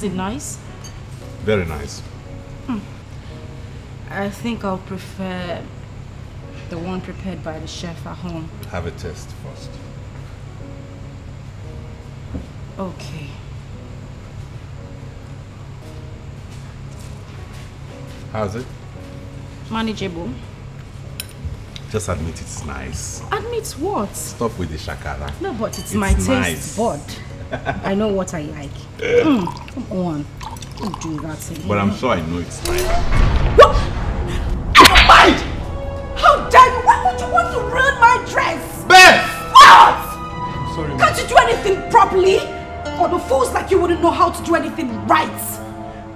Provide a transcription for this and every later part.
Is it nice? Very nice. Hmm. I think I'll prefer the one prepared by the chef at home. Have a taste first. Okay. How's it? Manageable. Just admit it's nice. Admit what? Stop with the shakara. No, but it's, It's my taste nice. bud. I know what I like. Mm, come on. Don't do that to me. But I'm sure I know it's nice. Mind! How dare you? Why would you want to ruin my dress? Beth! What? Sorry, Can't you do anything properly? Or the fools like you wouldn't know how to do anything right?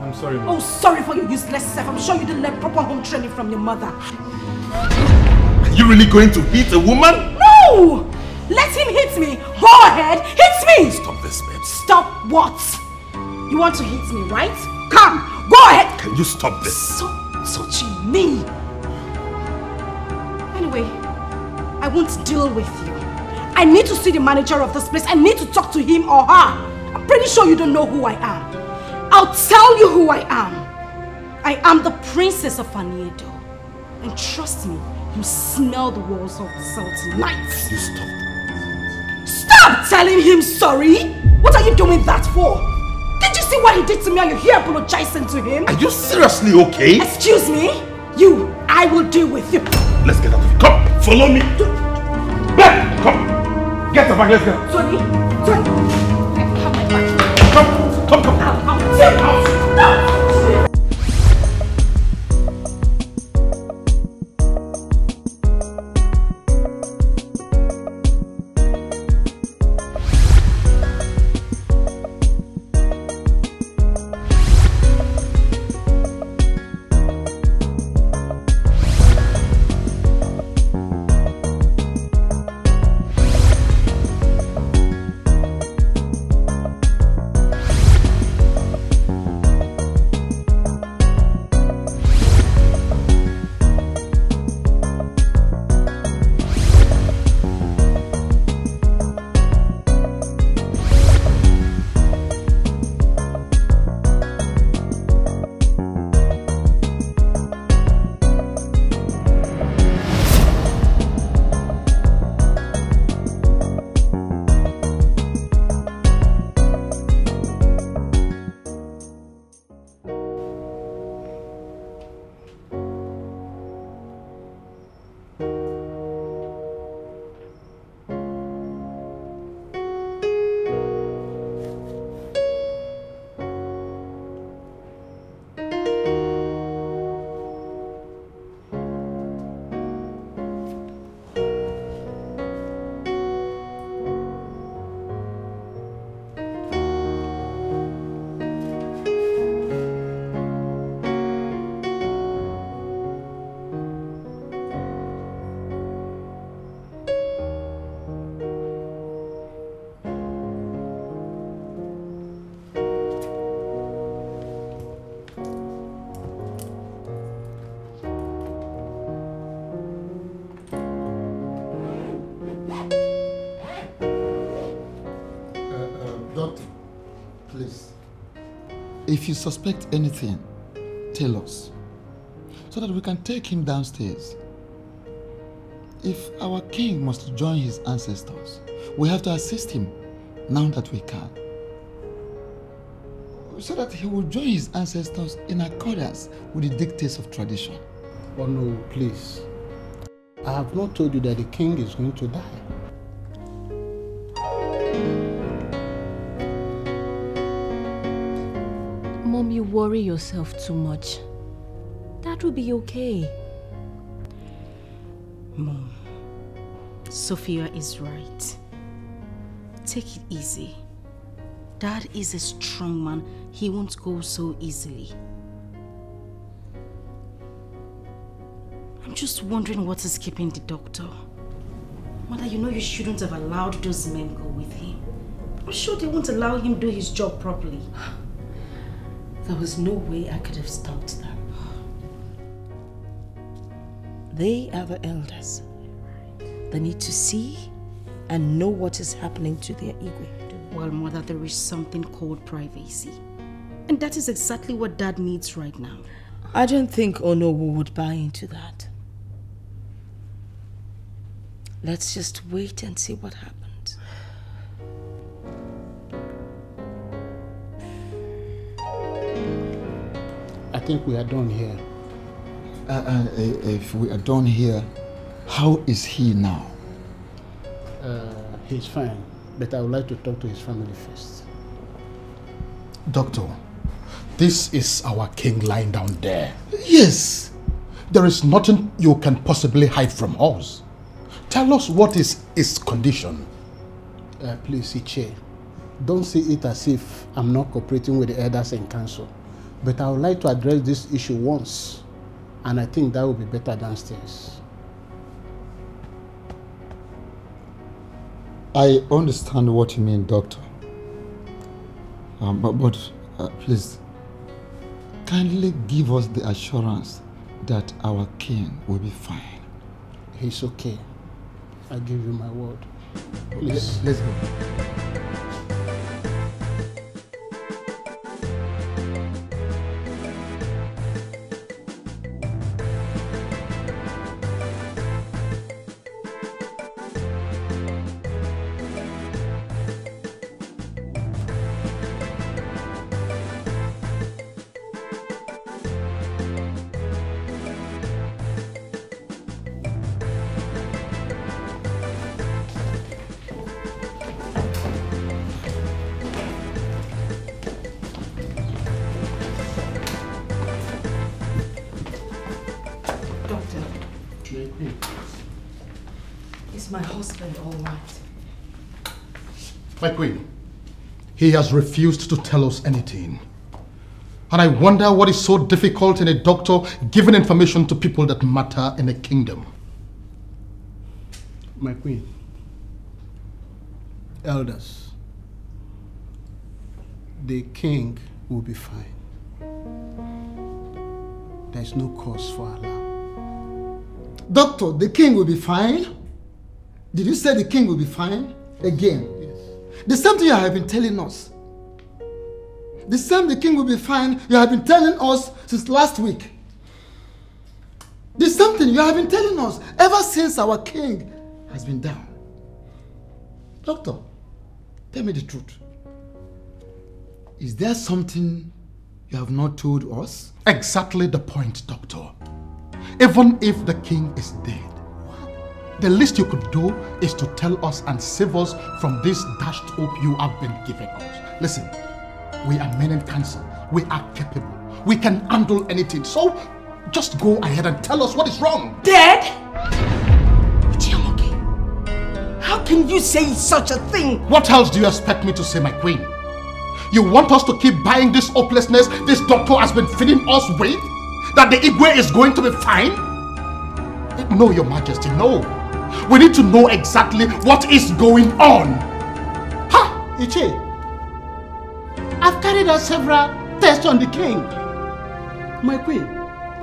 I'm sorry, Oh, sorry for your useless self. I'm sure you didn't learn proper home training from your mother. Are you really going to beat a woman? No! Let him hit me. Go ahead. Hit me. Stop this, Beth. Stop what? You want to hit me, right? Come. Go ahead. Can you stop this? Stop touching me. Anyway, I won't deal with you. I need to see the manager of this place. I need to talk to him or her. I'm pretty sure you don't know who I am. I'll tell you who I am. I am the princess of Aniedo. And trust me, you smell the walls of the cell tonight. You stop. Telling him sorry! What are you doing that for? Did you see what he did to me and you're here apologizing to him? Are you seriously okay? Excuse me? You, I will deal with you. Let's get out of here. Come, follow me. Beth, come. Get the bag, let's go. Tony, Tony. Come, come, come. I'll take out. No! If you suspect anything, tell us. So that we can take him downstairs. If our king must join his ancestors, we have to assist him now that we can. So that he will join his ancestors in accordance with the dictates of tradition. Oh no, please. I have not told you that the king is going to die. You worry yourself too much. That will be okay. Mom, Sophia is right. Take it easy. Dad is a strong man. He won't go so easily. I'm just wondering what is keeping the doctor. Mother, you know you shouldn't have allowed those men go with him. I'm sure they won't allow him do his job properly. There was no way I could have stopped them. They are the elders. They need to see and know what is happening to their Igwe. Well, Mother, there is something called privacy. And that is exactly what dad needs right now. I don't think Onowu would buy into that. Let's just wait and see what happens. Think we are done here. Uh, uh, if we are done here, how is he now? Uh, he's fine, but I would like to talk to his family first. Doctor, this is our king lying down there. Yes. There is nothing you can possibly hide from us. Tell us what is his condition. Uh, please, Ichie, don't see it as if I'm not cooperating with the elders and council. But I would like to address this issue once, and I think that will be better downstairs. I understand what you mean, Doctor. Um, but but uh, please, kindly give us the assurance that our king will be fine. He's okay. I give you my word. Please. Let's go. Is my husband all right? My queen, he has refused to tell us anything. And I wonder what is so difficult in a doctor giving information to people that matter in a kingdom. My queen. Elders. The king will be fine. There is no cause for alarm. Doctor, the king will be fine. Did you say the king will be fine? Again. Yes. The same thing you have been telling us. The same the king will be fine you have been telling us since last week. The same thing you have been telling us ever since our king has been down. Doctor, tell me the truth. Is there something you have not told us? Exactly the point, doctor. Even if the king is dead, the least you could do is to tell us and save us from this dashed hope you have been giving us. Listen, we are men in council. We are capable. We can handle anything. So just go ahead and tell us what is wrong. Dead? Chiamoke, how can you say such a thing? What else do you expect me to say, my queen? You want us to keep buying this hopelessness this doctor has been feeding us with? That the Igwe is going to be fine? No, your majesty, no. We need to know exactly what is going on. Ha! Ichie, I've carried out several tests on the king. My queen,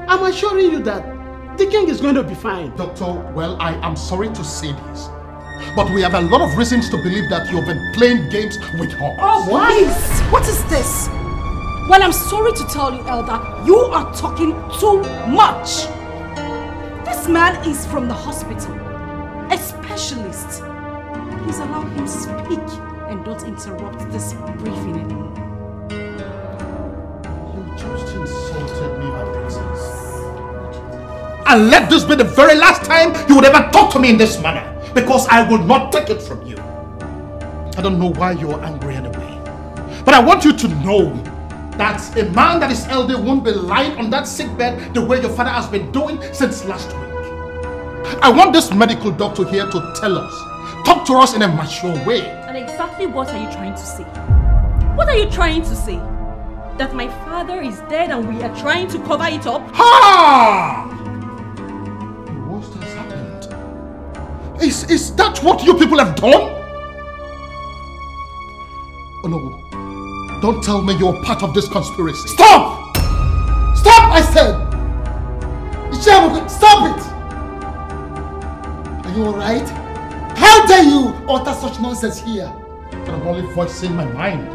I'm assuring you that the king is going to be fine. Doctor, well, I am sorry to say this, but we have a lot of reasons to believe that you've been playing games with her. Oh, please! What is this? Well, I'm sorry to tell you, Elder, you are talking too much. This man is from the hospital, a specialist. Please allow him speak and don't interrupt this briefing anymore. You just insulted me, my princess. And let this be the very last time you would ever talk to me in this manner, because I will not take it from you. I don't know why you're angry anyway, but I want you to know that a man that is elderly won't be lying on that sick bed the way your father has been doing since last week. I want this medical doctor here to tell us, talk to us in a mature way. And exactly what are you trying to say? What are you trying to say? That my father is dead and we are trying to cover it up? Ha! The worst has happened. Is, is that what you people have done? Oh no, don't tell me you're part of this conspiracy. Stop! Stop, I said! Stop it! You alright? How dare you utter such nonsense here? But I'm only voicing my mind.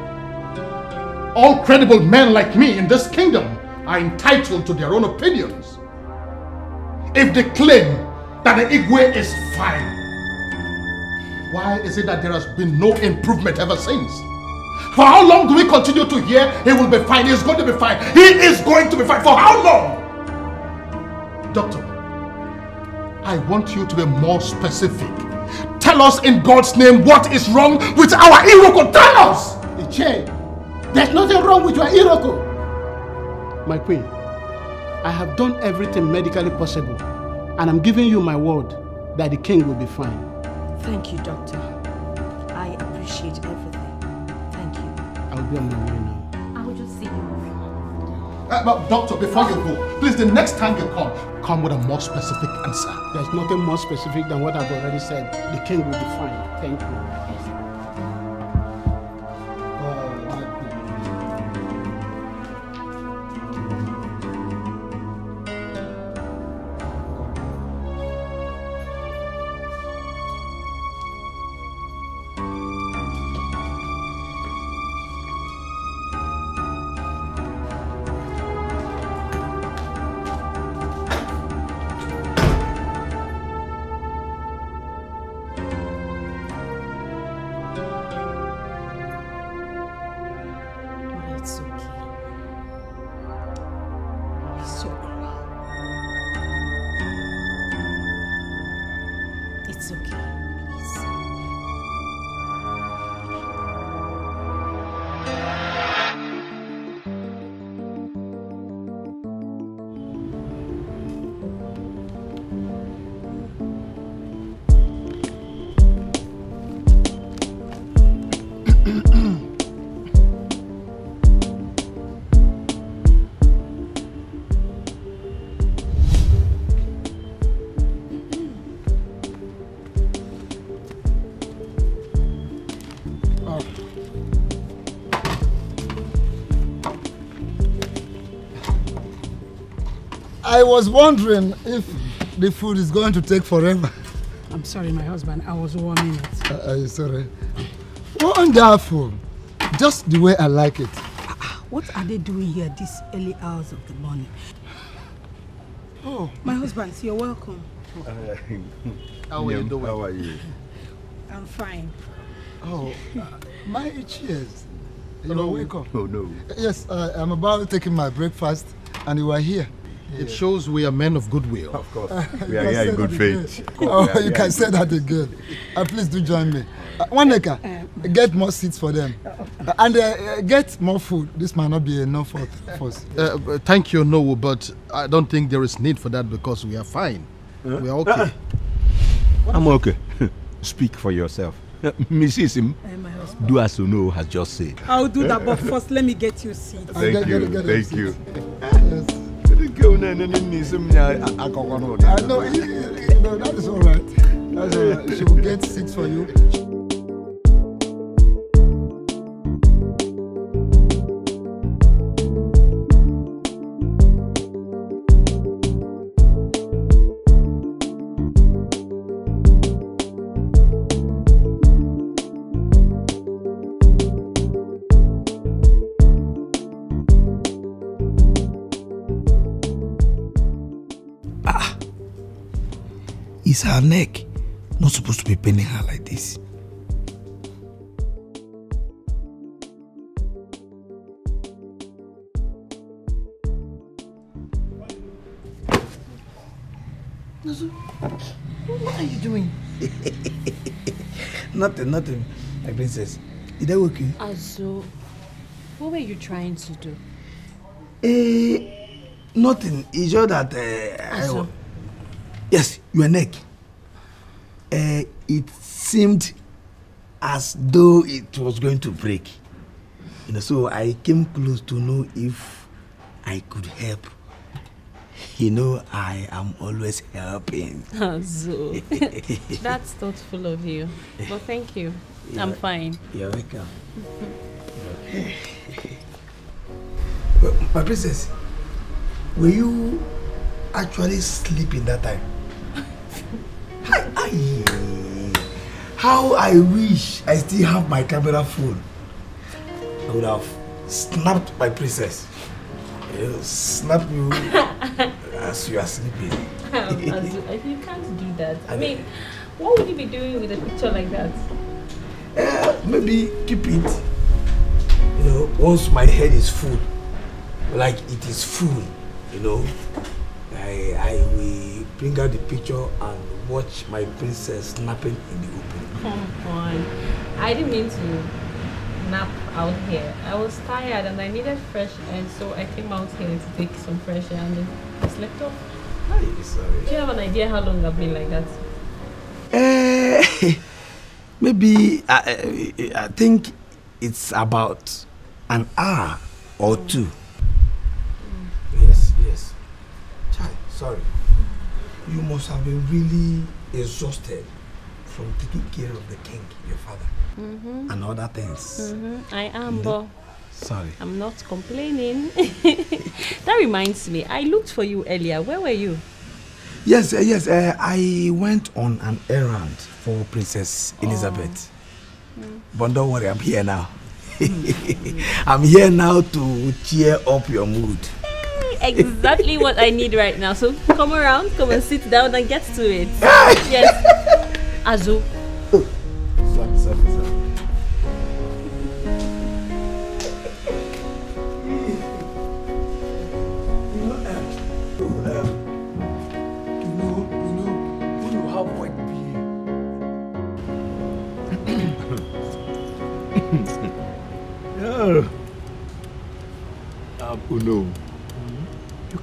all credible men like me in this kingdom are entitled to their own opinions. If they claim that the Igwe is fine, why is it that there has been no improvement ever since? For how long do we continue to hear he will be fine, he is going to be fine, he is going to be fine? For how long? Doctor, I want you to be more specific. Tell us in God's name what is wrong with our Iroko. Tell us! Ichie, there's nothing wrong with your Iroko. My queen, I have done everything medically possible, and I'm giving you my word that the king will be fine. Thank you, doctor. I appreciate everything. Thank you. I'll be on my way now. Uh, doctor, before you go, please, the next time you come, come with a more specific answer. There's nothing more specific than what I've already said. The king will be fine. Thank you. Was wondering if the food is going to take forever. I'm sorry, my husband. I was warming it. Uh, are you sorry? Wonderful. Just the way I like it. What are they doing here this early hours of the morning? Oh, my husband, you're welcome. How are you doing? How are you? I'm fine. Oh, uh, my cheers. You Hello. know, wake up. Oh no. Yes, uh, I'm about taking my breakfast and you are here. It shows we are men of goodwill. Of course. We are here in good faith. Oh, you can say that again. Uh, please do join me. Uh, Waneka, get more seats for them. Uh, and uh, uh, get more food. This might not be enough for, for us. Uh, uh, thank you, no, but I don't think there is need for that because we are fine. We are okay. I'm okay. Speak for yourself. Mrs. Im, Uh, my husband. do as you know has just said. I'll do that, but first let me get you seat. Uh, Thank get- you. get- get Thank them you. Yes. I know, know, that is all right. That's all right. She will get seats for you. Her neck not supposed to be paining her like this? What are you doing? nothing, nothing. My princess. Is that okay? Azu, what were you trying to do? Eh, nothing. It's just that uh, I Azu. wa- Yes, your neck. It seemed as though it was going to break. You know, so I came close to know if I could help. You know, I am always helping. Ah, Azu, that's thoughtful of you. But thank you. I'm fine. You're welcome. Well, my princess, were you actually sleeping that time? Hi, hi. How I wish I still have my camera phone. I would have snapped my princess. You know, snap you as you are sleeping. Um, you can't do that. I mean, what would you be doing with a picture like that? Uh, maybe keep it. You know, once my head is full, like it is full, you know, I I will bring out the picture and watch my princess snapping in the open. Come on. I didn't mean to nap out here. I was tired and I needed fresh air, so I came out here to take some fresh air and then I slept off. Hi, sorry. Do you have an idea how long I've been like that? Uh, maybe I, I think it's about an hour or two. Yes, yes. Chai, sorry. You must have been really exhausted from taking care of the king, your father, Mm-hmm. and other things. Mm-hmm. I am, but Sorry. I'm not complaining. that reminds me, I looked for you earlier. Where were you? Yes, uh, yes. Uh, I went on an errand for Princess Elizabeth. But don't worry, I'm here now. I'm here now to cheer up your mood. Exactly what I need right now. So come around, come and sit down and get to it. yes. Azu, Sorry, sorry, sorry. Yeah. Um, Uno, you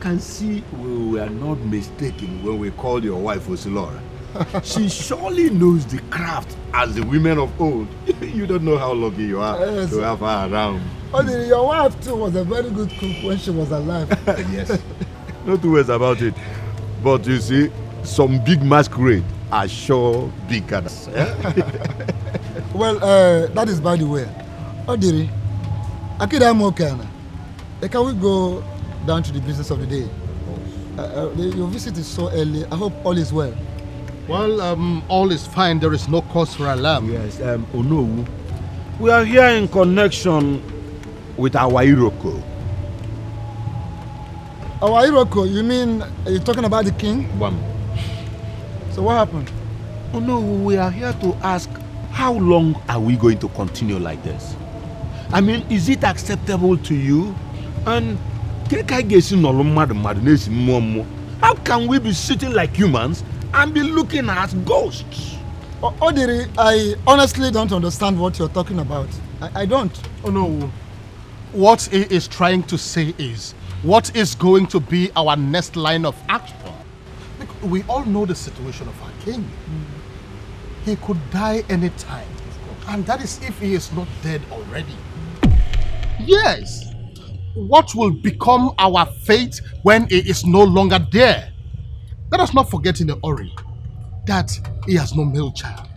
can see we were not mistaken when we called your wife Osilora. she surely knows the craft as the women of old. you don't know how lucky you are Yes. to have her around. Odiri, your wife too was a very good cook when she was alive. yes. No two ways about it. But you see, some big masquerade are sure big cadas. well, uh, that is by the way. Odiri, Akida Mokana, can we go down to the business of the day? Uh, uh, your visit is so early. I hope all is well. Well, um, all is fine. There is no cause for alarm. Yes, um, Onowu, we are here in connection with our Iroko. Our Iroko, you mean you're talking about the king? One. So what happened? Oh no, we are here to ask how long are we going to continue like this? I mean, is it acceptable to you? And ke ka anyị ga-esi nọrọ mmadụ mmadụ na-esi mmụọ mmụọ? how can we be sitting like humans and be looking as ghosts? O- Odiri, I honestly don't understand what you're talking about. I, I don't. Oh no. What he is trying to say is, what is going to be our next line of action? We all know the situation of our king. He could die anytime. And that is if he is not dead already. Yes. What will become our fate when he is no longer there? Let us not forget in the Ori that he has no male child.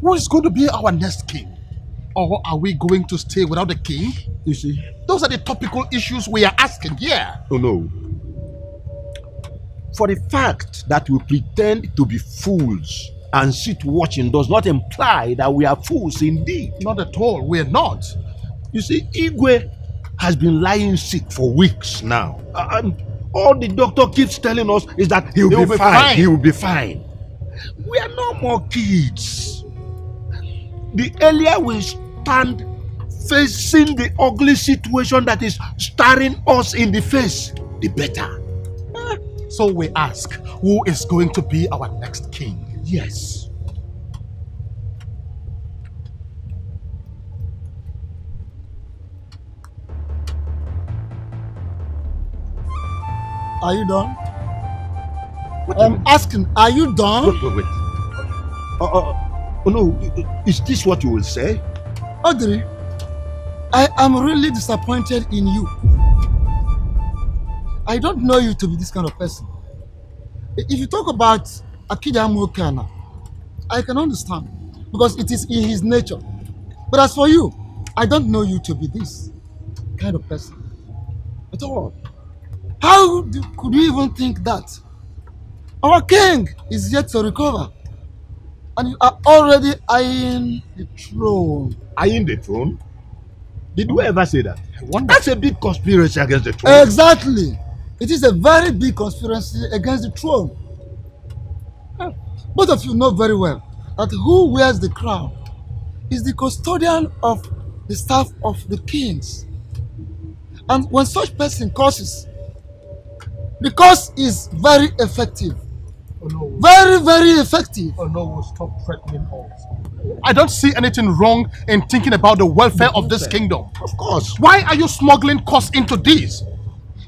Who is going to be our next king? Or are we going to stay without a king? You see? Those are the topical issues we are asking here. Oh no. For the fact that we pretend to be fools and sit watching does not imply that we are fools indeed. Not at all. We're not. You see, Igwe has been lying sick for weeks now. And all the doctor keeps telling us is that he will, He'll be, be fine. fine. He will be fine. We are no more kids. The earlier we stand facing the ugly situation that is staring us in the face, the better. So we ask, who is going to be our next king? Yes. Are you done? I'm asking, are you done? Wait, wait, wait. Uh, uh, oh no, is this what you will say? Audrey, I am really disappointed in you. I don't know you to be this kind of person. If you talk about Akida Mokana, I can understand because it is in his nature. But as for you, I don't know you to be this kind of person at all. How do, could you even think that? Our king is yet to recover, and you are already eyeing the throne. Eyeing the throne? Did we ever say that? That's a big conspiracy against the throne. Exactly. It is a very big conspiracy against the throne. Both of you know very well that who wears the crown is the custodian of the staff of the kings. And when such person causes, the cause is very effective. Oh, no. Very, very effective. Oh no, stop threatening us. I don't see anything wrong in thinking about the welfare of this kingdom. Of course. Why are you smuggling costs into this?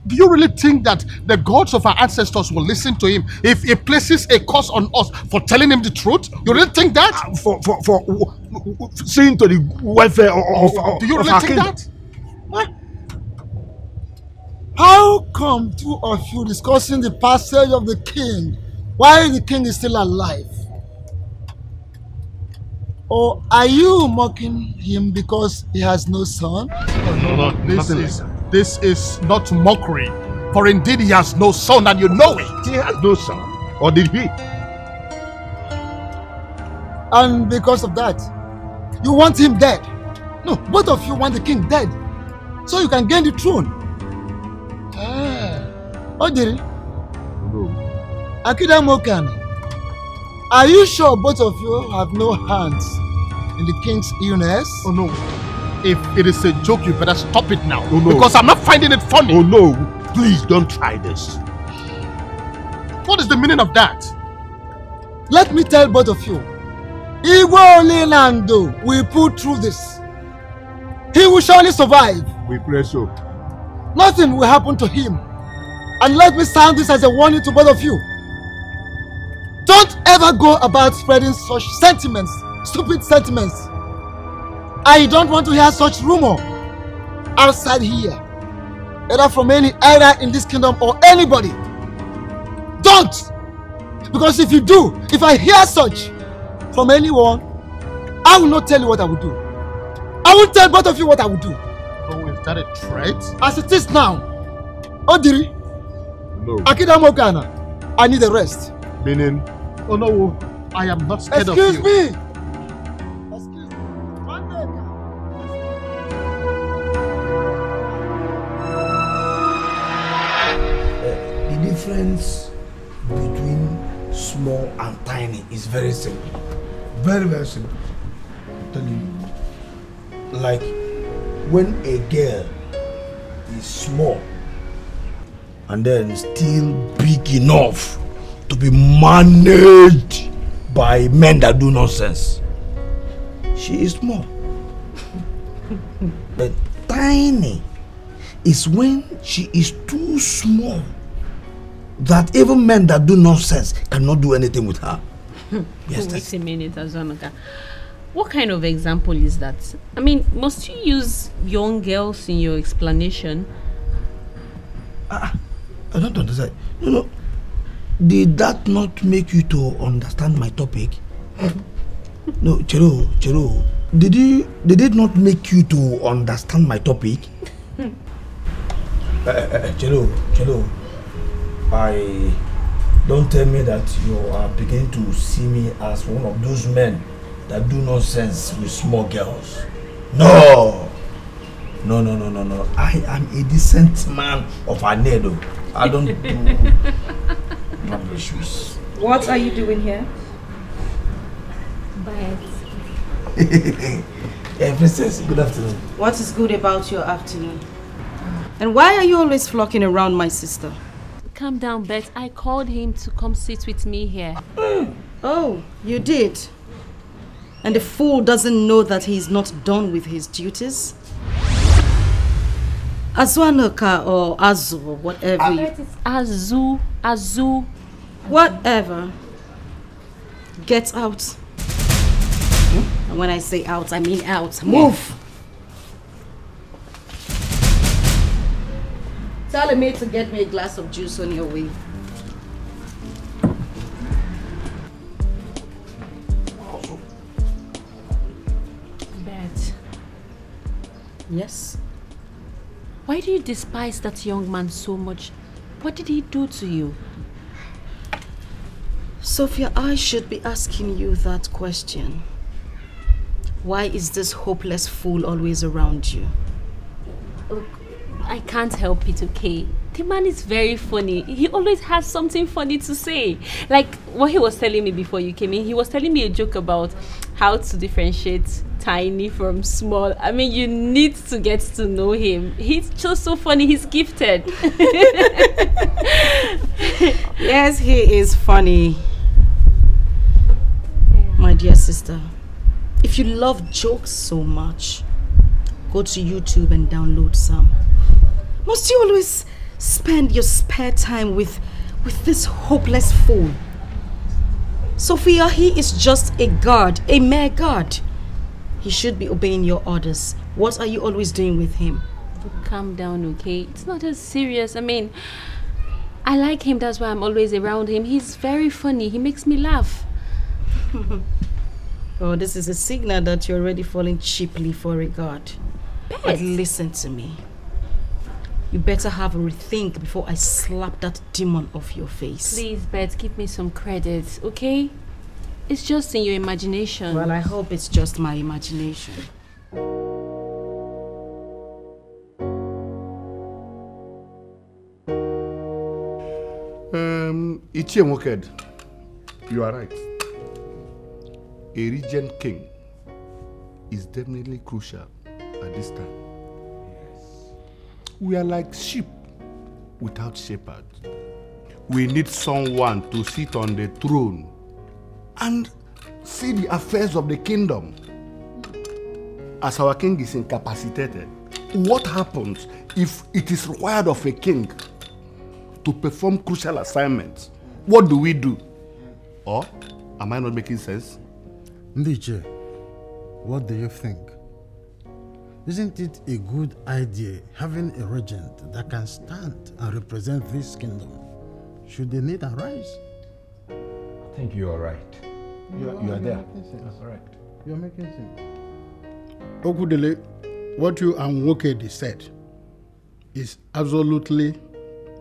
Do you really think that the gods of our ancestors will listen to him if he places a curse on us for telling him the truth? You really think that? Ah, for for for w- w- seeing to the welfare of, of Do you really think kingdom. that? How come two of you discussing the passage of the king while the king is still alive? Or are you mocking him because he has no son? No, no, this is this is not mockery. For indeed he has no son and you know it. He has no son. Or did he? And because of that, you want him dead. No, both of you want the king dead. So you can gain the throne. Ah. Odiri, No. Akida Mokan, are you sure both of you have no hands in the king's illness? Oh no. If it is a joke, you better stop it now. Oh, no. Because I'm not finding it funny. Oh no, please don't try this. What is the meaning of that? Let me tell both of you. Igwe Olinando will pull through this. He will surely survive. We pray so. Nothing will happen to him. And let me sound this as a warning to both of you. Don't ever go about spreading such sentiments, stupid sentiments. I don't want to hear such rumor outside here, either from any either in this kingdom or anybody. Don't! Because if you do, if I hear such from anyone, I will not tell you what I will do. I will tell both of you what I will do. Is that a threat? As it is now, Odiri, No. Akida Mokana, I need a rest. Meaning? Oh no, I am not scared Excuse of you. me. Excuse me. Minute. The difference between small and tiny is very simple. Very, very simple. I'm telling you. Like when a girl is small and then still big enough to be managed by men that do nonsense. She is small. but tiny is when she is too small that even men that do nonsense cannot do anything with her. Yes, Wait a minute, Azanuka. What kind of example is that? I mean, must you use young girls in your explanation? I don't understand. You know, did that not make you to understand my topic? no, Chero, Chero, did you did it not make you to understand my topic? uh, uh, uh, Chero, Chero, I don't tell me that you are beginning to see me as one of those men that do nonsense with small girls. No, no, no, no, no, no. I am a decent man of Anedo. Oh. I don't do rubbish with. What are you doing here? yeah, princess, good afternoon. What is good about your afternoon? And why are you always flocking around my sister? Calm down, Beth. I called him to come sit with me here. Hmm. Oh, you did? And the fool doesn't know that he's not done with his duties? Azwanoka or Azu or whatever you... Beth, it's Azu, Azu. Whatever. Get out. And when I say out, I mean out. Move! Tell a mate to get me a glass of juice on your way. Yes? why do you despise that young man so much? What did he do to you? Sophia, I should be asking you that question. Why is this hopeless fool always around you? Look, I can't help it, okay? The man is very funny. He always has something funny to say. Like what he was telling me before you came in, he was telling me a joke about how to differentiate tiny from small. I mean, you need to get to know him. He's just so funny. He's gifted. yes, he is funny. My dear sister, if you love jokes so much, go to YouTube and download some. Must you always spend your spare time with, with this hopeless fool? Sophia, he is just a guard, a mere guard. He should be obeying your orders. What are you always doing with him? Calm down, okay? It's not as serious. I mean, I like him, that's why I'm always around him. He's very funny. He makes me laugh. oh, this is a signal that you're already falling cheaply for a god. But listen to me. You better have a rethink before I slap that demon off your face. Please, Bet, give me some credit, okay? It's just in your imagination. Well, I hope it's just my imagination. Um, Ichie Moked, you are right. A regent king is definitely crucial at this time. We are like sheep without shepherd. We need someone to sit on the throne and see the affairs of the kingdom. As our king is incapacitated, what happens if it is required of a king to perform crucial assignments? What do we do? Or am I not making sense? Ndiche, what do you think? Isn't it a good idea having a regent that can stand and represent this kingdom should the need arise? I think you are right. You are, you are there. That's correct. You're making sense. Okudele, what you and Wokedi said is absolutely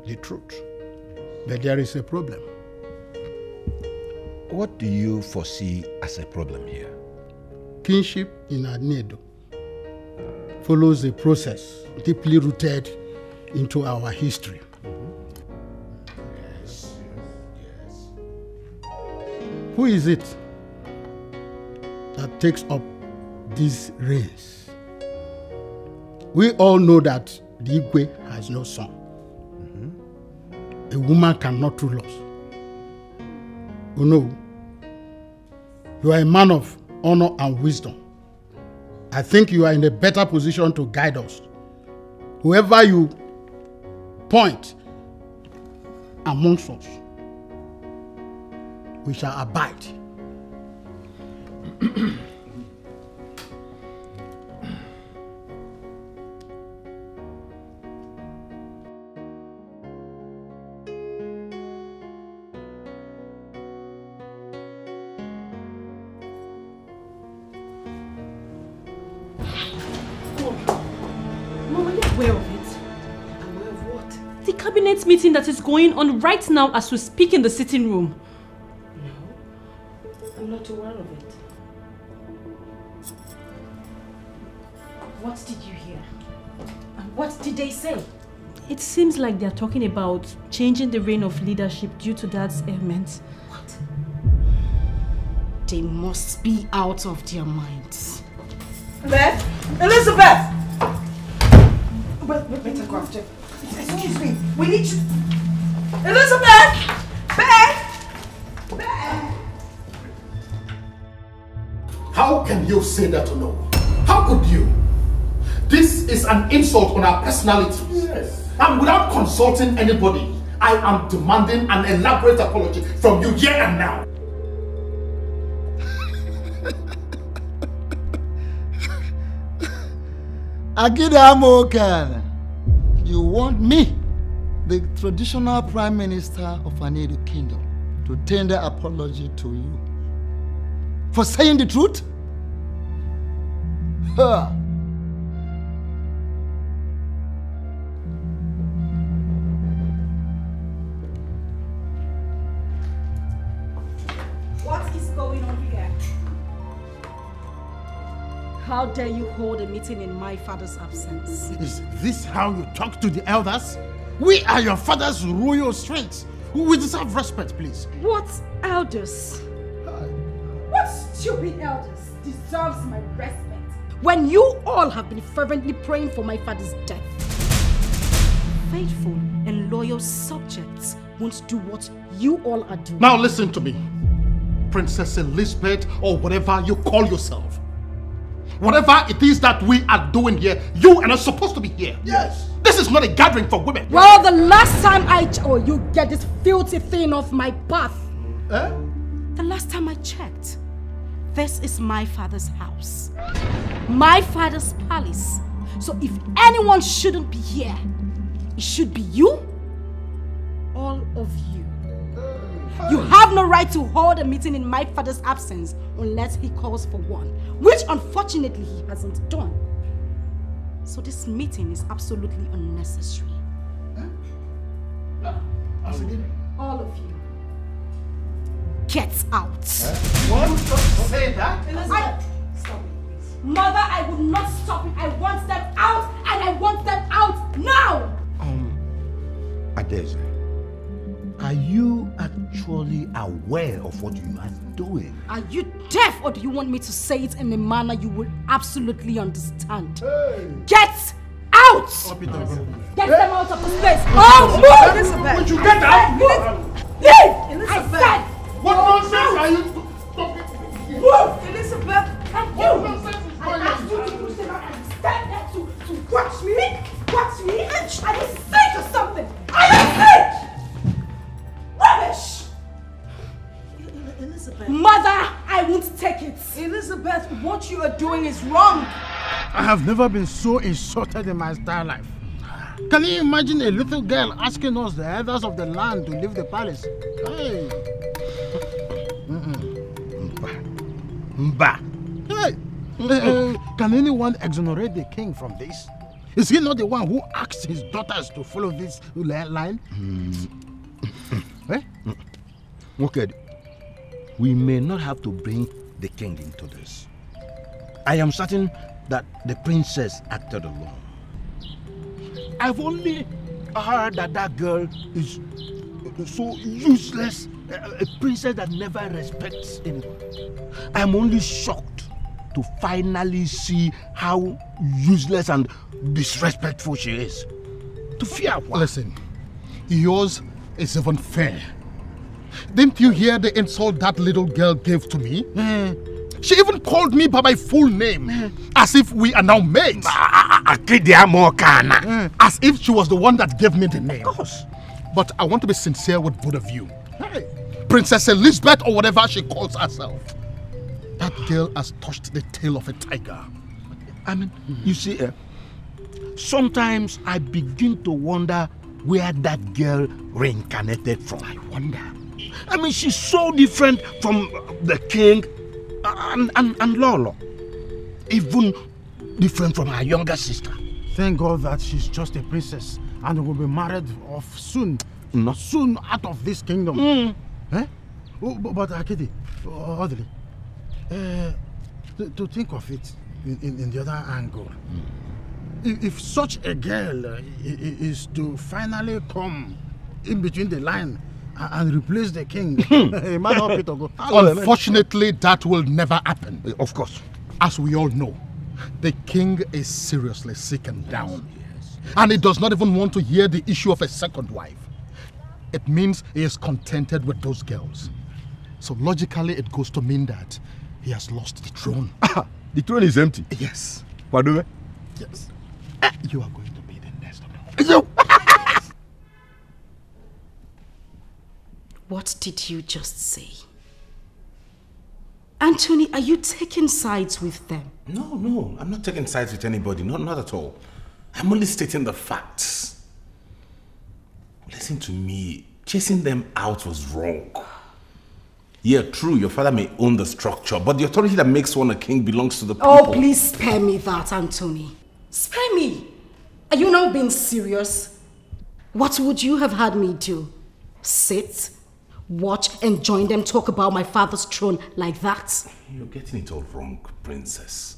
the truth. But there is a problem. What do you foresee as a problem here? Kinship in Anedo follows a process deeply rooted into our history. Yes, yes. Who is it that takes up these reins? We all know that the Igwe has no son. A woman cannot rule us. You know, you are a man of honor and wisdom. I think you are in a better position to guide us. Whoever you point amongst us, we shall abide. going on right now as we speak in the sitting room. No, I'm not aware of it. What did you hear? And what did they say? It seems like they're talking about changing the reign of leadership due to Dad's ailment. What? They must be out of their minds. Beth? Elizabeth! Wait, wait, better go after. Excuse me. We need to. Elizabeth! Beth! Beth! How can you say that to no? How could you? This is an insult on our personalities. Yes. And without consulting anybody, I am demanding an elaborate apology from you here and now. Agida Amokan, you want me, the traditional prime minister of Anedo Kingdom, to tender apology to you for saying the truth? Huh. What is going on here? How dare you hold a meeting in my father's absence? Is this how you talk to the elders? We are your father's royal strength. We deserve respect, please. What elders? What stupid elders deserves my respect? When you all have been fervently praying for my father's death. Faithful and loyal subjects won't do what you all are doing. Now listen to me. Princess Elizabeth or whatever you call yourself. Whatever it is that we are doing here, you are not supposed to be here. Yes. This is not a gathering for women. Well, the last time I... Ch- oh, you get this filthy thing off my path. Eh? The last time I checked, this is my father's house. My father's palace. So if anyone shouldn't be here, it should be you. All of you. You have no right to hold a meeting in my father's absence unless he calls for one, which unfortunately he hasn't done. So this meeting is absolutely unnecessary. All of you. Get out. What? Say that? I, stop it, please. Mother, I will not stop it. I want them out and I want them out now! Um, Adeze, are you actually aware of what you are doing? Are you deaf or do you want me to say it in a manner you will absolutely understand? Get out! Get them out of this place! Oh, move! Elizabeth. Would you get out? Move! Leave! Elizabeth. I said! What nonsense are you Move! Elizabeth. And you! I asked you to do something and you stand there to, to watch me? Watch me? Are you sick or something? Are you sick? Rubbish! Elizabeth. Mother, I won't take it. Elizabeth, what you are doing is wrong. I have never been so insulted in my entire life. Can you imagine a little girl asking us, the elders of the land, to leave the palace? Hey. Mba. Hey. Uh, can anyone exonerate the king from this? Is he not the one who asked his daughters to follow this li- line? eh? Okay, we may not have to bring the king into this. I am certain that the princess acted alone. I've only heard that that girl is so useless, a princess that never respects anyone. I'm only shocked to finally see how useless and disrespectful she is. To fear what? Listen, yours is even fair. Didn't you hear the insult that little girl gave to me? Hmm. She even called me by my full name, hmm. as if we are now mates. Ah, ah, ah, hmm. As if she was the one that gave me the name. Of course. But I want to be sincere with both of you. Princess Elizabeth, or whatever she calls herself. That girl has touched the tail of a tiger. I mean, you see, uh, sometimes I begin to wonder where that girl reincarnated from. I wonder. I mean, she's so different from the king and, and, and Lolo. Even different from her younger sister. Thank God that she's just a princess and will be married off soon. No. Soon out of this kingdom. Mm. Eh? Oh, but, Akidi, uh, Audrey, uh, to, to think of it in, in, in the other angle, if, if such a girl uh, i- i- is to finally come in between the line and replace the king, a man up it or go. Unfortunately, that will never happen. Of course. As we all know, the king is seriously sick and down. And he does not even want to hear the issue of a second wife. It means he is contented with those girls. So logically, it goes to mean that he has lost the throne. the throne is empty. Yes. Pardon Yes. You are going to be the next of What did you just say? Anthony, are you taking sides with them? No, no, I'm not taking sides with anybody. Not, not at all. I'm only stating the facts. Listen to me. Chasing them out was wrong. Yeah, true, your father may own the structure, but the authority that makes one a king belongs to the oh, people. Oh, please spare me that, Anthony. Spare me. Are you now being serious? What would you have had me do? Sit, watch, and join them talk about my father's throne like that? You're getting it all wrong, princess.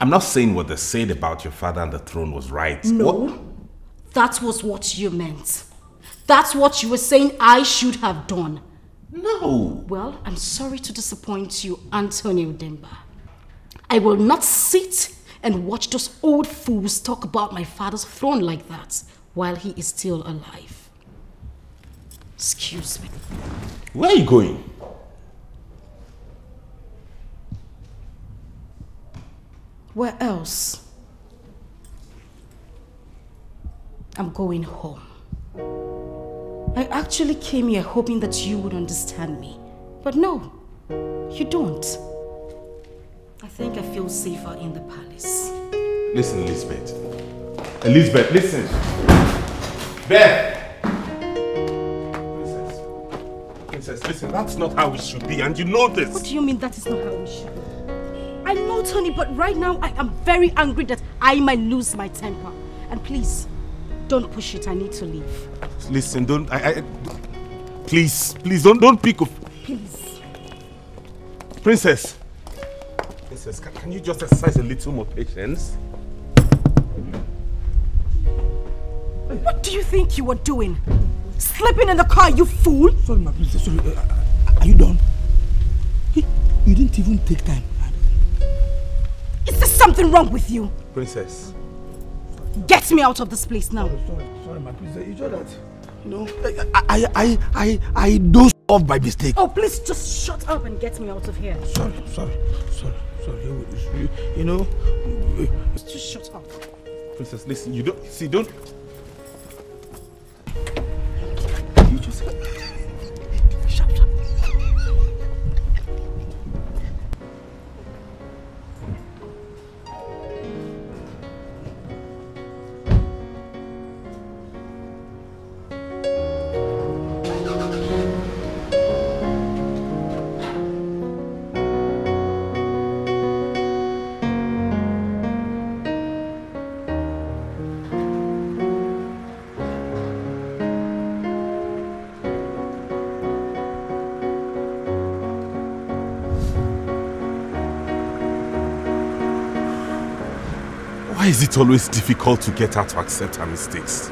I'm not saying what they said about your father and the throne was right. No. What- That was what you meant. That's what you were saying I should have done. No. Well, I'm sorry to disappoint you, Antonio Demba. I will not sit and watch those old fools talk about my father's throne like that while he is still alive. Excuse me. Where are you going? Where else? I'm going home. I actually came here hoping that you would understand me. But no, you don't. I think I feel safer in the palace. Listen, Elizabeth. Elizabeth, listen. Beth! Princess. Princess, listen, that's not how it should be, and you know this. What do you mean that is not how we should be? I know, Tony, but right now I am very angry that I might lose my temper. And please, don't push it. I need to leave. Listen, don't. I, I, please, please, don't, don't pick up. Please. Princess. Princess, can, can you just exercise a little more patience? What do you think you were doing? Sleeping in the car, you fool! Sorry, my princess. Sorry. Uh, are you done? You didn't even take time. Is there something wrong with you? Princess. Get me out of this place now. Sorry, sorry, my princess. You know that. You know, I, I, I, I, I dozed off by mistake. Oh, please just shut up and get me out of here. Sorry, sorry, sorry, sorry. You, you know, Just shut up. Princess, listen, you don't. See, don't. you just. Is it always difficult to get her to accept her mistakes?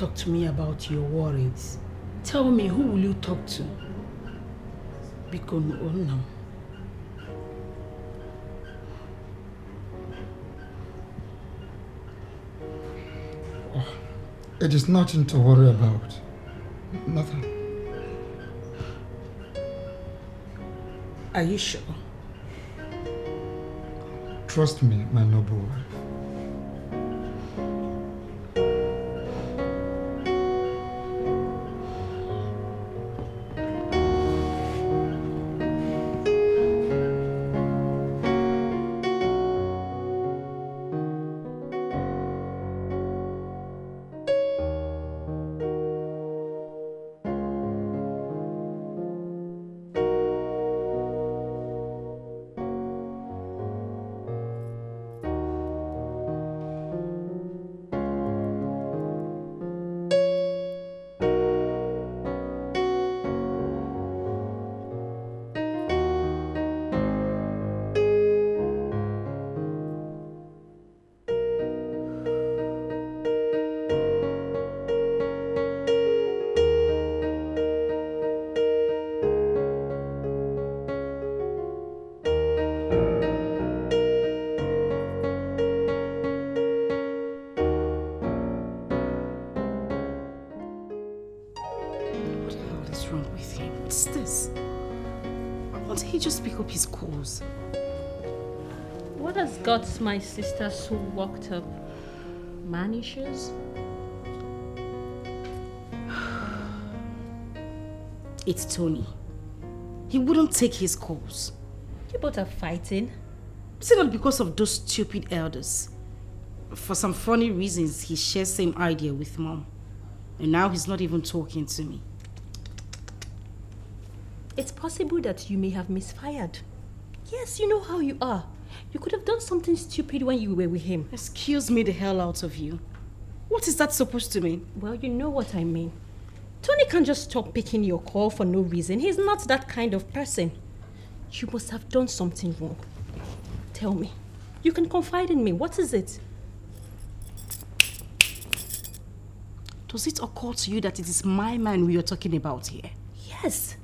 Talk to me about your worries, tell me who will you talk to? Because oh no. It is nothing to worry about. Nothing. Are you sure? Trust me, my noble wife. My sister so worked up? Man issues? It's Tony. He wouldn't take his calls. You both are fighting. Is it not because of those stupid elders? For some funny reasons, he shares same idea with mom. And now he's not even talking to me. It's possible that you may have misfired. Yes, you know how you are. You could have done something stupid when you were with him. Excuse me the hell out of you. What is that supposed to mean? Well, you know what I mean. Tony can't just stop picking your call for no reason. He's not that kind of person. You must have done something wrong. Tell me. You can confide in me. What is it? Does it occur to you that it is my man we are talking about here? Yes.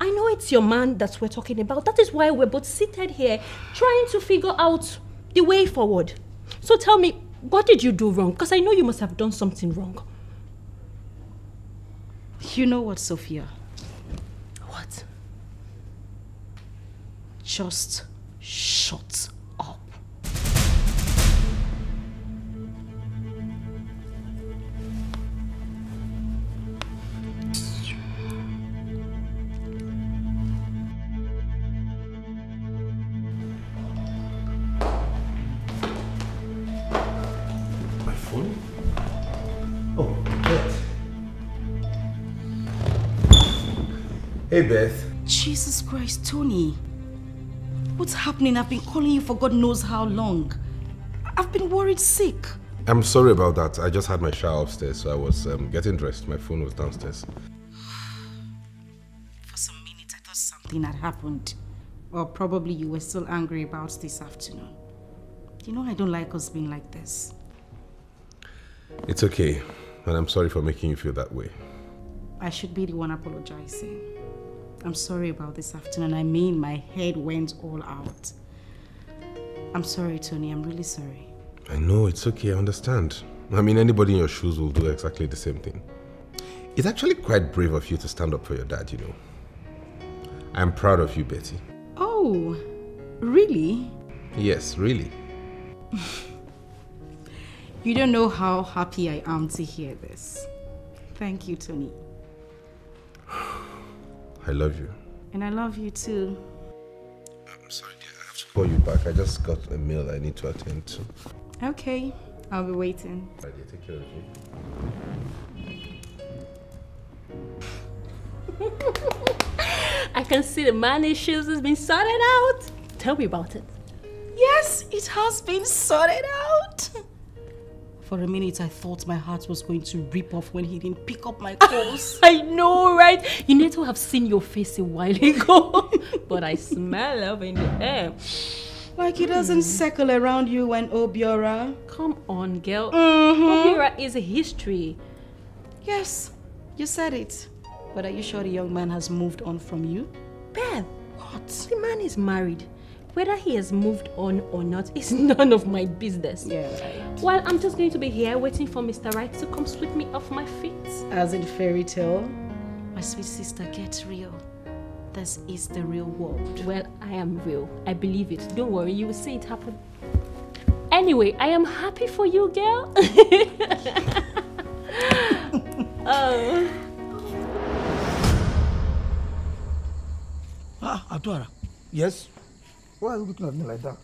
I know it's your man that we're talking about. That is why we're both seated here trying to figure out the way forward. So tell me, what did you do wrong? Because I know you must have done something wrong. You know what, Sophia? What? Just shut Hey, Beth. Jesus Christ, Tony. What's happening? I've been calling you for God knows how long. I've been worried sick. I'm sorry about that. I just had my shower upstairs, so I was um, getting dressed. My phone was downstairs. For some minutes, I thought something had happened. Or probably you were still angry about this afternoon. You know, I don't like us being like this. It's okay, and I'm sorry for making you feel that way. I should be the one apologizing. I'm sorry about this afternoon. I mean, my head went all out. I'm sorry, Tony. I'm really sorry. I know, it's okay, I understand. I mean, anybody in your shoes will do exactly the same thing. It's actually quite brave of you to stand up for your dad, you know. I'm proud of you, Betty. Oh, really? Yes, really. You don't know how happy I am to hear this. Thank you, Tony. I love you. And I love you too. I'm sorry, dear. I have to call you back. I just got a mail I need to attend to. Okay, I'll be waiting. Right, dear, take care of you. I can see the man issues has been sorted out. Tell me about it. Yes, it has been sorted out. For a minute, I thought my heart was going to rip off when he didn't pick up my calls. I know, right? You need to have seen your face a while ago. but I smell love in the air. like he doesn't circle around you when Obiora. Come on, girl. Mhm. Obiora is a history. Yes, you said it. But are you sure the young man has moved on from you? Beth, what? The man is married. Whether he has moved on or not is none of my business. Yeah, right. Well, I'm just going to be here waiting for Mr. Right to come sweep me off my feet. As in fairy tale. My sweet sister, get real. This is the real world. Well, I am real. I believe it. Don't worry, you will see it happen. Anyway, I am happy for you, girl. oh. Ah, Atuara. Yes. Why are you looking at me like that?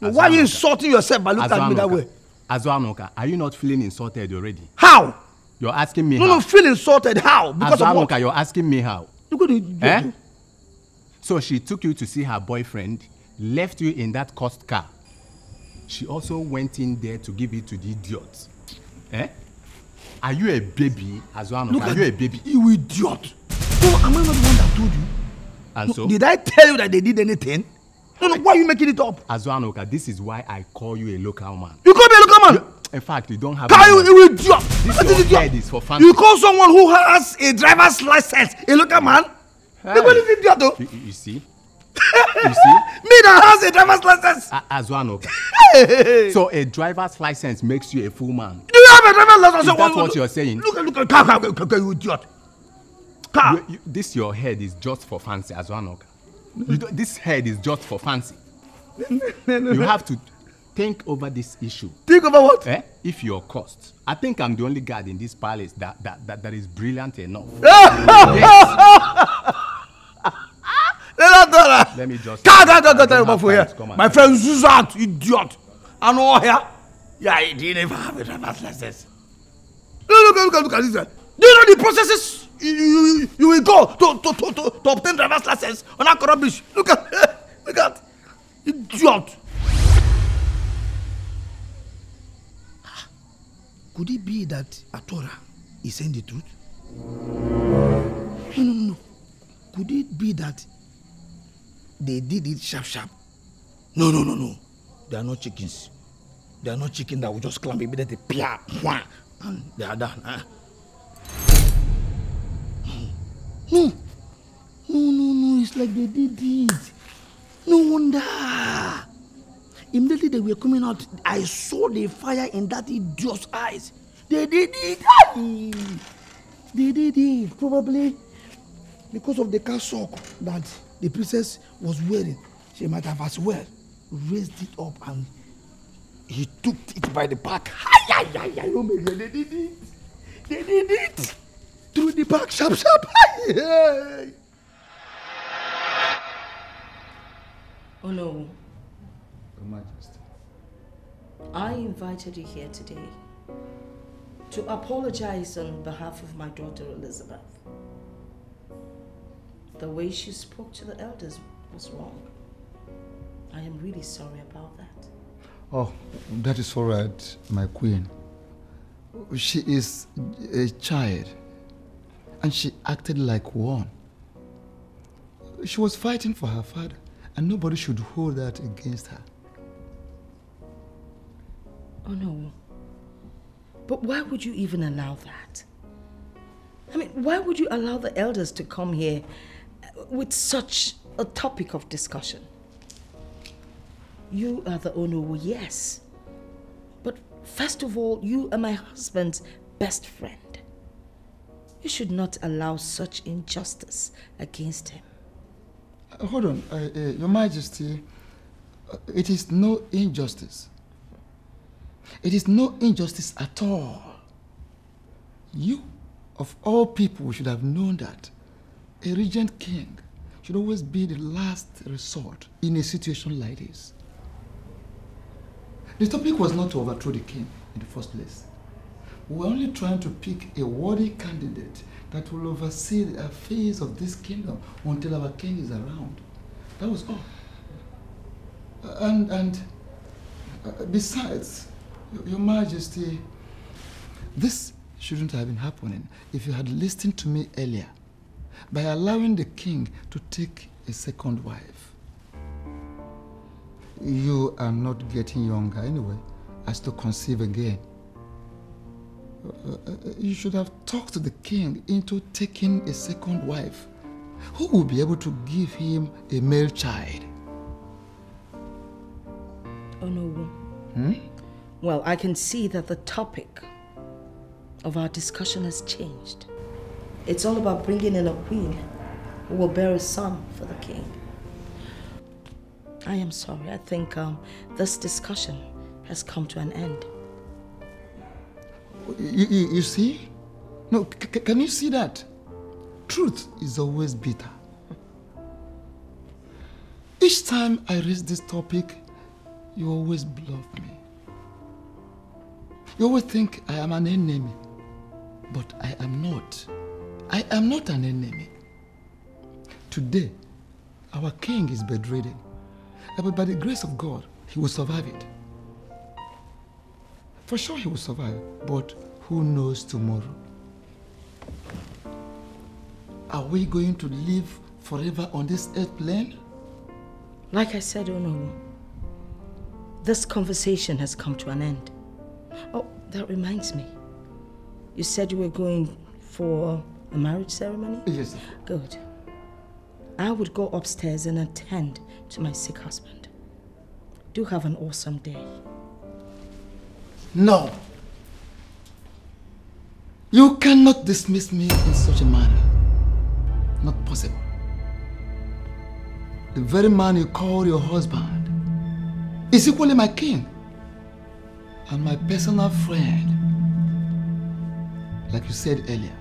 Azuanuka. Why are you insulting yourself by looking at me that Azuanuka. way? Azuanuka, are you not feeling insulted already? How? You're asking me No, how. no, feel insulted. How? Because of what? Azuanuka, you're asking me how. Look at it. Eh? So she took you to see her boyfriend, left you in that cursed car. She also went in there to give it to the idiot. Eh? Are you a baby, Azuanuka? Look Are you a baby? You idiot. No, am I not the one that told you? And No, so, Did I tell you that they did anything? No, no, why are you making it up? Azuanuka, this is why I call you a local man. You call me a local man? In fact, you don't have. Can you, you idiot? This What your idiot? head is for fancy. You call someone who has a driver's license a local man? Hey. Look this idiot though. You, you see? you see? Me that has a driver's license. A- Azuanuka. Hey. So a driver's license makes you a full man. Do you have a driver's license? Is that what you're saying? Look at, look at, car, car, car, car, you idiot. Car. You, you, this your head is just for fancy, Azuanuka. You don't- this head is just for fancy. you have to think over this issue. Think over what? Eh? If you're cost. I think I'm the only guard in this palace that, that, that, that is brilliant enough. Let Let me just. Don't tell have for time here. My friend Zuzat, idiot. I know here. Yeah, he didn't even have a driver's license. Look, look, look, look at this. Do you know the processes you, you, you will go to, to, to, to, to obtain driver's license on that rubbish? Look at, look at, idiot. Could it be that Atora is saying the truth? No, no, no. Could it be that they did it sharp, sharp? No, no, no, no. They are not chickens. They are not chicken that will just climb immediately, pia, and they are done. Huh? No, no, no, no. It's like they did it. No wonder. Immediately they were coming out, I saw the fire in that idiot's eyes. They did it. They did it. Probably because of the cassock that the princess was wearing. She might have as well raised it up and he took it by the back. They did it. They did it. Through the back, sharp, sharp. Ay, ay. Oh no, Your Majesty. I invited you here today to apologize on behalf of my daughter Elizabeth. The way she spoke to the elders was wrong. I am really sorry about that. Oh, that is all right, my queen. She is a child, and she acted like one. She was fighting for her father, and nobody should hold that against her. Oh no. But why would you even allow that? I mean, why would you allow the elders to come here with such a topic of discussion? You are the Onowu, yes. But first of all, you are my husband's best friend. You should not allow such injustice against him. Uh, hold on, uh, uh, Your Majesty. uh, it is no injustice. It is no injustice at all. You, of all people, should have known that a regent king should always be the last resort in a situation like this. The topic was not to overthrow the king in the first place. We were only trying to pick a worthy candidate that will oversee the affairs of this kingdom until our king is around. That was all. Uh, And, and uh, besides, Your Majesty, this shouldn't have been happening if you had listened to me earlier by allowing the king to take a second wife. You are not getting younger anyway, as to conceive again. Uh, you should have talked the king into taking a second wife who will be able to give him a male child. Oh Onowu. Hmm? Well, I can see that the topic of our discussion has changed. It's all about bringing in a queen who will bear a son for the king. I am sorry. I think um, this discussion has come to an end. You, you, you see? No, can you see that? Truth is always bitter. Each time I raise this topic, you always bluff me. You always think I am an enemy, but I am not. I am not an enemy. Today, our king is bedridden, but by the grace of God, he will survive it. For sure, he will survive, but who knows tomorrow? Are we going to live forever on this earth plane? Like I said, Onowu, this conversation has come to an end. Oh, that reminds me. You said you were going for a marriage ceremony? Yes. Good. I would go upstairs and attend to my sick husband. Do have an awesome day. No. You cannot dismiss me in such a manner. Not possible. the very man you call your husband, is equally my king and my personal friend. Like you said earlier,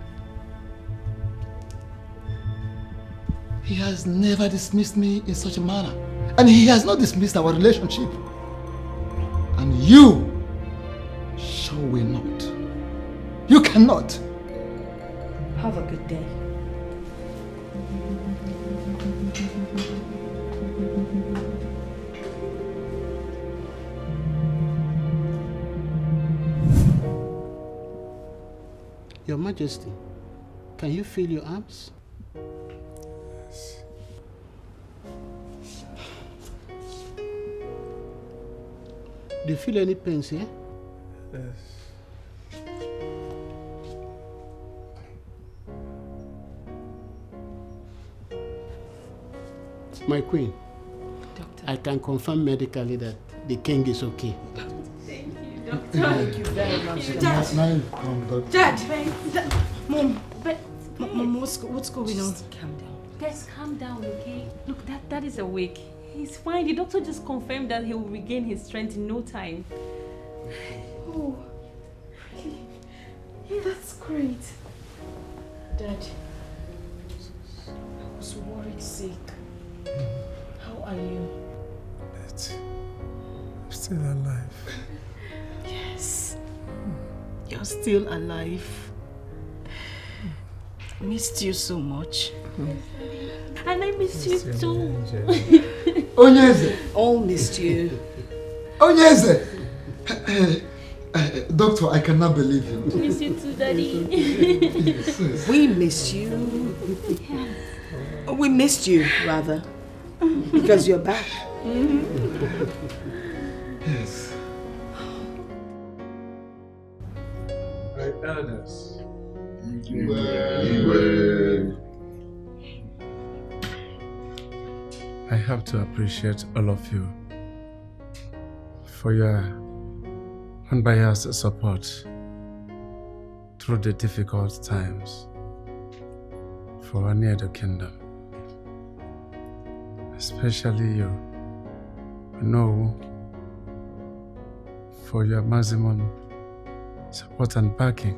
he has never dismissed me in such a manner, and he has not dismissed our relationship. And you shall we not. You cannot. Have a good day. Your Majesty, can you feel your arms? Do you feel any pains here? Yes. My queen, Doctor. I can confirm medically that the king is okay. Thank you very much. Dad. Now you've come, Doctor. Dad. Dad. Mom. But M- Mom, what's, what's going on? calm down. Guys, calm down, okay? Look, that that is awake. He's fine. The doctor just confirmed that he will regain his strength in no time. Oh, yeah, that's great. Dad, I was worried sick. How are you? But I'm still alive. Yes, hmm. you're still alive. Missed you so much. Hmm. And I miss you too. Onyeze. All missed you. Onyeze. Eh, Doctor, I cannot believe you. miss you too, Daddy. Yes. We miss you. We missed you, rather. Because you're back. Yes. My elders. I have to appreciate all of you for your unbiased support through the difficult times for our near the kingdom. Especially you, know for your maximum support and backing.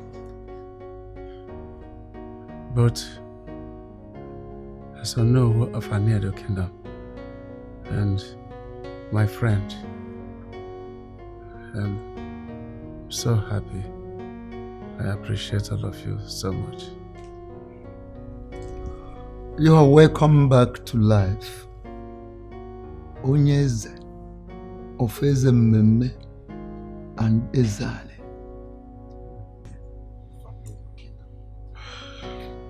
But as a know of the kingdom and my friend, I'm so happy. I appreciate all of you so much. You are welcome back to life. Onyeze of Ezemmeme and Ezale.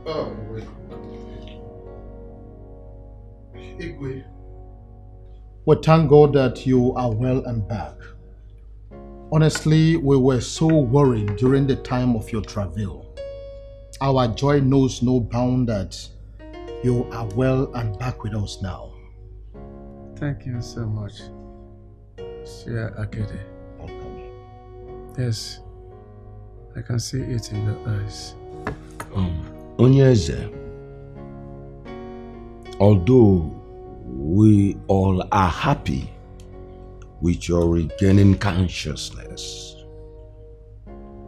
Oh, wait. Igwe. We thank God that you are well and back. Honestly, we were so worried during the time of your travel. Our joy knows no bound that you are well and back with us now. Thank you so much, Shia Akede. Welcome. Yes, I can see it in your eyes. Um, Onyeze, although we all are happy with your regaining consciousness,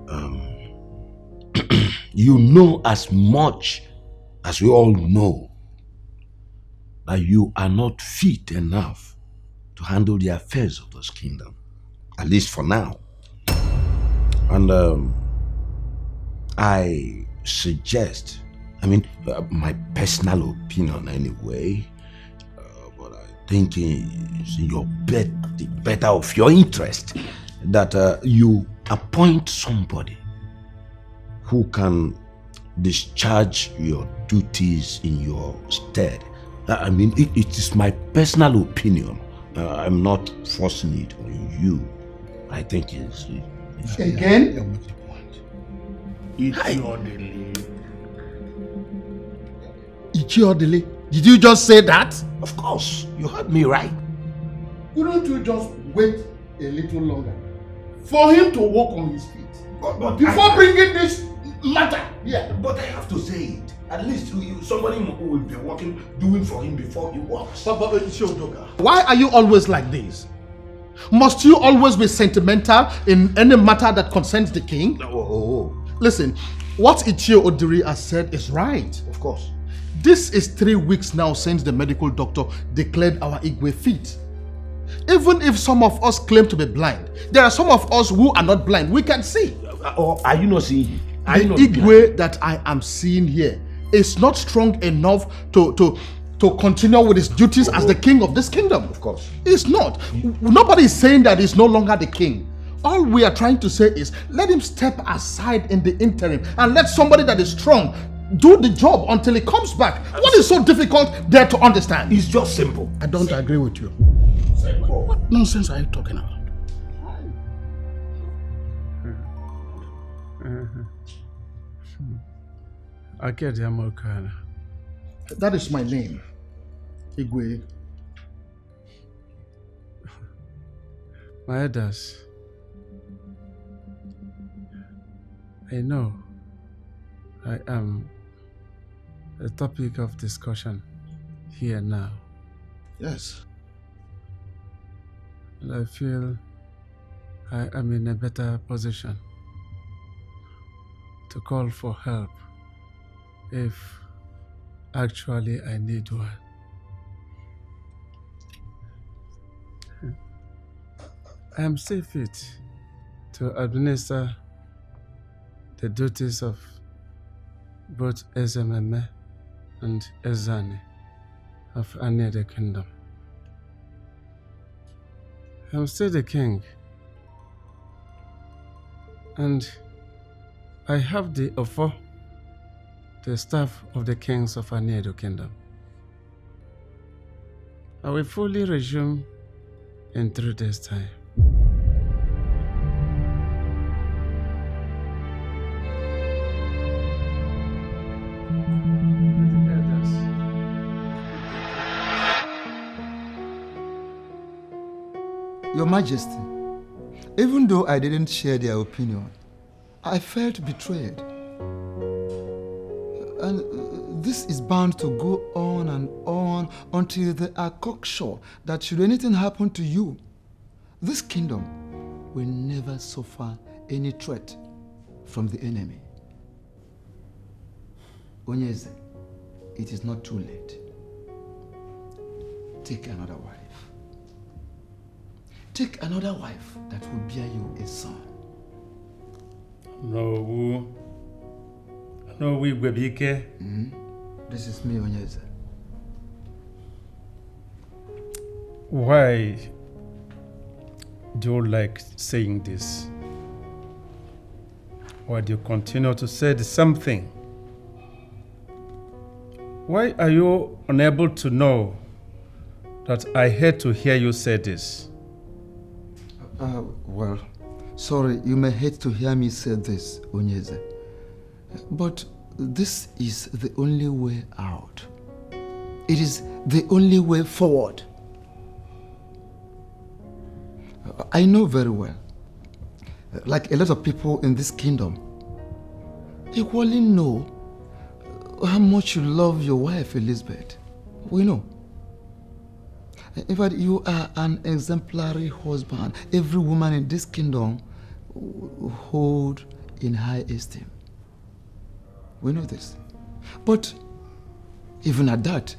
um, you know as much as we all know that you are not fit enough to handle the affairs of this kingdom, at least for now. And um, I suggest, I mean, uh, my personal opinion anyway, but I it's in your bet, the better of your interest that uh, you appoint somebody who can discharge your duties in your stead. Uh, I mean, it, it is my personal opinion. Uh, I'm not forcing it on you. I think it's. it's Again? Ichiodele, did you just say that? Of course, you heard me right. Couldn't you just wait a little longer for him to walk on his feet But, but before bringing this matter here? But I have to say it. At least you, you, somebody who will be working, doing for him before he works. But, but, Shodoga, why are you always like this? Must you always be sentimental in any matter that concerns the king? Oh, oh, oh. Listen, what Ichie Odiri has said is right. Of course. This is three weeks now since the medical doctor declared our Igwe fit. Even if some of us claim to be blind, there are some of us who are not blind. We can see. Uh, or are you not seeing him? Are the Igwe that I am seeing here is not strong enough to to to continue with his duties as the king of this kingdom. Of course. It's not. Nobody is saying that he's no longer the king. All we are trying to say is let him step aside in the interim and let somebody that is strong do the job until he comes back. What is so difficult there to understand? It's just simple. I don't agree with you. What nonsense are you talking about? Akedi Amokana. That is my name. Igwe. My elders, I know I am a topic of discussion here now. Yes. And I feel I am in a better position to call for help if actually I need one. I am still fit to administer the duties of both Ezememe and Ezani of Anede Kingdom. I am still the king, and I have the offer, the staff of the kings of Anedo Kingdom. I will fully resume in three days' time. Your Majesty, even though I didn't share their opinion, I felt betrayed. And uh, this is bound to go on and on until they are cocksure that should anything happen to you, this kingdom will never suffer any threat from the enemy. Onyeze, it is not too late. Take another wife. Take another wife that will bear you a son. No, no, we will be Mm? This is me, Onyeze. Why do you like saying this? Why do you continue to say the same thing? Why are you unable to know that I hate to hear you say this? Uh, well, sorry, you may hate to hear me say this, Onyeze. But this is the only way out. It is the only way forward. I know very well, like a lot of people in this kingdom, equally know how much you love your wife, Elizabeth. We know. In fact, you are an exemplary husband. Every woman in this kingdom hold in high esteem. We know this. But even at that,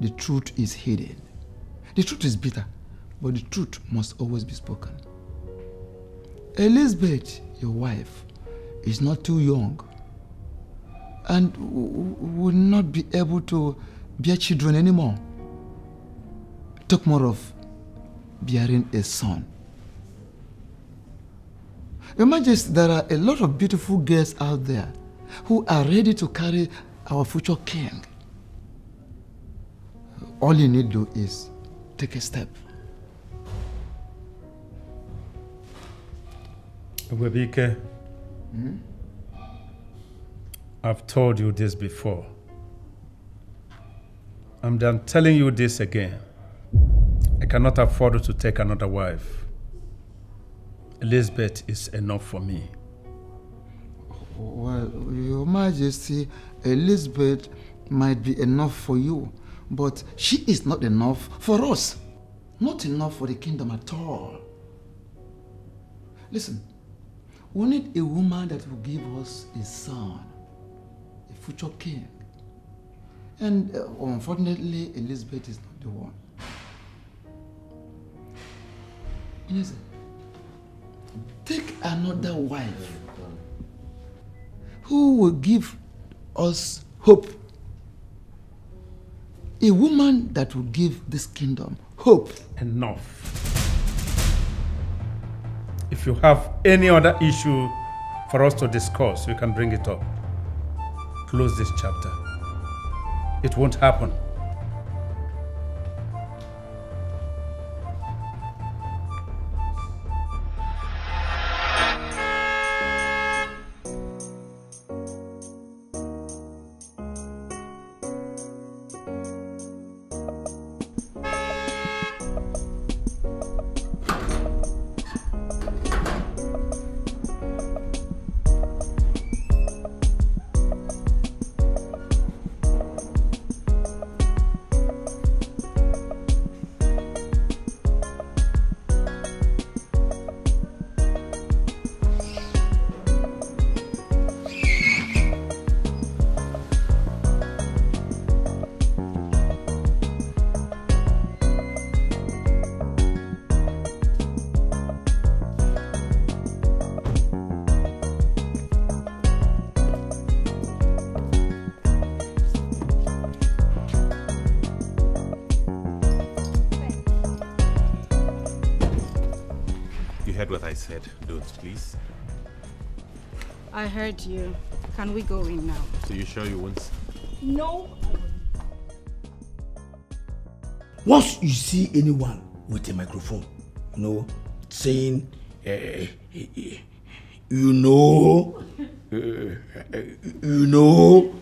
the truth is hidden. The truth is bitter, but the truth must always be spoken. Elizabeth, your wife, is not too young and will not be able to bear children anymore. Talk more of bearing a son. Your Majesty, there are a lot of beautiful girls out there who are ready to carry our future king. All you need to do is take a step. Gwebike, Hmm? I've told you this before. And I'm done telling you this again. I cannot afford to take another wife. Elizabeth is enough for me. Well, Your Majesty, Elizabeth might be enough for you, but she is not enough for us. Not enough for the kingdom at all. Listen, we need a woman that will give us a son, a future king. And uh, unfortunately, Elizabeth is not the one. Listen, take another wife who will give us hope. A woman that will give this kingdom hope. Enough. If you have any other issue for us to discuss, you can bring it up. Close this chapter. It won't happen. Said. Don't, please. I heard you. Can we go in now? So you sure you won't? No. Once you see anyone with a microphone, you know, saying, eh, eh, eh, you know, eh, eh, you know,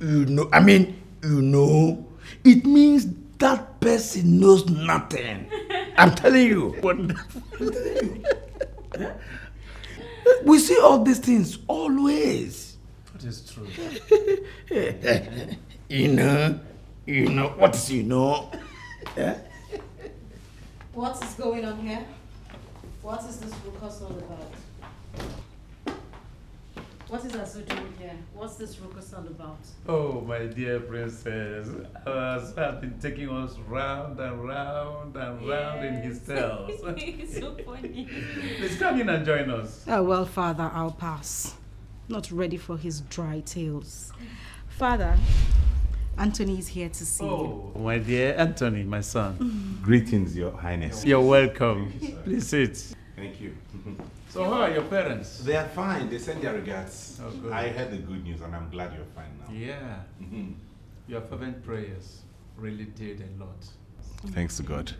you know, I mean, you know, it means that person knows nothing. I'm telling you. we see all these things always. That is true. you know, you know, what is you know? Eh? What is going on here? What is this ruckus all about? What is Azu doing here? What's this ruckus all about? Oh, my dear princess, Azu has been taking us round and round and round in his tales. It's so funny. Please come in and join us. Oh, well, Father, I'll pass. Not ready for his dry tales. Father, Anthony is here to see you. Oh, my dear Anthony, my son. Mm. Greetings, Your Highness. You're welcome. Please sit. Thank you. So, how are your parents? They are fine. They send their regards. Oh, good. I heard the good news and I'm glad you're fine now. Yeah. Mhm. Your fervent prayers really did a lot. Thanks to God.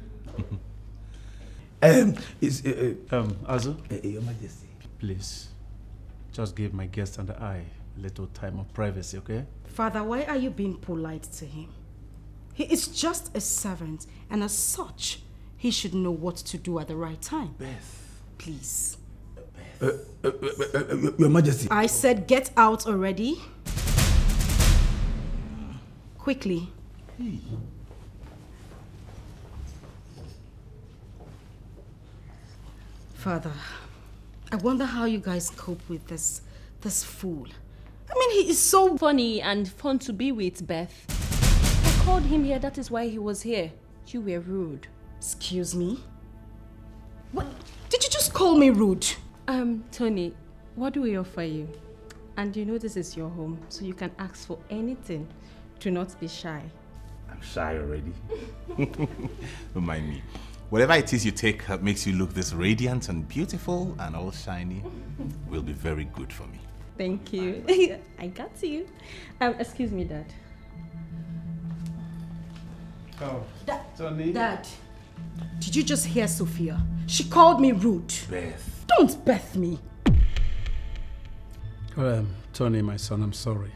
Um, is uh, um, Azu? Your Majesty. Please, just give my guest and I a little time of privacy, okay? Father, why are you being polite to him? He is just a servant, and as such, he should know what to do at the right time. Beth. Please. Uh, uh, uh, Your Majesty. I said get out already. Quickly. Father, I wonder how you guys cope with this this fool. I mean, he is so funny and fun to be with, Beth. I called him here, that is why he was here. You were rude. Excuse me? What? Did you just call me rude? Um, Tony, what do we offer you? And you know this is your home, so you can ask for anything. Do not be shy. I'm shy already. Don't mind me. Whatever it is you take that makes you look this radiant and beautiful and all shiny will be very good for me. Thank you. I got you. Um, excuse me, Dad. Oh, Da- Tony. Dad, did you just hear Sophia? She called me rude. Beth. Don't Beth me. Um, Tony, my son, I'm sorry.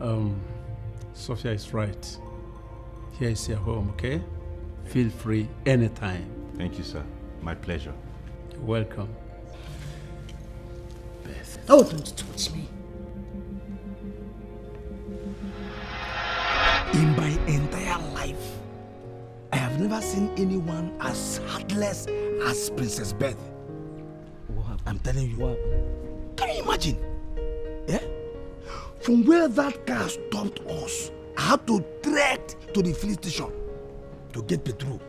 Um, Sophia is right. Here is your home, okay? Feel free anytime. Thank you, sir. My pleasure. You're welcome. Beth. Oh, don't touch me. In my entire life, I have never seen anyone as heartless as Princess Beth. I'm telling you. Can you imagine? Yeah? From where that car stopped us, I had to trek to the filling station to get petrol.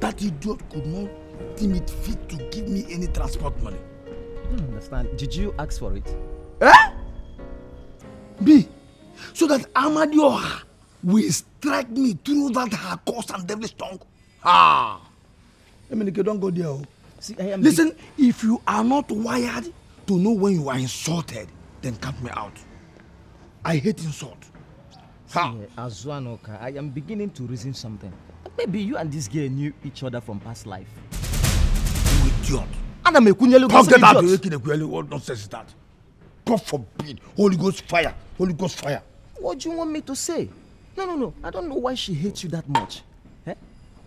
That idiot could not deem it fit to give me any transport money. I don't understand. Did you ask for it? Eh? Me? So that Amadioha will strike me through that her coarse and devilish tongue? Ah! Emenike, don't go there. oh. See, I am Listen, if you are not wired to know when you are insulted, then count me out. I hate insult. See, eh, Azuanoka, I am beginning to reason something. Maybe you and this girl knew each other from past life. You idiot. Ana m ekwunyelu Talk gosi that out idiot. to Ekinekweli. What nonsense is that? God forbid. Holy Ghost fire. Holy Ghost fire. What do you want me to say? No, no, no. I don't know why she hates you that much. Eh?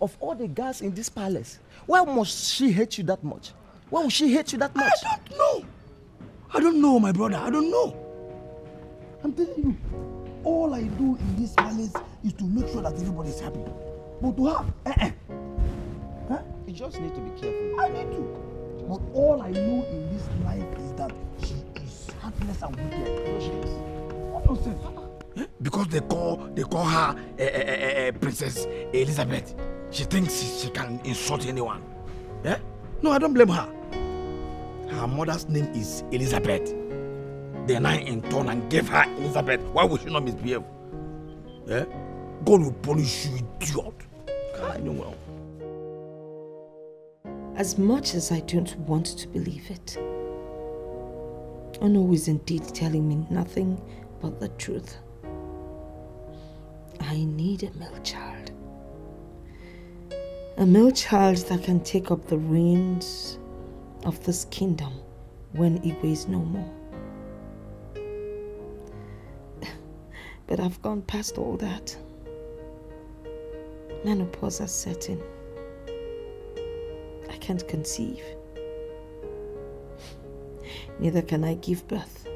Of all the girls in this palace, why must she hate you that much? Why would she hate you that much? I don't know. I don't know, my brother. I don't know. I'm telling you, all I do in this palace is to make sure that everybody is happy. But to her, eh, eh. You just need to be careful. I need to. But all I know in this life is that she is heartless and wicked. She is. What nonsense? Because they call they call her eh, eh, eh, Princess Elizabeth. She thinks she, can insult anyone. Yeah? No, I don't blame her. Her mother's name is Elizabeth. Then I in turn and gave her Elizabeth. Why would she not misbehave? Yeah? God will punish you, idiot. I know well. As much as I don't want to believe it, Ono is indeed telling me nothing but the truth. I need a male child. A male child that can take up the reins of this kingdom when it is no more. But I've gone past all that. Menopause has set in. I can't conceive. Neither can I give birth.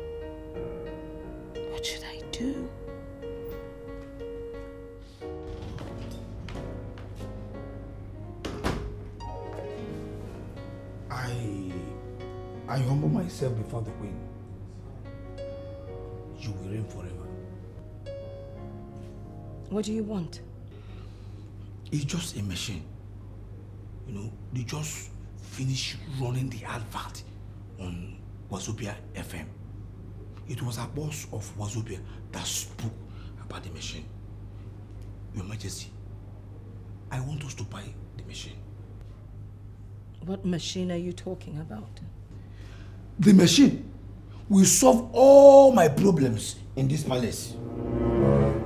What should I do? I humble myself before the queen. You will reign forever. What do you want? It's just a machine. You know, they just finished running the advert on Wazobia FM. It was a boss of Wazobia that spoke about the machine. Your Majesty, I want us to buy the machine. What machine are you talking about? The machine will solve all my problems in this palace.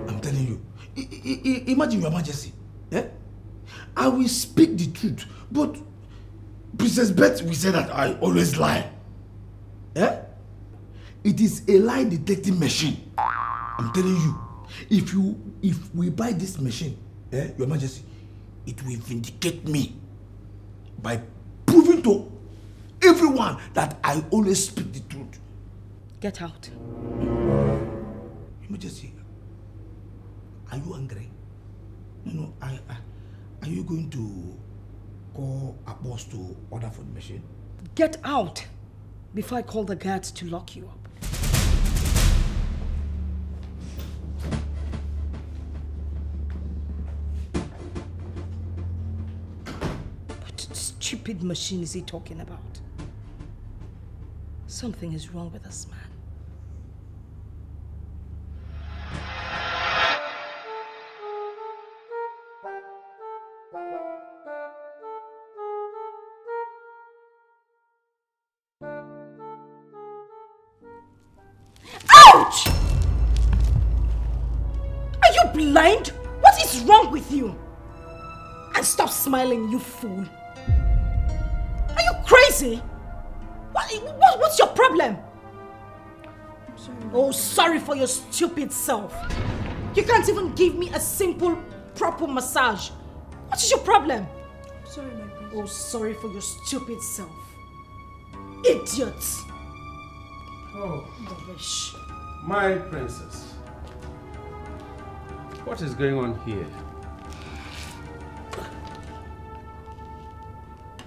I'm telling you. I- I- I- imagine your majesty. Eh? I will speak the truth, but Princess Beth will say that I always lie. Eh? It is a lie detecting machine. I'm telling you. If you if we buy this machine, eh, your majesty, it will vindicate me by proving to everyone that I always speak the truth. Get out. Majesty, are you angry? No, no. I, I, are you going to call a boss to order for the machine? Get out before I call the guards to lock you up. What stupid machine is he talking about? Something is wrong with this man. Ouch! Are you blind? What is wrong with you? And stop smiling, you fool. Are you crazy? What, what, what's your problem? Oh, sorry for your stupid self. You can't even give me a simple, proper massage. What is your problem? Sorry, my prince. Oh, sorry for your stupid self. Idiot. Oh. Rubbish. My princess. What is going on here?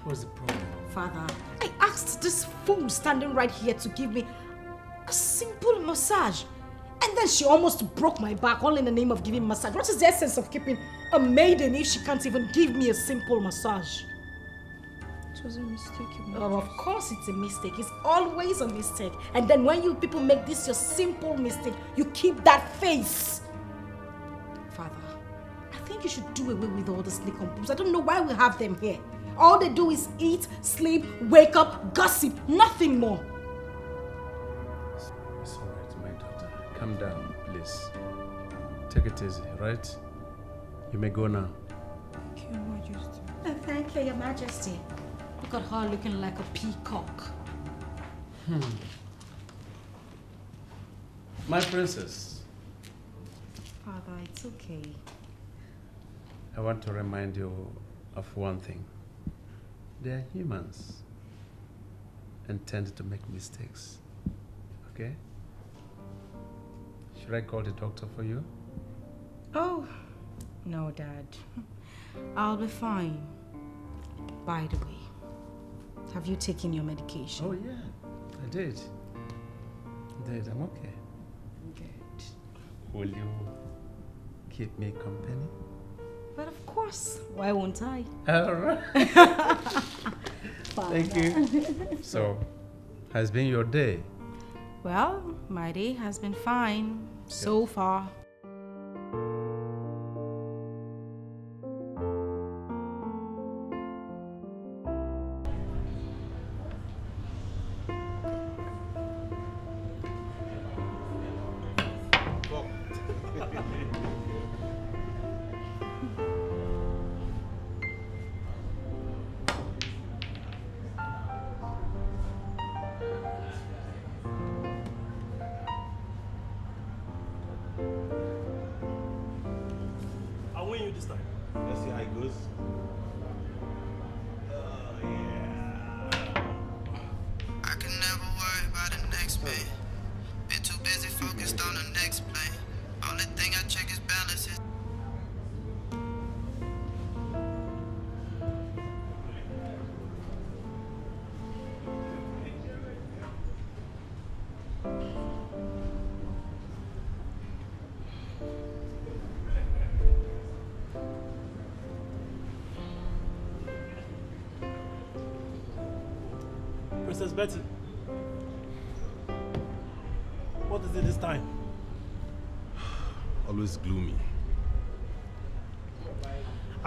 What's the problem? Father, I asked this fool standing right here to give me a simple massage. And then she almost broke my back all in the name of giving massage. What is the essence of keeping a maiden if she can't even give me a simple massage? It was a mistake. Oh, of course it's a mistake. It's always a mistake. And then when you people make this your simple mistake, you keep that face. Father, I think you should do away with all the slick poops. I don't know why we have them here. All they do is eat, sleep, wake up, gossip, nothing more. It's all right, my daughter. Calm down, please. Take it easy, right? You may go now. Your Majesty. Oh, thank you, Your Majesty. Look at her looking like a peacock. Hmm. My princess, Father, it's okay. I want to remind you of one thing. They are humans and tend to make mistakes. Okay? Should I call the doctor for you? Oh, no, Dad. I'll be fine. By the way, have you taken your medication? Oh, yeah, I did. I did. I'm okay. Good. Will you keep me company? But of course, why won't I? All right. Thank you. So, has been your day? Well, my day has been fine so far.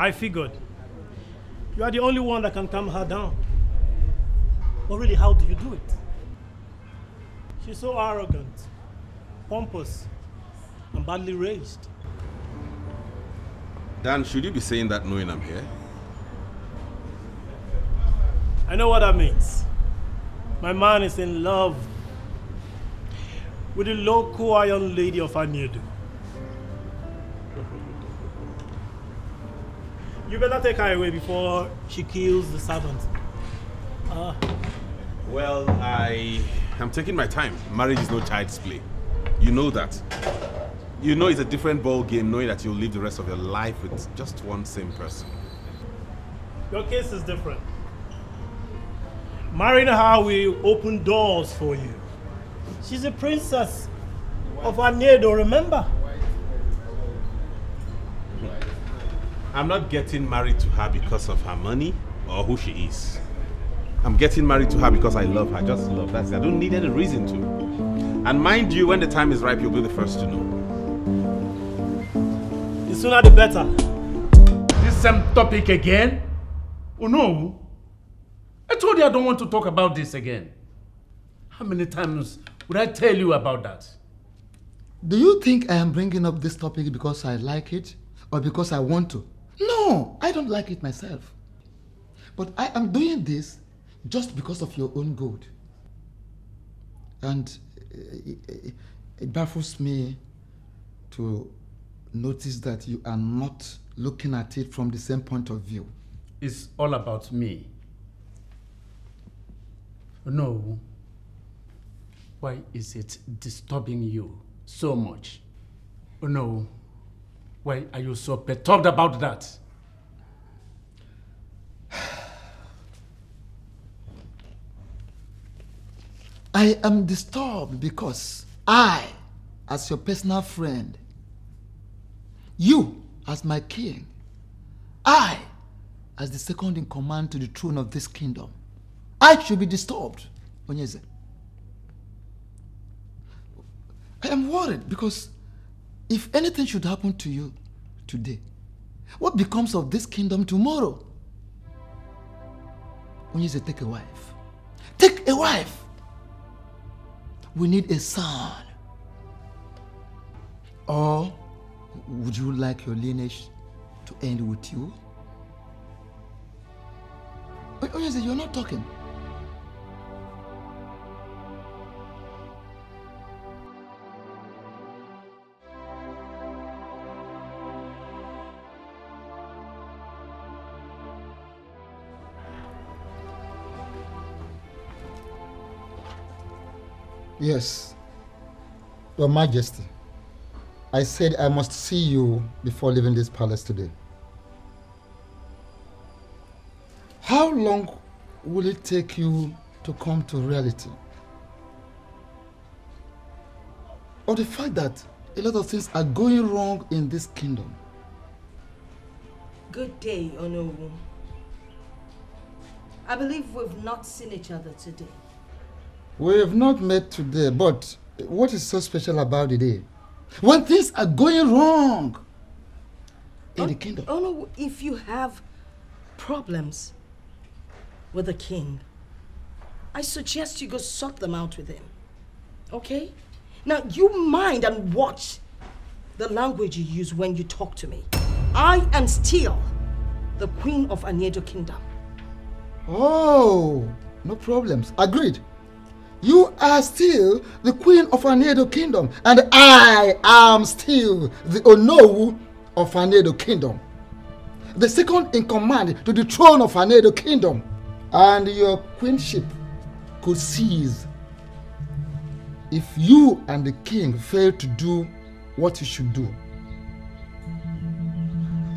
I figured. You are the only one that can calm her down. But really, how do you do it? She's so arrogant, pompous, and badly raised. Dan, should you be saying that knowing I'm here? I know what that means. My man is in love with the local iron lady of Aniedo. You better take her away before she kills the servant. Ah, Well, I am taking my time. Marriage is no child's play. You know that. You know it's a different ball game knowing that you'll live the rest of your life with just one same person. your case is different. Marrying her will open doors for you. She's a princess of Aniedo, remember? I'm not getting married to her because of her money or who she is. I'm getting married to her because I love her. Just love. That's it. I don't need any reason to. And mind you, when the time is ripe, you'll be the first to know. The sooner the better. This same topic again? Oh no. I told you I don't want to talk about this again. How many times would I tell you about that? Do you think I am bringing up this topic because I like it or because I want to? No, I don't like it myself. But I am doing this just because of your own good. And it, it- baffles me to notice that you are not looking at it from the same point of view. It's all about me. No. Why is it disturbing you so much? No. Why are you so perturbed about that? I am disturbed because I, as your personal friend, you, as my king, I, as the second in command to the throne of this kingdom, I should be disturbed. Onyeze. I am worried because if anything should happen to you today, what becomes of this kingdom tomorrow? Onyeze, take a wife. Take a wife. We need a son. Or would you like your lineage to end with you? Oh, oh Onyeze, you're not talking. Yes, Your Majesty. I said I must see you before leaving this palace today. How long will it take you to come to reality? Or the fact that a lot of things are going wrong in this kingdom? Good day, Onowu. I believe we've not seen each other today. We have not met today, but what is so special about the day? When things are going wrong in the oh, kingdom. Oh no, if you have problems with the king, I suggest you go sort them out with him. Okay? Now you mind and watch the language you use when you talk to me. I am still the queen of Aniedo kingdom. Oh, no problems. Agreed. You are still the queen of Aniedo kingdom, and I am still the Onowu of Aniedo kingdom. The second in command to the throne of Aniedo kingdom. And your queenship could cease if you and the king fail to do what you should do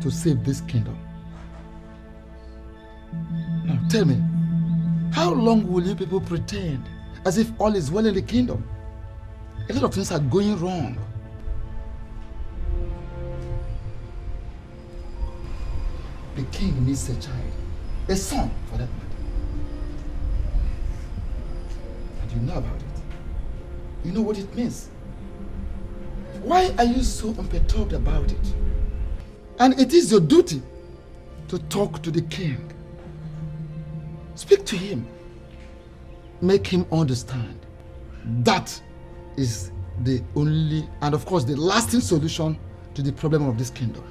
to save this kingdom. Now tell me, how long will you people pretend as if all is well in the kingdom? A lot of things are going wrong. The king needs a child, a son for that matter. And you know about it. You know what it means. Why are you so unperturbed about it? And it is your duty to talk to the king. Speak to him. Make him understand. That is the only, and of course, the lasting solution to the problem of this kingdom.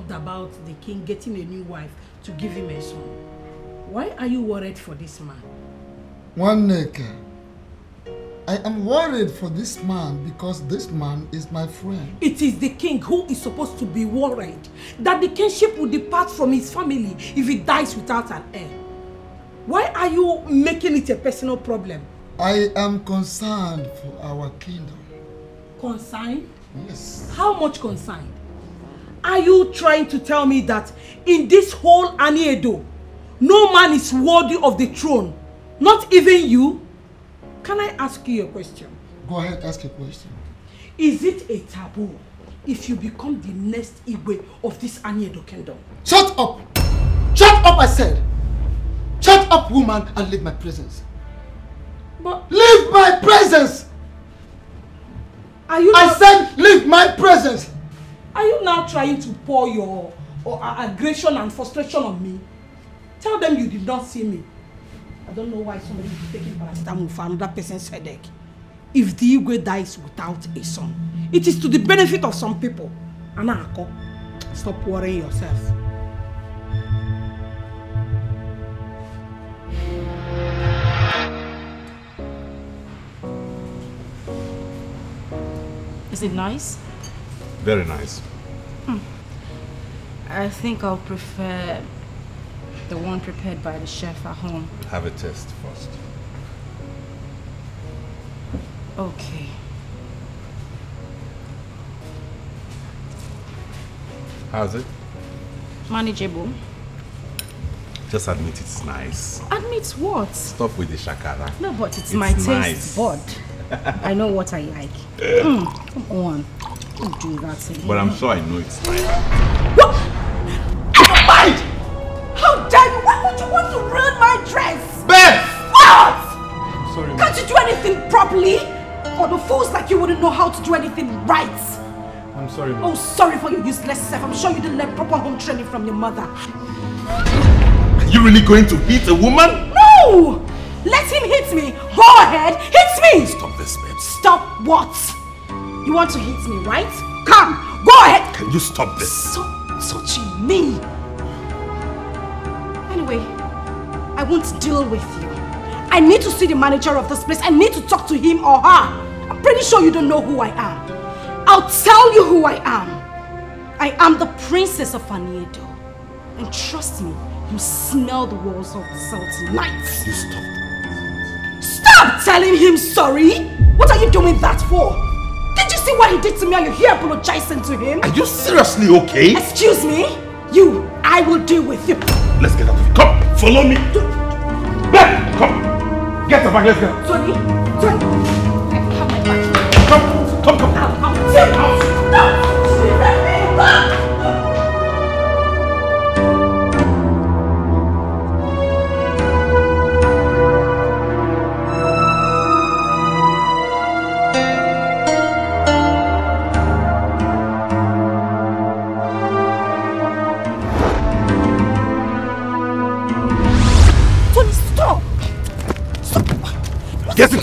Perturbed about the king getting a new wife to give him a son? Why are you worried for this man? One Neke, I am worried for this man because this man is my friend. It is the king who is supposed to be worried that the kingship will depart from his family if he dies without an heir. Why are you making it a personal problem? I am concerned for our kingdom. Concerned? Yes. How much concerned? Are you trying to tell me that in this whole Aniedo, no man is worthy of the throne? Not even you? Can I ask you a question? Go ahead, ask a question. Is it a taboo if you become the next Igwe of this Aniedo kingdom? Shut up! Shut up, I said! Shut up, woman, and leave my presence. But leave my presence! Are you I not- said leave my presence! Are you now trying to pour your uh, aggression and frustration on me? Tell them you did not see me. I don't know why somebody is taking paracetamol for another person's headache. if the Igwe dies without a son. It is to the benefit of some people. Anako, stop worrying yourself. Is it nice? Very nice. Hmm. I think I'll prefer the one prepared by the chef at home. Have a taste first. Okay. How's it? Manageable. Just admit it's nice. Admit what? Stop with the shakara. No, but it's, It's my taste nice. bud. I know what I like. Mm, come on. Don't do that. But I'm sure I know it's nice. Mind! How dare you? Why would you want to ruin my dress? Beth! What? I'm sorry, Can't you do anything properly? Or the fools like you wouldn't know how to do anything right. I'm sorry, Oh, sorry for your useless self. I'm sure you didn't learn proper home training from your mother. Are you really going to hit a woman? No! Let him hit me. Go ahead. Hit me. Stop this, babe. Stop what? You want to hit me, right? Come. Go ahead. Can you stop this? Stop touching me. Anyway, I won't deal with you. I need to see the manager of this place. I need to talk to him or her. I'm pretty sure you don't know who I am. I'll tell you who I am. I am the princess of Aniedo. And trust me, you smell the walls of the cell tonight. You stop. Stop telling him sorry! What are you doing that for? See what he did to me? Are you here apologizing to him? Are you seriously okay? Excuse me? You, I will deal with you. Let's get out of here. Come, follow me. Beth, come. Get the bag, let's go. Tony, Tony. Come, come, come. I'll take out. No!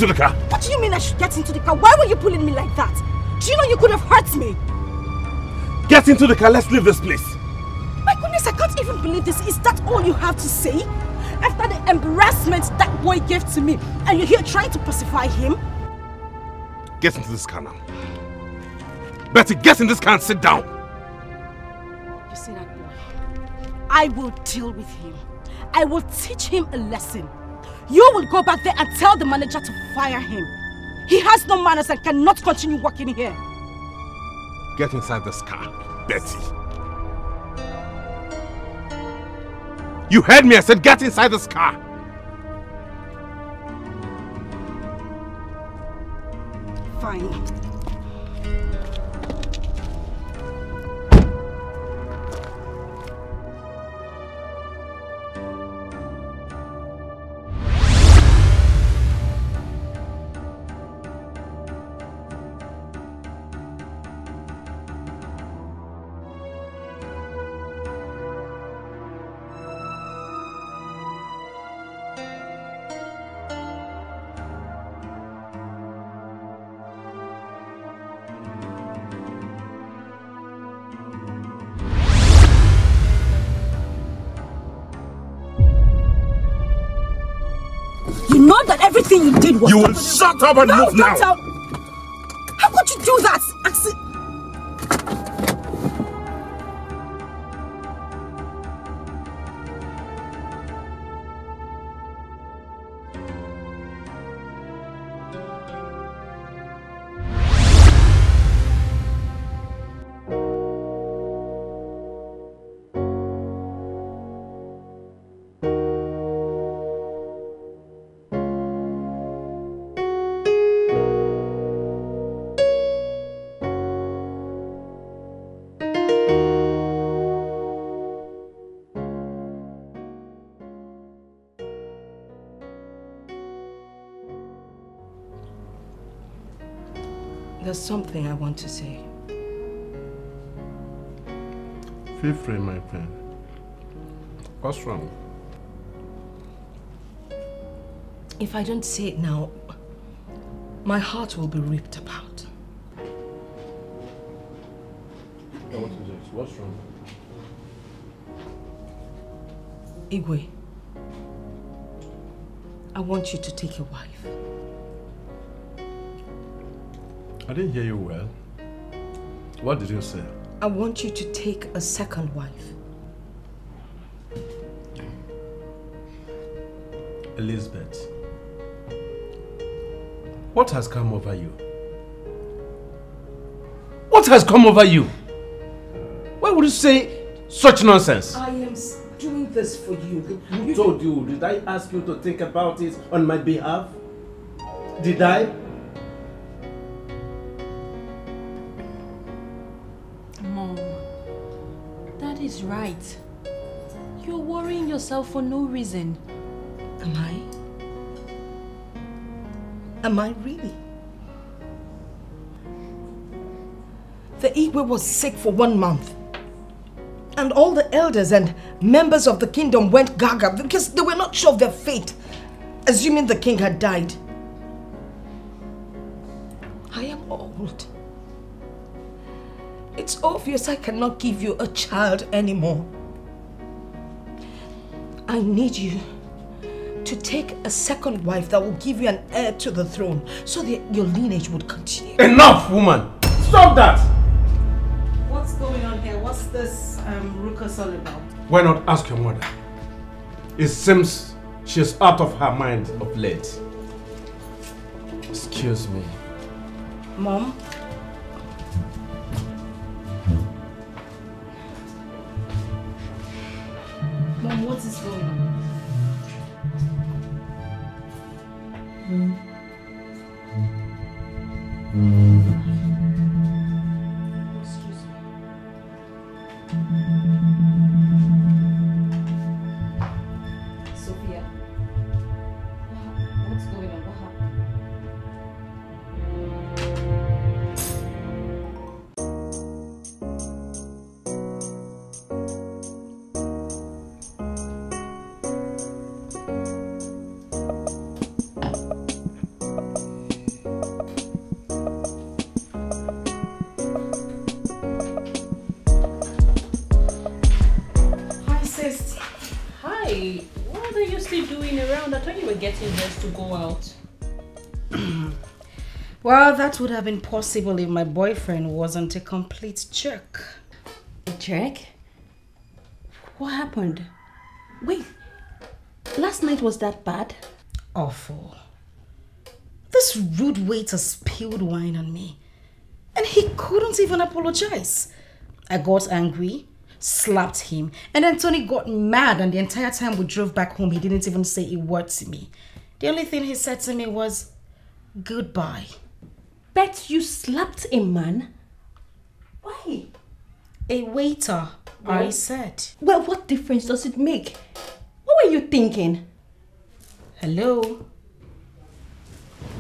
Into the car. What do you mean I should get into the car? Why were you pulling me like that? Do you know you could have hurt me? Get into the car. Let's leave this place. My goodness, I can't even believe this. Is that all you have to say? After the embarrassment that boy gave to me, and you're here trying to pacify him? Get into this car now. Betty, get in this car and sit down. You see that boy? I will deal with him. I will teach him a lesson. You will go back there and tell the manager to fire him. He has no manners and cannot continue working here. Get inside this car, Betty. You heard me. I said get inside this car. Fine. Shut up and move now. There's something I want to say. Feel free, my friend. What's wrong? If I don't say it now, my heart will be ripped apart. What's wrong? Igwe, I want you to take a wife. I didn't hear you well. What did you say? I want you to take a second wife. Elizabeth. What has come over you? What has come over you? Why would you say such nonsense? I am doing this for you. Who told you? Did I ask you to think about it on my behalf? Did I? Yourself for no reason. Am I? Am I really? The Igwe was sick for one month. And all the elders and members of the kingdom went gaga because they were not sure of their fate, assuming the king had died. I am old. It's obvious I cannot give you a child anymore. I need you to take a second wife that will give you an heir to the throne so that your lineage would continue. Enough, woman! Stop that! What's going on here? What's this um, ruckus all about? Why not ask your mother? It seems she's out of her mind of late. Excuse me. Mom? Mom, would have been possible if my boyfriend wasn't a complete jerk. A jerk? What happened? Wait, last night was that bad? Awful. This rude waiter spilled wine on me, and he couldn't even apologize. I got angry, slapped him, and then Tony got mad, and the entire time we drove back home, he didn't even say a word to me. The only thing he said to me was, goodbye. Bet you slapped a man? Why? A waiter, I said. Well, what difference does it make? What were you thinking? Hello?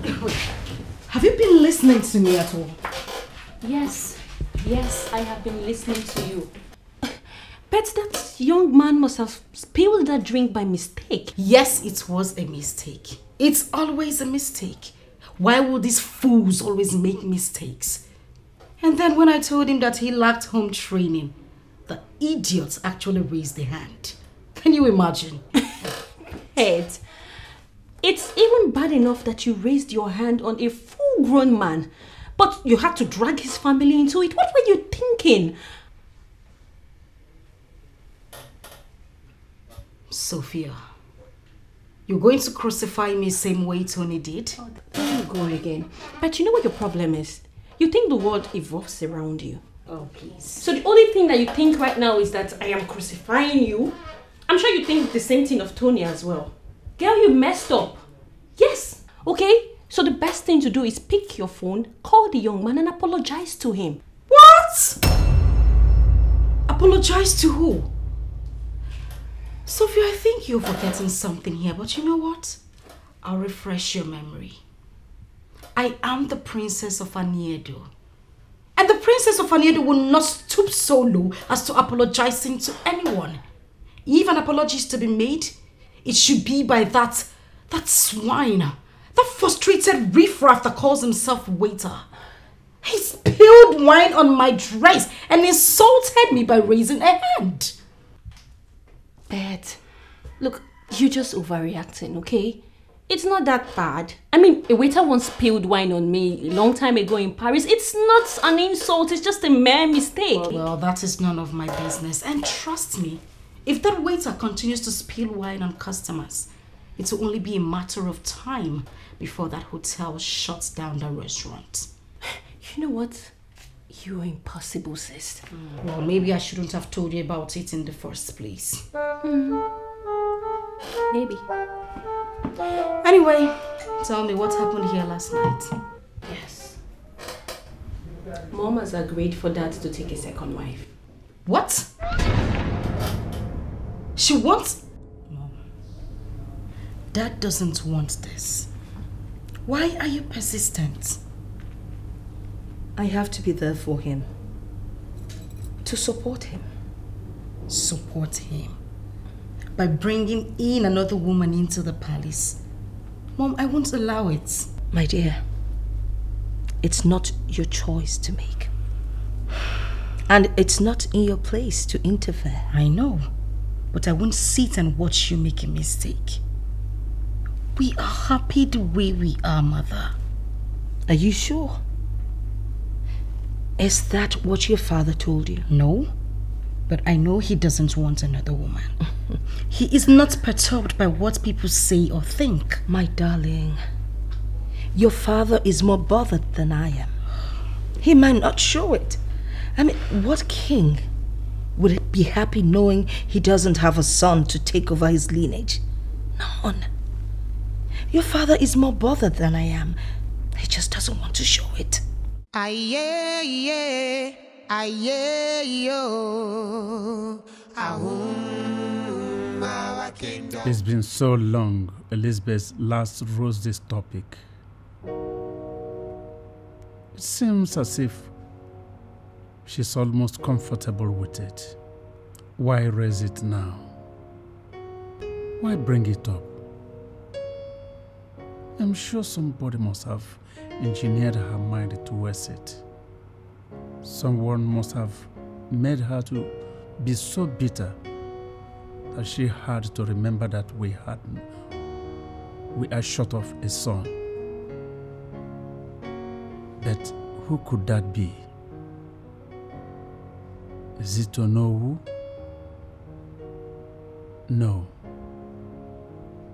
Have you been listening to me at all? Yes, yes, I have been listening to you. Bet that young man must have spilled that drink by mistake. Yes, it was a mistake. It's always a mistake. Why would these fools always make mistakes? And then when I told him that he lacked home training, the idiot actually raised a hand. Can you imagine? Head. It's even bad enough that you raised your hand on a full grown man, but you had to drag his family into it. What were you thinking? Sophia, you're going to crucify me same way Tony did? Oh, there you go again. But you know what your problem is? You think the world evolves around you. Oh, please. So the only thing that you think right now is that I am crucifying you. I'm sure you think the same thing of Tony as well. Girl, you messed up. Yes. Okay. So the best thing to do is pick your phone, call the young man, and apologize to him. What? Apologize to who? Sophia, I think you're forgetting something here, but you know what? I'll refresh your memory. I am the princess of Aniedo. And the princess of Aniedo will not stoop so low as to apologizing to anyone. If an apology is to be made, it should be by that, that swine, That frustrated riffraff that calls himself waiter. He spilled wine on my dress and insulted me by raising a hand. Beth, look, you're just overreacting, okay? It's not that bad. I mean, a waiter once spilled wine on me a long time ago in Paris. It's not an insult, it's just a mere mistake. Well, well, that is none of my business. And trust me, if that waiter continues to spill wine on customers, it will only be a matter of time before that hotel shuts down the restaurant. You know what? You're impossible, sis. Well, maybe I shouldn't have told you about it in the first place. Mm-hmm. Maybe. Anyway, tell me what happened here last night. Yes. Mom has agreed for Dad to take a second wife. What? She wants. Mom. Dad doesn't want this. Why are you persistent? I have to be there for him. To support him. Support him? By bringing in another woman into the palace? Mom, I won't allow it. My dear, it's not your choice to make. And it's not in your place to interfere. I know. But I won't sit and watch you make a mistake. We are happy the way we are, Mother. Are you sure? Is that what your father told you? No. But I know he doesn't want another woman. he is not perturbed by what people say or think. My darling, your father is more bothered than I am. He might not show it. I mean, what king would be happy knowing he doesn't have a son to take over his lineage? None. Your father is more bothered than I am. He just doesn't want to show it. Aye, aye, yo. It's been so long Elizabeth last rose this topic. It seems as if she's almost comfortable with it. Why raise it now? Why bring it up? I'm sure somebody must have engineered her mind towards it. Someone must have made her to be so bitter that she had to remember that we had we are short of a son. But who could that be? Is it to know who? No.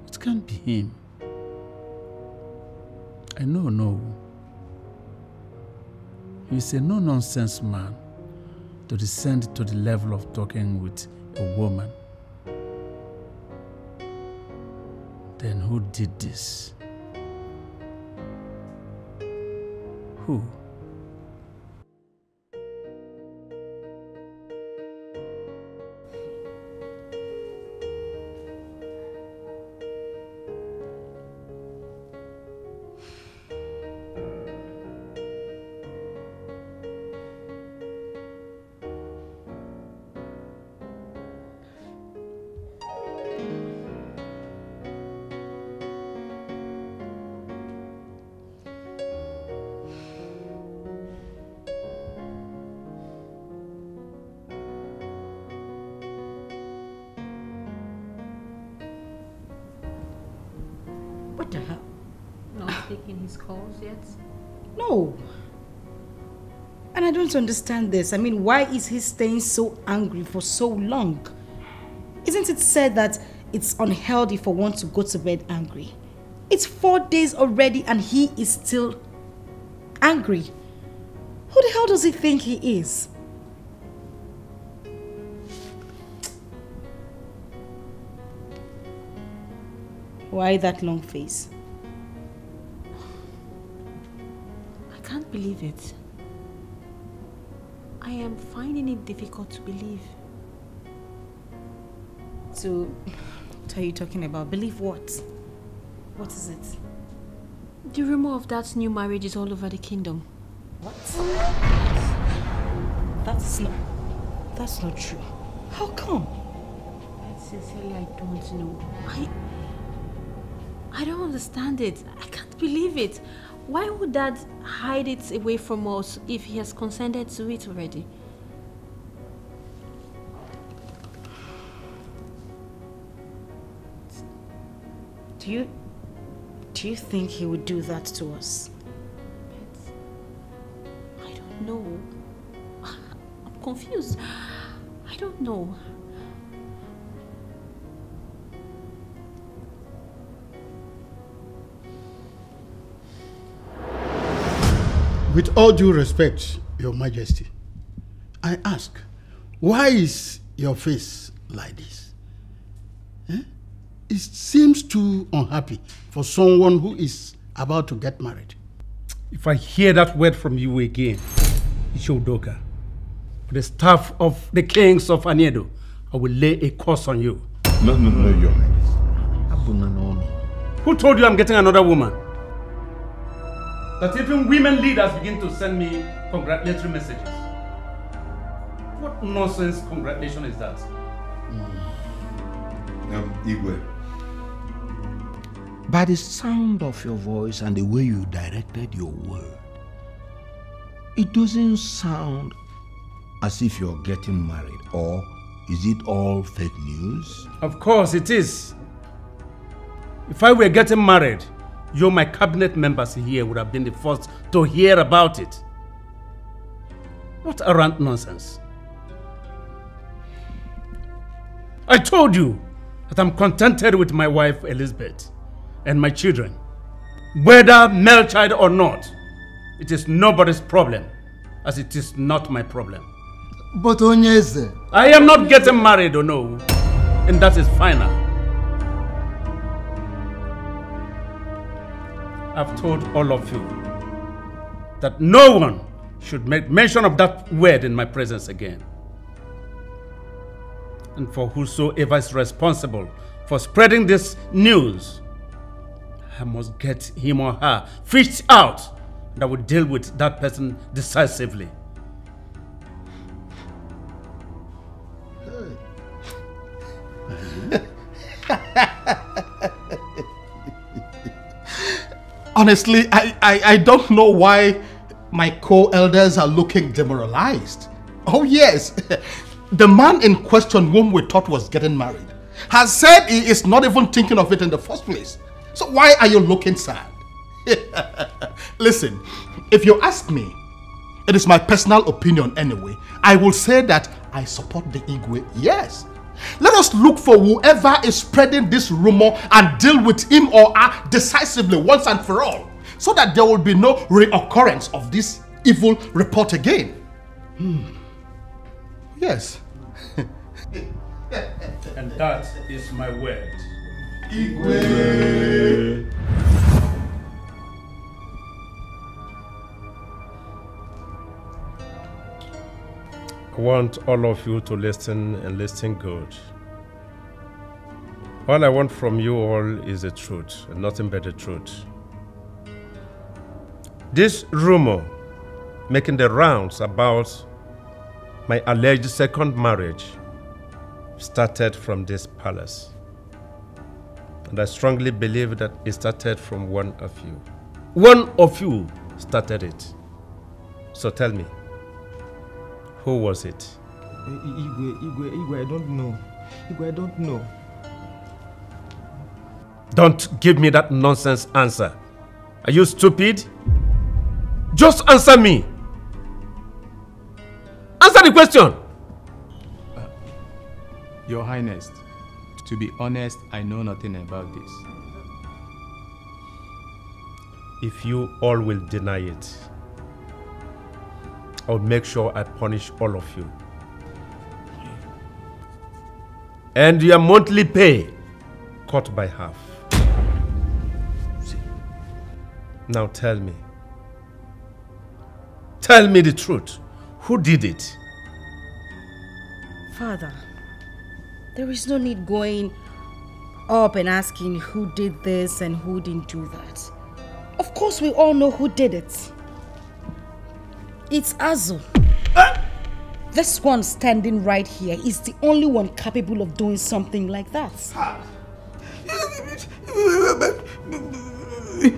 It can't be him. I know no. He's a no nonsense man to descend to the level of talking with a woman. Then who did this? Who? Don't understand this. I mean, why is he staying so angry for so long? Isn't it said that it's unhealthy for one to go to bed angry? It's four days already and he is still angry. Who the hell does he think he is? Why that long face? I can't believe it. I am finding it difficult to believe. So, what are you talking about? Believe what? What is it? The rumor of that new marriage is all over the kingdom. What? That's not. That's not true. How come? Sincerely, I don't know. I. I don't understand it. I can't believe it. Why would Dad hide it away from us if he has consented to it already? Do you do you think he would do that to us? I don't know. I'm confused. I don't know. With all due respect, Your Majesty, I ask, why is your face like this? Eh? It seems too unhappy for someone who is about to get married. If I hear that word from you again, Ishodoka, the staff of the kings of Aniedo, I will lay a curse on you. No, no, no, Your Majesty. Who told you I'm getting another woman? That even women leaders begin to send me congratulatory messages. What nonsense congratulation is that? Um, Igwe, By the sound of your voice and the way you directed your word, it doesn't sound as if you're getting married, or is it all fake news? Of course it is. If I were getting married, you, my cabinet members here, would have been the first to hear about it. What arrant nonsense. I told you that I'm contented with my wife Elizabeth and my children. Whether male child or not, it is nobody's problem, as it is not my problem. But Onyeze, I am not getting married, or no, and that is final. I've told all of you that no one should make mention of that word in my presence again. And for whosoever is responsible for spreading this news, I must get him or her fished out and I will deal with that person decisively. Honestly, I, I, I don't know why my co-elders are looking demoralized. Oh yes, the man in question whom we thought was getting married has said he is not even thinking of it in the first place. So why are you looking sad? Listen, if you ask me, it is my personal opinion anyway, I will say that I support the Igwe, yes. Let us look for whoever is spreading this rumor and deal with him or her decisively once and for all, so that there will be no reoccurrence of this evil report again. Hmm. Yes. And that is my word. Igwe. Want all of you to listen and listen good. All I want from you all is the truth, and nothing but the truth. This rumor making the rounds about my alleged second marriage started from this palace. And I strongly believe that it started from one of you. One of you started it. So tell me, who was it? Igwe, Igwe, Igwe, I don't know. Igwe, I don't know. Don't give me that nonsense answer. Are you stupid? Just answer me. Answer the question. Your Highness, to be honest, I know nothing about this. If you all will deny it, I'll make sure I punish all of you. And your monthly pay cut by half. Now tell me. Tell me the truth. Who did it? Father, there is no need going up and asking who did this and who didn't do that. Of course, we all know who did it. It's Azu. This one standing right here is the only one capable of doing something like that.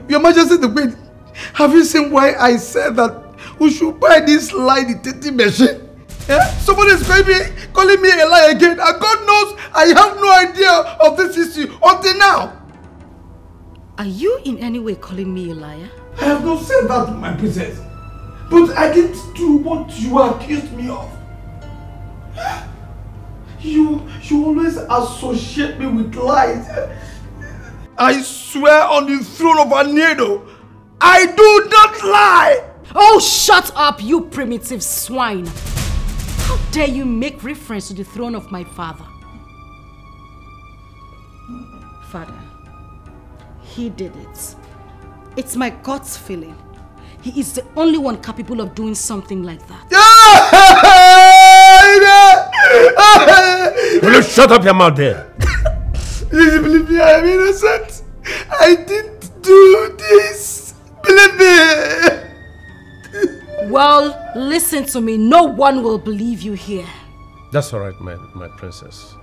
Your Majesty the Queen, have you seen why I said that we should buy this lie detecting machine? Yeah? Somebody is calling me, calling me a lie again, and God knows I have no idea of this issue until now. Are you in any way calling me a liar? I have not said that, my princess. But I didn't do what you accused me of. You, you always associate me with lies. I swear on the throne of Aniedo, I do not lie! Oh, shut up, you primitive swine! How dare you make reference to the throne of my father? Father, he did it. It's my God's feeling. He is the only one capable of doing something like that. Will you shut up your mouth there? Please believe me, I am innocent. I didn't do this. Believe me. Well, listen to me. No one will believe you here. That's all right, my, my princess.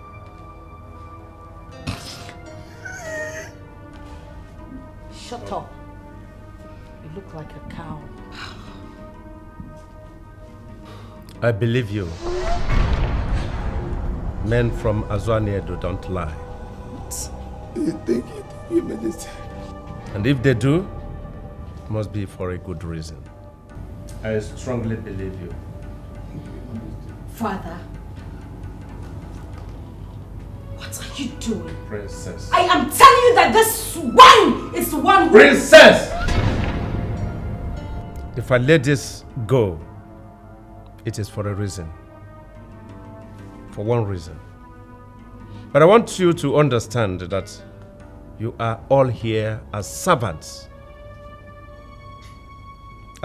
Shut up. You look like a cow. I believe you. Men from Azwaniedo don't lie. Thank you, thank you, Majesty. And if they do, it must be for a good reason. I strongly believe you. Father. What are you doing? Princess. I am telling you that this one is the one who... Princess! If I let this go, it is for a reason. For one reason. But I want you to understand that you are all here as servants.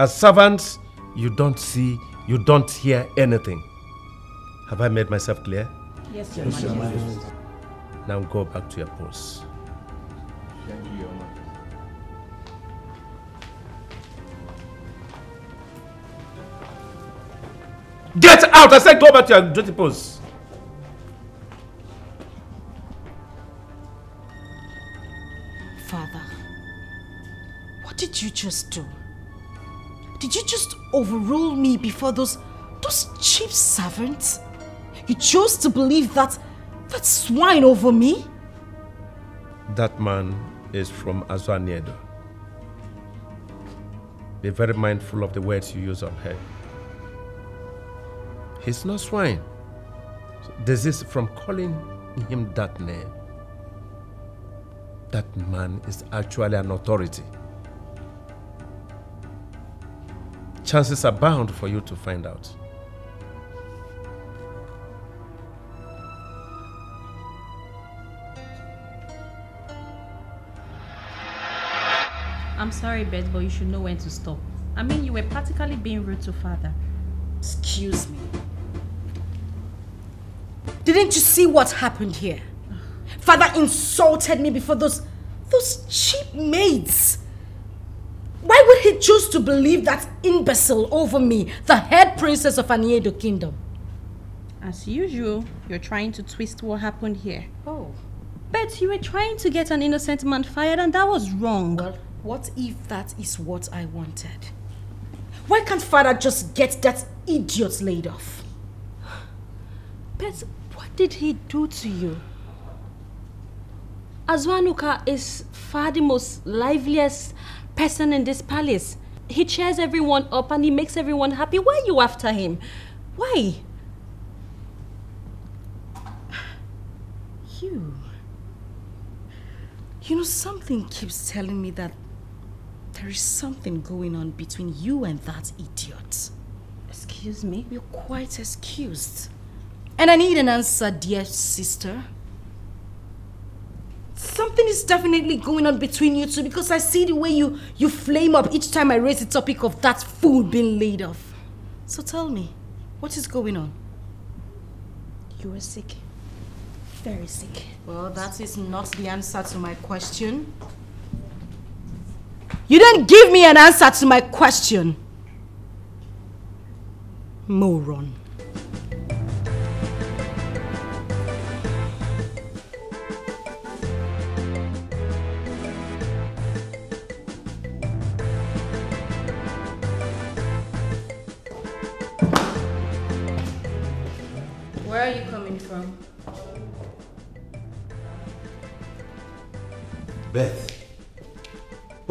As servants, you don't see, you don't hear anything. Have I made myself clear? Yes, Your Majesty. Now go back to your posts. Get out! I said go back to your duty post. Father, what did you just do? Did you just overrule me before those those cheap servants? You chose to believe that that swine over me? That man is from Azwaniedo. Be very mindful of the words you use on her. He's no swine. Desist from calling him that name. That man is actually an authority. Chances are bound for you to find out. I'm sorry, Beth, but you should know when to stop. I mean, you were practically being rude to father. Excuse me. Didn't you see what happened here? Father insulted me before those those cheap maids. Why would he choose to believe that imbecile over me, the head princess of Aniedo kingdom? As usual, you're trying to twist what happened here. Oh. But you were trying to get an innocent man fired and that was wrong. Well, what if that is what I wanted? Why can't father just get that idiot laid off? But what did he do to you? Azwanuka is far the most liveliest person in this palace. He cheers everyone up and he makes everyone happy. Why are you after him? Why? You. You know, something keeps telling me that there is something going on between you and that idiot. Excuse me? You're quite excused. And I need an answer, dear sister. Something is definitely going on between you two because I see the way you, you flame up each time I raise the topic of that fool being laid off. So tell me, what is going on? You were sick. Very sick. Well, that is not the answer to my question. You didn't give me an answer to my question. Moron.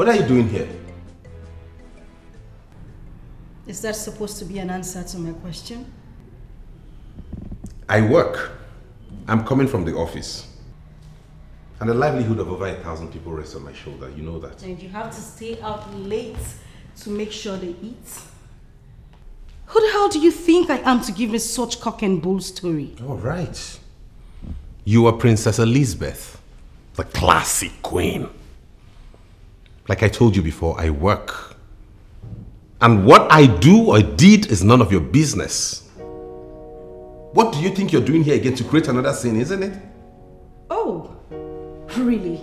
What are you doing here? Is that supposed to be an answer to my question? I work. I'm coming from the office. And the livelihood of over a thousand people rests on my shoulder. You know that. And you have to stay out late to make sure they eat? Who the hell do you think I am to give me such cock and bull story? All right. You are Princess Elizabeth, the classic queen. Like I told you before, I work. And what I do or did is none of your business. What do you think you're doing here again to create another scene, isn't it? Oh, really?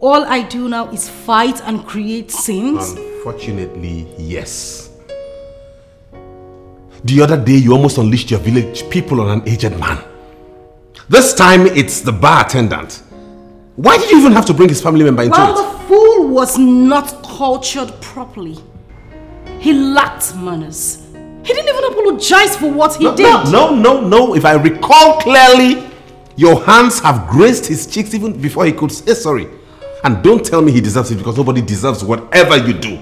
All I do now is fight and create scenes? Unfortunately, yes. The other day, you almost unleashed your village people on an aged man. This time, it's the bar attendant. Why did you even have to bring his family member into well, it? Was not cultured properly. He lacked manners. He didn't even apologize for what he no, did. No, no, no, no. If I recall clearly, your hands have grazed his cheeks even before he could say sorry. And don't tell me he deserves it because nobody deserves whatever you do.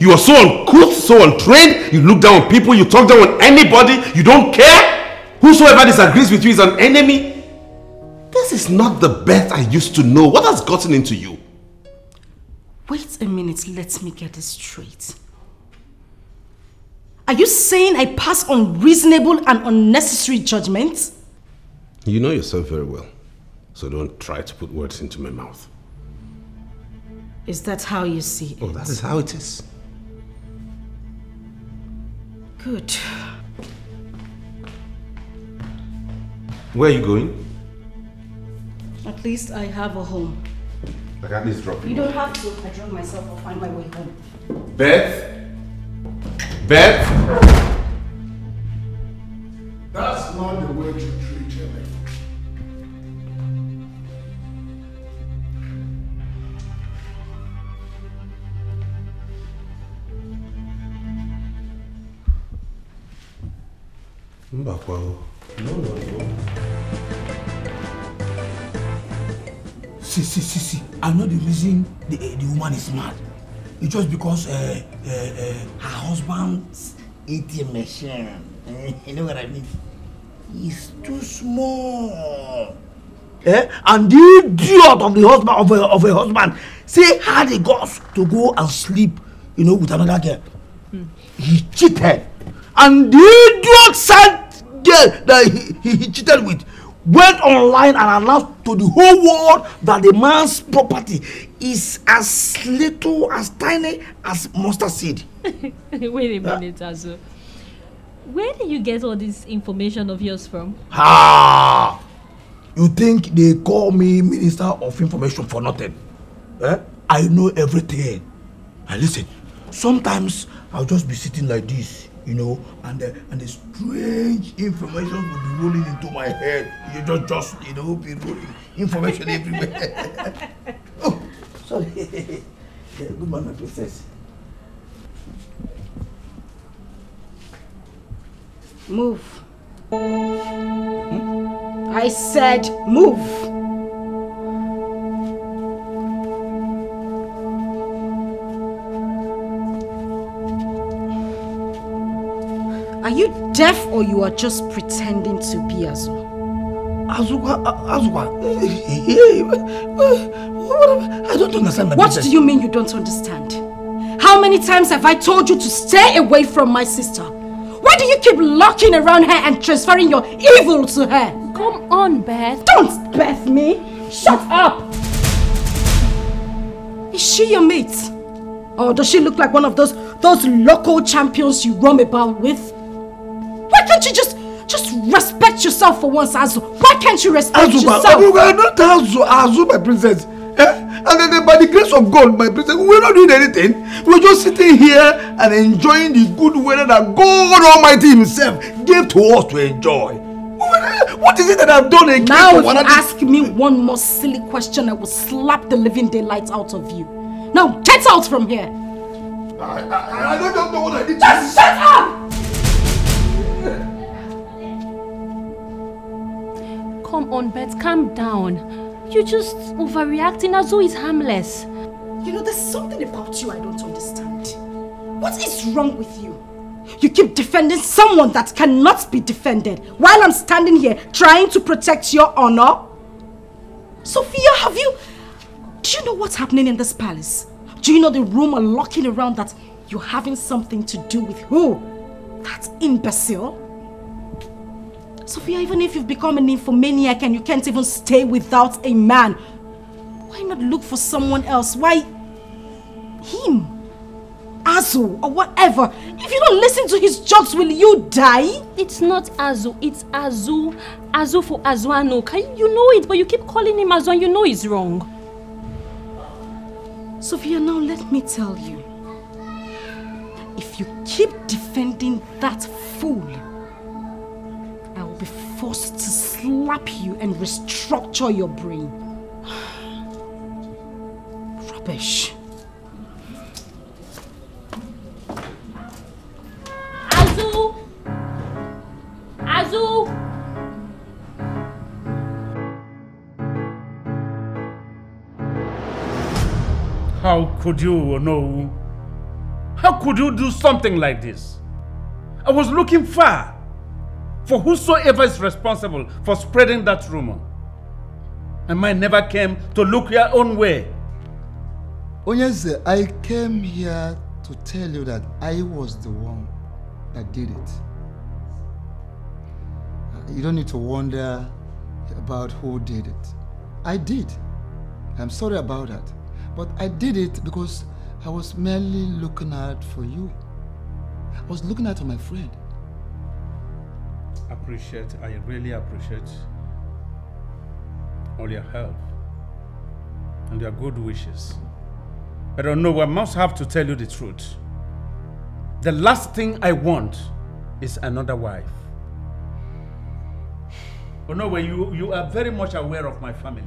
You are so uncouth, so untrained. You look down on people, you talk down on anybody, you don't care. Whosoever disagrees with you is an enemy. This is not the Beth I used to know. What has gotten into you? Wait a minute, let me get this straight. Are you saying I pass unreasonable and unnecessary judgments? You know yourself very well. So don't try to put words into my mouth. Is that how you see it? Oh, that is how it is. Good. Where are you going? At least I have a home. I can at least drop you. You don't have to. I drove myself. I'll find my way home. Beth? Beth? That's not the way to treat him. Mbakwa. No, no, no. See, see, see, see. I know the reason the, uh, the woman is mad. It's just because uh, uh, uh, her husband's ATM machine, uh, you know what I mean? Is too small. Eh? And the idiot of the husband of a, of a husband say had the guts to go and sleep, you know, with another girl. He cheated, and the idiot said girl that he, he, he cheated with went online and announced to the whole world that the man's property is as little as tiny as mustard seed. Wait a minute, Azu. Where did you get all this information of yours from? Ah! You think they call me Minister of Information for nothing? Eh? I know everything. And listen, sometimes I'll just be sitting like this, you know, and the, and the strange information will be rolling into my head. You just, just, you know, be rolling information everywhere. oh, sorry. yeah, good my princess. Move. Hmm? I said move. You deaf or you are just pretending to be Azu? Azuka, Azuka, eh, eh, eh, I don't understand my What princess. do you mean you don't understand? How many times have I told you to stay away from my sister? Why do you keep locking around her and transferring your evil to her? Come on, Beth. Don't Beth me! Shut up! Is she your mate? Or does she look like one of those those local champions you roam about with? Why can't you just just respect yourself for once, Azu? Why can't you respect Azuba, yourself? Azuba, not Azu, Azu, my princess. Eh? And then, by the grace of God, my princess, we're not doing anything. We're just sitting here and enjoying the good weather that God Almighty Himself gave to us to enjoy. What is it that I've done again? Now if you ask me one more silly question, I will slap the living daylight out of you. Now get out from here! I, I, I don't know what I did. Just shut up! Come on, Beth, calm down. You're just overreacting. Azu is harmless. You know, there's something about you I don't understand. What is wrong with you? You keep defending someone that cannot be defended while I'm standing here trying to protect your honor. Sophia, have you... Do you know what's happening in this palace? Do you know the rumor locking around that you're having something to do with who? That imbecile? Sophia, even if you've become an infomaniac and you can't even stay without a man, why not look for someone else? Why him? Azu or whatever. If you don't listen to his jokes, will you die? It's not Azu, it's Azu. Azu for Azuano. Can you know it, but you keep calling him Azu and you know he's wrong. Sophia, now let me tell you. If you keep defending that fool, I will be forced to slap you and restructure your brain. Rubbish. Azu! Azu! How could you know? How could you do something like this? I was looking far for whosoever is responsible for spreading that rumor. And mine never came to look your own way. Onyeze, I came here to tell you that I was the one that did it. Uh, you don't need to wonder about who did it. I did. I'm sorry about that. But I did it because I was merely looking out for you. I was looking out for my friend. Appreciate, I really appreciate all your help and your good wishes. I don't know, I must have to tell you the truth. The last thing I want is another wife. Oh no, well, you, you are very much aware of my family.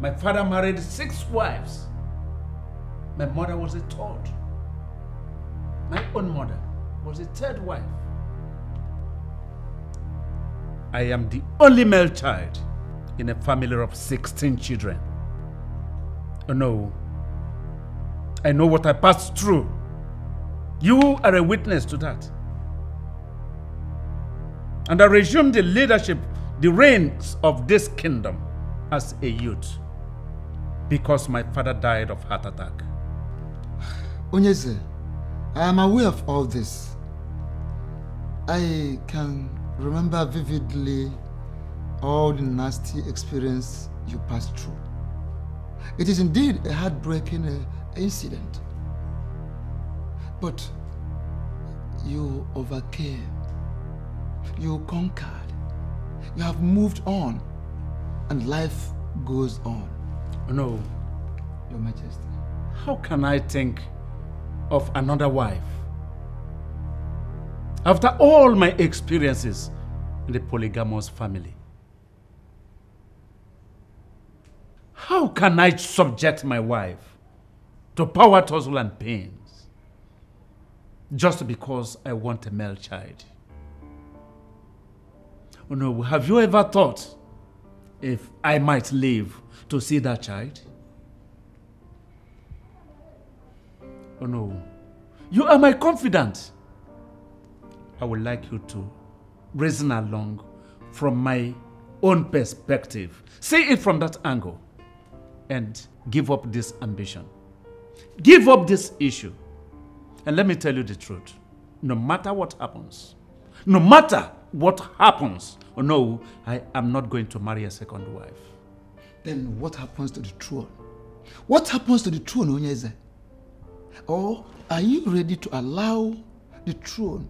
My father married six wives. My mother was a third. My own mother was a third wife. I am the only male child in a family of 16 children. Oh no, I know what I passed through. You are a witness to that. And I resumed the leadership, the reins of this kingdom as a youth because my father died of heart attack. Onyeze, I am aware of all this. I can remember vividly all the nasty experience you passed through. It is indeed a heartbreaking uh, incident. But you overcame. You conquered. You have moved on. And life goes on. No. Your Majesty. How can I think of another wife? After all my experiences in the polygamous family. How can I subject my wife to power, tussle, and pains just because I want a male child? Oh no, have you ever thought if I might live to see that child? Oh no, you are my confidant. I would like you to reason along from my own perspective. See it from that angle and give up this ambition. Give up this issue. And let me tell you the truth. No matter what happens, no matter what happens, oh no, I am not going to marry a second wife. Then what happens to the throne? What happens to the throne, Onyeze? Or are you ready to allow the throne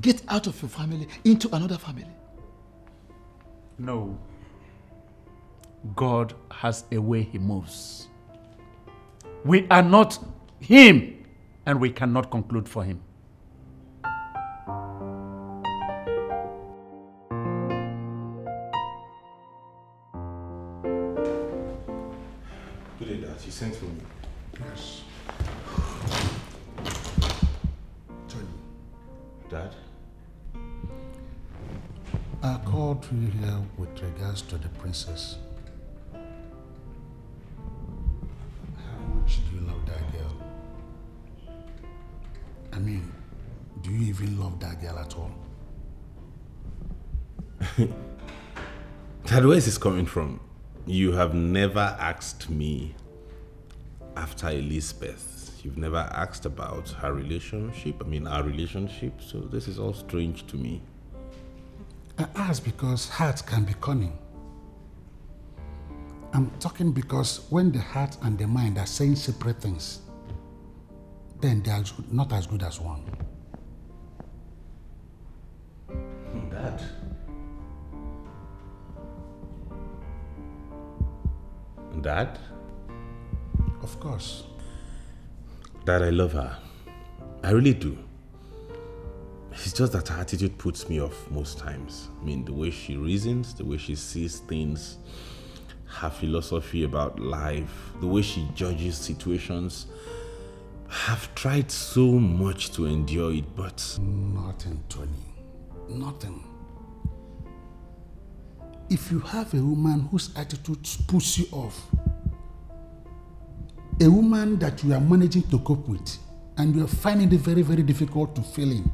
get out of your family into another family? No. God has a way he moves. We are not him and we cannot conclude for him. want you here with regards to the princess. How much do you love that girl? I mean, do you even love that girl at all? that where is this coming from? You have never asked me after Elizabeth. You've never asked about her relationship. I mean, our relationship. So this is all strange to me. I ask because hearts can be cunning. I'm talking because when the heart and the mind are saying separate things, then they are not as good as one. Hmm, Dad. Dad? Of course. Dad, I love her. I really do. It's just that her attitude puts me off most times. I mean, the way she reasons, the way she sees things, her philosophy about life, the way she judges situations. I've tried so much to endure it, but. Nothing, Tony. Nothing. If you have a woman whose attitude puts you off, a woman that you are managing to cope with, and you are finding it very, very difficult to fill in,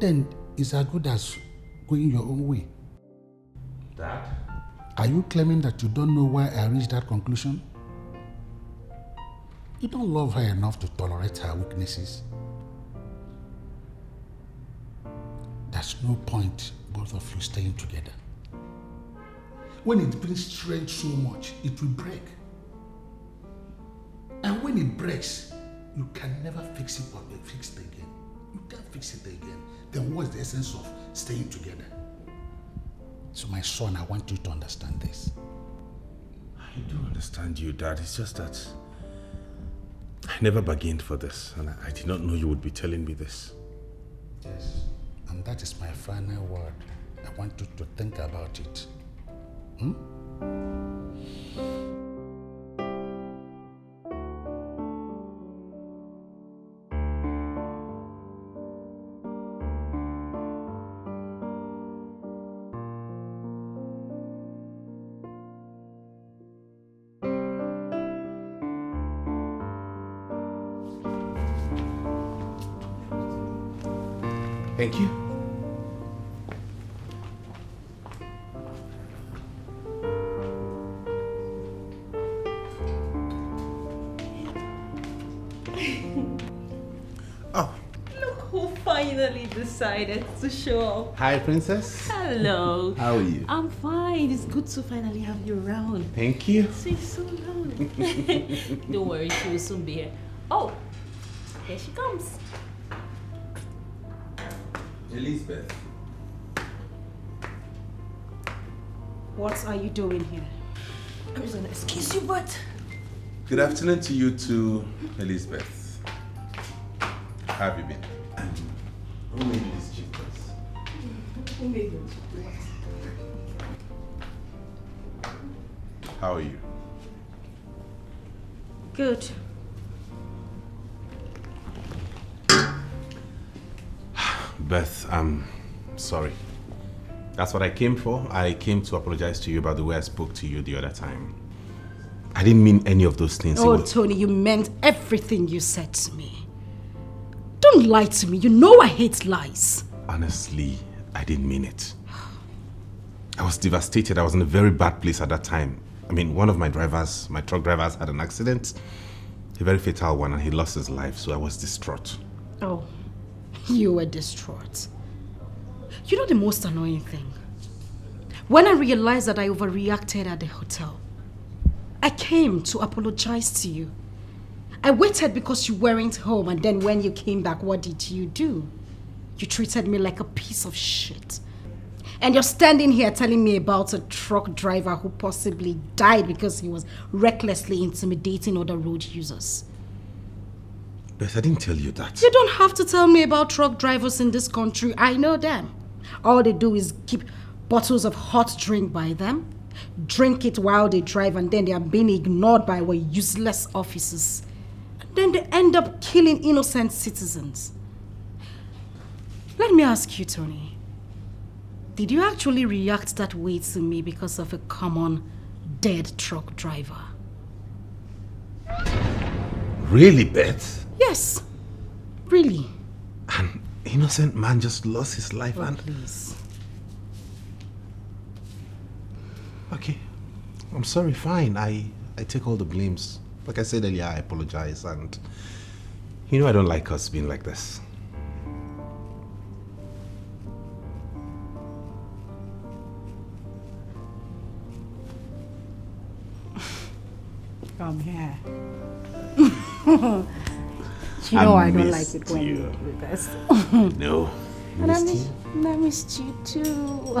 then it's as good as going your own way. Dad? Are you claiming that you don't know why I reached that conclusion? You don't love her enough to tolerate her weaknesses. There's no point both of you staying together. When it brings strength so much, it will break. And when it breaks, you can never fix it or fix it again. You can't fix it again. Then what's the essence of staying together? So my son, I want you to understand this. I do understand you, Dad. It's just that I never bargained for this, and I did not know you would be telling me this. Yes. And that is my final word. I want you to think about it. Hmm? Decided to show up. Hi, Princess. Hello. How are you? I'm fine. It's good to finally have you around. Thank you. See so long. Don't worry, she will soon be here. Oh, here she comes. Elizabeth. What are you doing here? I'm just gonna excuse you, but Good afternoon to you too, Elizabeth. How have you been? Um, oh, Who How are you? Good. Beth, I'm sorry. That's what I came for. I came to apologize to you about the way I spoke to you the other time. I didn't mean any of those things. Oh, Tony, you meant everything you said to me. Don't lie to me. You know I hate lies. Honestly, I didn't mean it. I was devastated. I was in a very bad place at that time. I mean, one of my drivers, my truck drivers, had an accident, a very fatal one, and he lost his life, so I was distraught. Oh, you were distraught. You know the most annoying thing? When I realized that I overreacted at the hotel, I came to apologize to you. I waited because you weren't home, and then when you came back, what did you do? You treated me like a piece of shit. And you're standing here telling me about a truck driver who possibly died because he was recklessly intimidating other road users. Beth, I didn't tell you that. You don't have to tell me about truck drivers in this country. I know them. All they do is keep bottles of hot drink by them, drink it while they drive, and then they are being ignored by our useless officers. And then they end up killing innocent citizens. Let me ask you, Tony. Did you actually react that way to me because of a common dead truck driver? Really, Beth? Yes. Really? An innocent man just lost his life Oh, and... please. Okay. I'm sorry, fine. I, I take all the blames. Like I said earlier, I apologize and... You know I don't like us being like this. Come here. you know I, don't like missed it when you. with us. No. And I Missed miss, and I missed you too.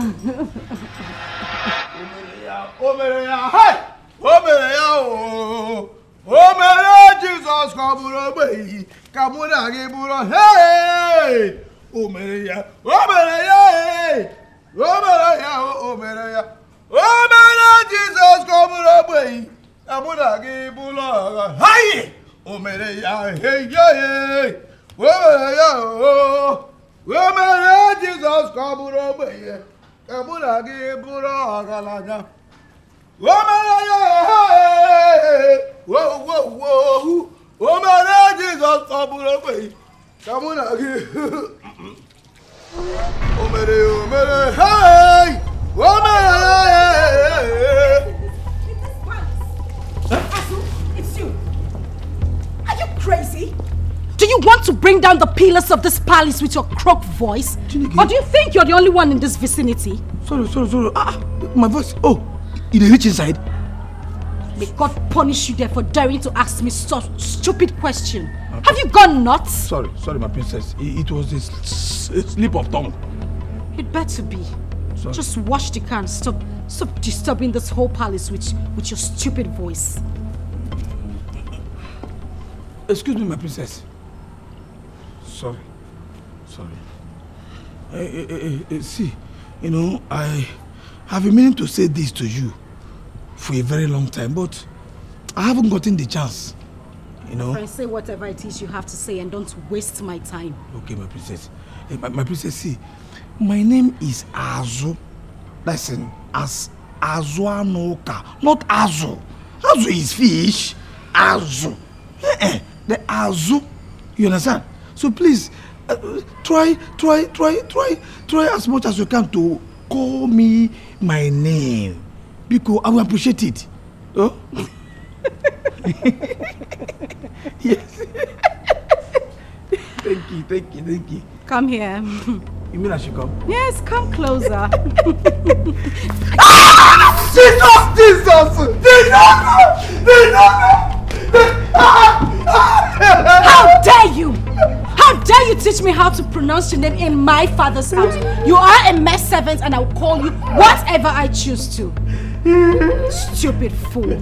jizọs ka ọ bụrụ ogbenye ka mụ na gị bụrụ hey o mere ya o mere ya hey o mere ya o mere ya o mere jizọs ka ọ bụrụ ogbenye ka amúdàgí búlọ̀ háyè òmèrè yà èjòyè wẹ́mẹ̀rẹ̀ yà ó wẹ́mẹ̀rẹ̀ Jesus kọ́ búrọ̀ gbẹ̀yẹ amúdàgí búlọ̀ ọ̀gàlàjà wẹ́mẹ̀rẹ̀ yà ó wọ́wọ́wọ́ wẹ́mẹ̀rẹ̀ Jesus kọ́ búrọ̀ gbẹ̀yẹ amúdàgí. Òmèrè òmèrè háyè wẹ́mẹ̀rẹ̀ yà ó. Are you crazy? Do you want to bring down the pillars of this palace with your crook voice? Or do you think you're the only one in this vicinity? sorry sorry sorry ah my voice oh dey reach inside. May God punish you there for daring to ask me such stupid question. Have you gone nuts? sorry sorry my princess it, it was a slip of tongue. It better be. Sorry. Just wash the can. Stop, stop disturbing this whole palace with, with your stupid voice. Excuse me my princess. sorry sorry. Eh, eh, eh, eh, see you know i have been meaning to say this to you for a very long time but i haven't gotten the chance you know. Friend, say whatever it is you have to say and don't waste my time. Okay, my princess. Eh, my, my princess, see, my name is Azu. Listen, as Azuanoka, not Azu. Azu is fish. Azu. The Azu. You understand? So please, uh, try, try, try, try, try as much as you can to call me my name. Because I will appreciate it. Oh? yes. thank you, thank you, thank you. Come here. You mean I should come? Yes, come closer. Jesus! Jesus! How dare you! How dare you teach me how to pronounce your name in my father's house? You are a mess servant and I'll call you whatever I choose to. Stupid fool.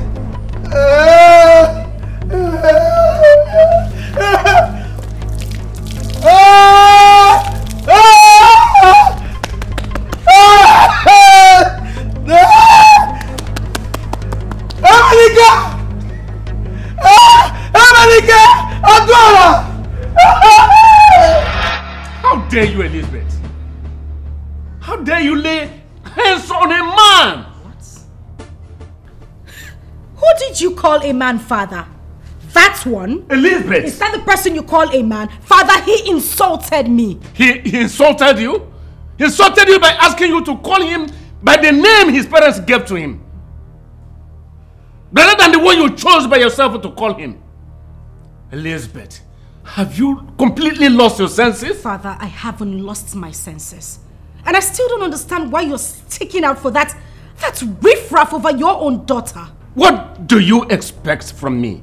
Ah. America! America! Adora! How dare you, Elizabeth? How dare you lay hands on a man? Who did you call a man father? One? Elizabeth! Is that the person you call a man? Father, he insulted me. He, he insulted you? He insulted you by asking you to call him by the name his parents gave to him. Rather than the one you chose by yourself to call him. Elizabeth, have you completely lost your senses? Father, I haven't lost my senses. And I still don't understand why you're sticking out for that, that riffraff over your own daughter. What do you expect from me?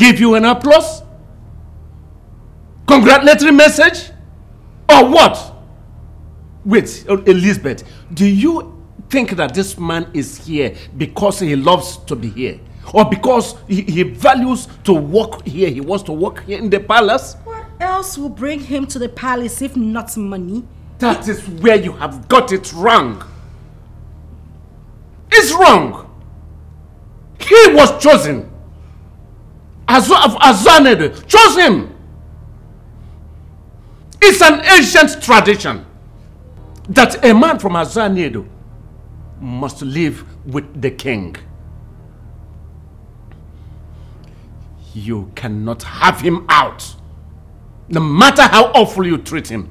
Give you an applause? Congratulatory message? Or what? Wait, Elizabeth, do you think that this man is here because he loves to be here? Or because he, he values to work here, he wants to work here in the palace? What else will bring him to the palace if not money? That is where you have got it wrong. It's wrong. He was chosen. Azanede chose him. It's an ancient tradition that a man from Azanedo must live with the king. You cannot have him out. No matter how awful you treat him.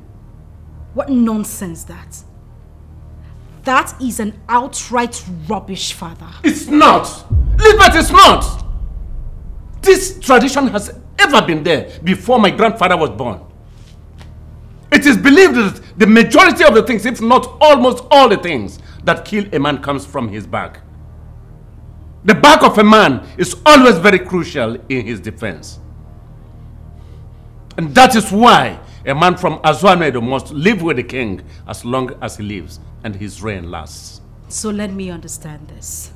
What nonsense that? That is an outright rubbish, father. It's not. Lisbeth, it's not. This tradition has ever been there before my grandfather was born. It is believed that the majority of the things, if not almost all the things, that kill a man comes from his back. The back of a man is always very crucial in his defense. And that is why a man from Azuanedo must live with the king as long as he lives and his reign lasts. So let me understand this.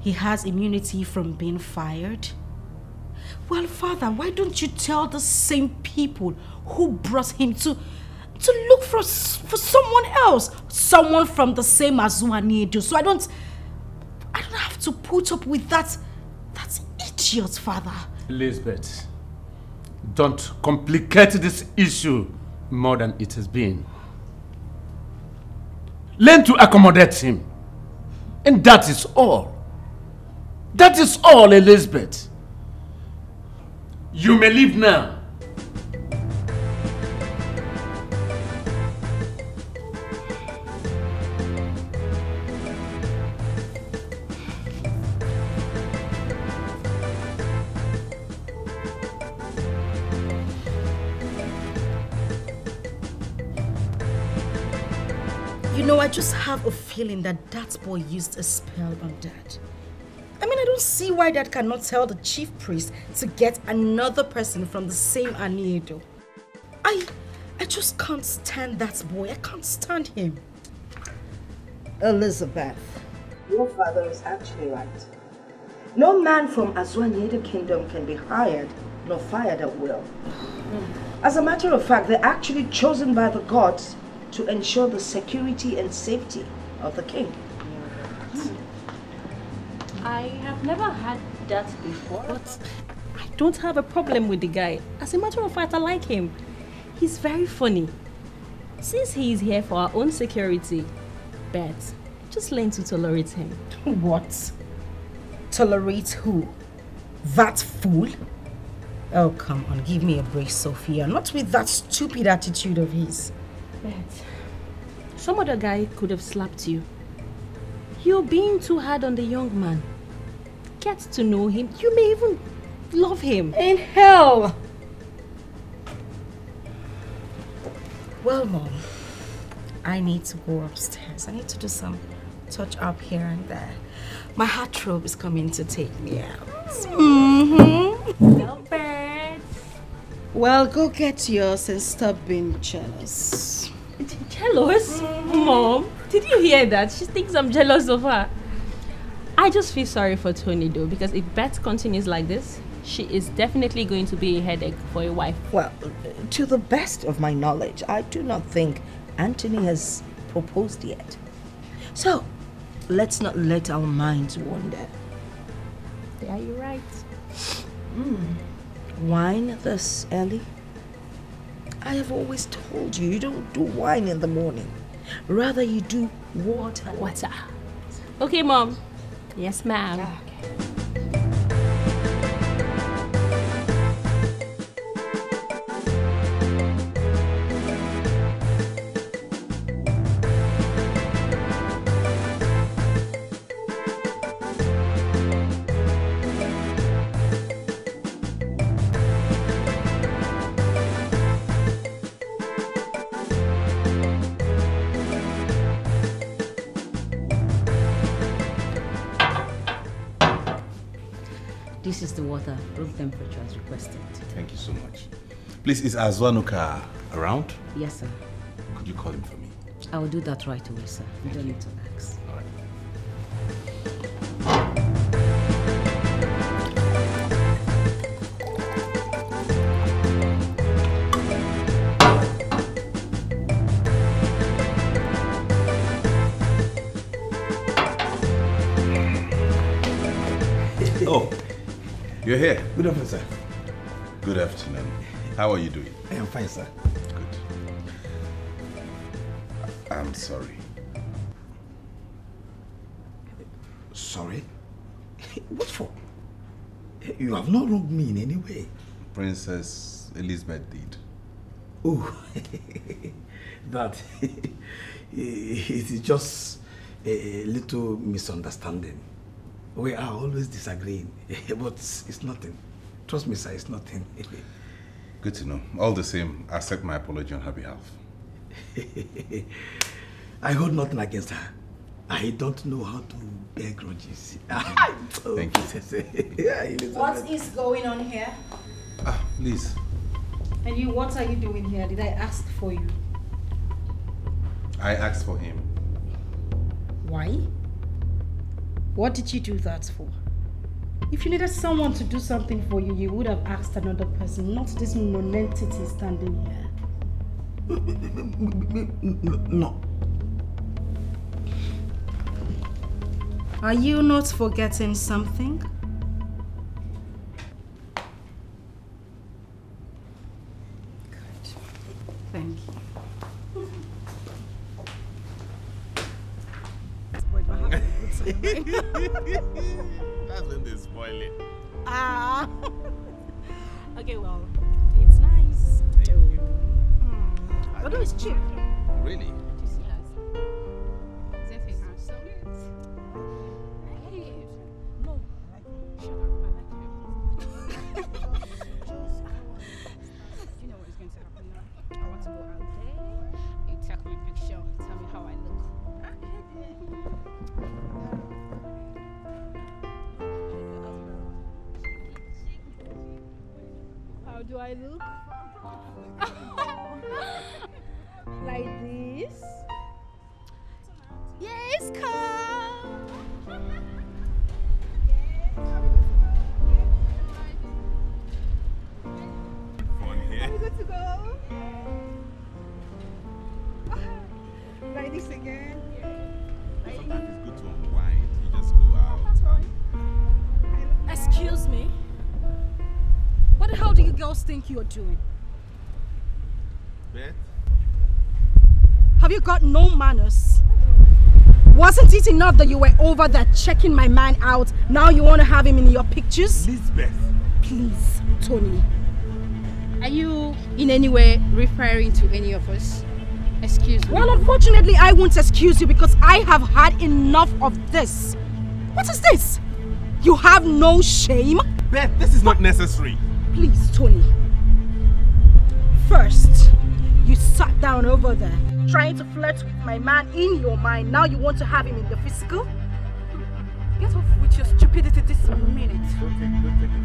He has immunity from being fired? Well, father, why don't you tell the same people who brought him to to look for for someone else, someone from the same Azuanedo, so I don't I don't have to put up with that that idiot, father. Elizabeth, don't complicate this issue more than it has been. Learn to accommodate him. And that is all. That is all, Elizabeth. You may leave now. You know, I just have a feeling that that boy used a spell on dad. I mean, I don't see why dad cannot tell the chief priest to get another person from the same Aniedo. I, I just can't stand that boy. I can't stand him. Elizabeth, your father is actually right. No man from Azwaniedo kingdom can be hired nor fired at will. As a matter of fact, they're actually chosen by the gods to ensure the security and safety of the king. I have never had that before. But I don't have a problem with the guy. As a matter of fact, I like him. He's very funny. Since he's here for our own security, bet, just learn to tolerate him. What? Tolerate who? That fool? Oh, come on, give me a break, Sophia. Not with that stupid attitude of his. Bet. Some other guy could have slapped you. You're being too hard on the young man. Get to know him. You may even love him. In hell! Well, Mom, I need to go upstairs. I need to do some touch up here and there. My heartthrob is coming to take me out. Mm-hmm. Well, go get yours and stop being jealous. Jealous? Mom, did you hear that? She thinks I'm jealous of her. I just feel sorry for Tony though, because if Beth continues like this, she is definitely going to be a headache for a wife. Well, to the best of my knowledge, I do not think Anthony has proposed yet. So, let's not let our minds wander. Yeah, you're right. Mm. Wine this early? I have always told you, you don't do wine in the morning. Rather, you do water. Water. Okay, Mom. Yes, ma'am. This room temperature as requested. Thank you so much. Please, is Azwanuka around? Yes, sir. Could you call him for me? I will do that right away, sir. You don't need to Good afternoon, sir. Good afternoon. How are you doing? I am fine, sir. Good. I'm sorry. Sorry? What for? You have not wronged me in any way. Princess Elizabeth did. Oh, that it is just a little misunderstanding. We are always disagreeing, but it's nothing. Trust me, sir, it's nothing. Good to know. All the same, I accept my apology on her behalf. I hold nothing against her. I don't know how to bear grudges. Thank you. What is going on here? Ah, please. And you, what are you doing here? Did I ask for you? I asked for him. Why? What did you do that for? If you needed someone to do something for you, you would have asked another person, not this non-entity standing here. No. Are you not forgetting something? Good. Thank you. That's when they spoil it. Ah. okay, well, it's nice. Thank you. Mm. Although it's cheap. Really? Do you know what's going to happen now. I want to go out there. You take me picture. Tell me how I look. How do I look? like this? Yes, come. Fun here. Are we good to go? like this again? Sometimes it's good to unwind. You just go out. Excuse me? What the hell do you girls think you're doing? Beth? Have you got no manners? Wasn't it enough that you were over there checking my man out? Now you want to have him in your pictures? Lisbeth. Please, Tony. Are you in any way referring to any of us? Excuse me. Well, unfortunately, I won't excuse you because I have had enough of this. What is this? You have no shame? Beth, this is not necessary. Please, Tony. First, you sat down over there trying to flirt with my man in your mind. Now you want to have him in the physical? Get off with your stupidity this minute.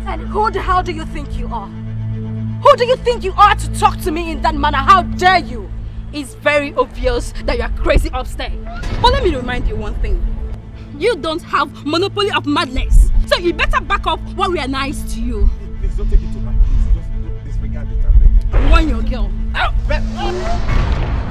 And who the hell do you think you are? Who do you think you are to talk to me in that manner? How dare you? It's very obvious that you are crazy upstairs. But let me remind you one thing. You don't have monopoly of madness. So you better back up while we are nice to you. Please don't take it to her. Please just disregard it. I'm begging. Warn your girl. Ah! I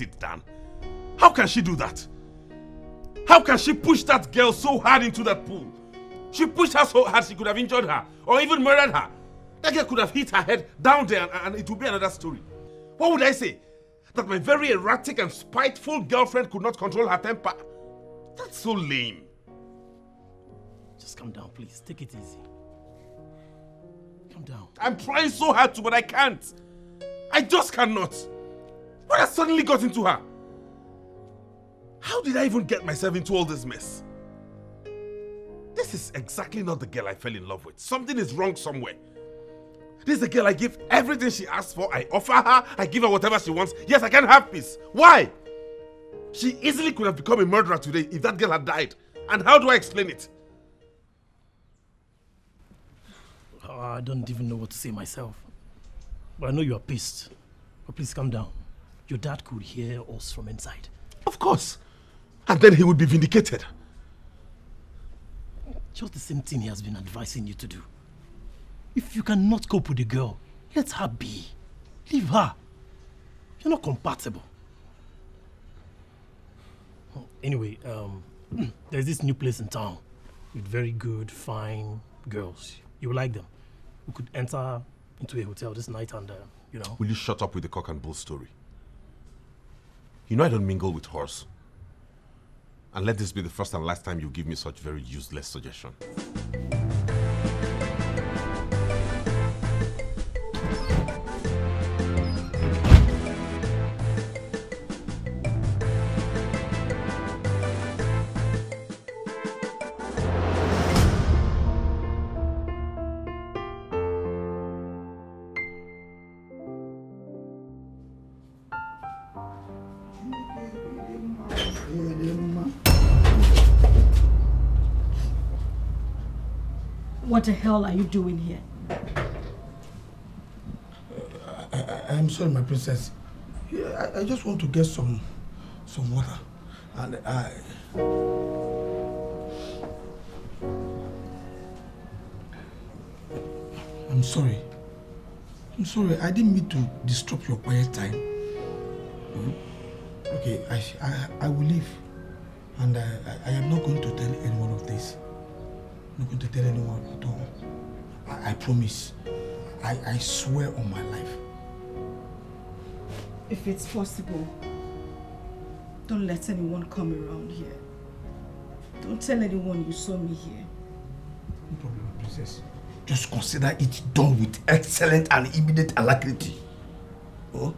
it, Dan. How can she do that? How can she push that girl so hard into that pool? She pushed her so hard she could have injured her or even murdered her. That girl could have hit her head down there and, and it would be another story. What would I say? That my very erratic and spiteful girlfriend could not control her temper? That's so lame. Just calm down, please. Take it easy. Calm down. I'm trying so hard to, but I can't. I just cannot. What has suddenly got into her? How did I even get myself into all this mess? This is exactly not the girl I fell in love with. Something is wrong somewhere. This is the girl I give everything she asks for. I offer her, I give her whatever she wants. Yes, I can have peace. Why? She easily could have become a murderer today if that girl had died. And how do I explain it? Oh, I don't even know what to say myself. But I know you are pissed. But please calm down. Your dad could hear us from inside. Of course. And then he would be vindicated. Just the same thing he has been advising you to do. If you cannot cope with the girl, let her be. Leave her. You're not compatible. Anyway, um, there's this new place in town with very good, fine girls. You like them. We could enter into a hotel this night and, uh, you know. Will you shut up with the cock and bull story? You know I don't mingle with horse. And let this be the first and last time you give me such very useless suggestion. What the hell are you doing here? I, I'm sorry, my princess. I, I just want to get some some water. And I. I'm sorry. I'm sorry. I didn't mean to disrupt your quiet time. Hmm? Okay, I, I, I will leave. And I, I, I am not going to tell anyone of this. Not going to tell anyone at all. I, I promise. I, I swear on my life. If it's possible, don't let anyone come around here. Don't tell anyone you saw me here. No problem, princess. Just consider it done with excellent and immediate alacrity. Oh? Azu,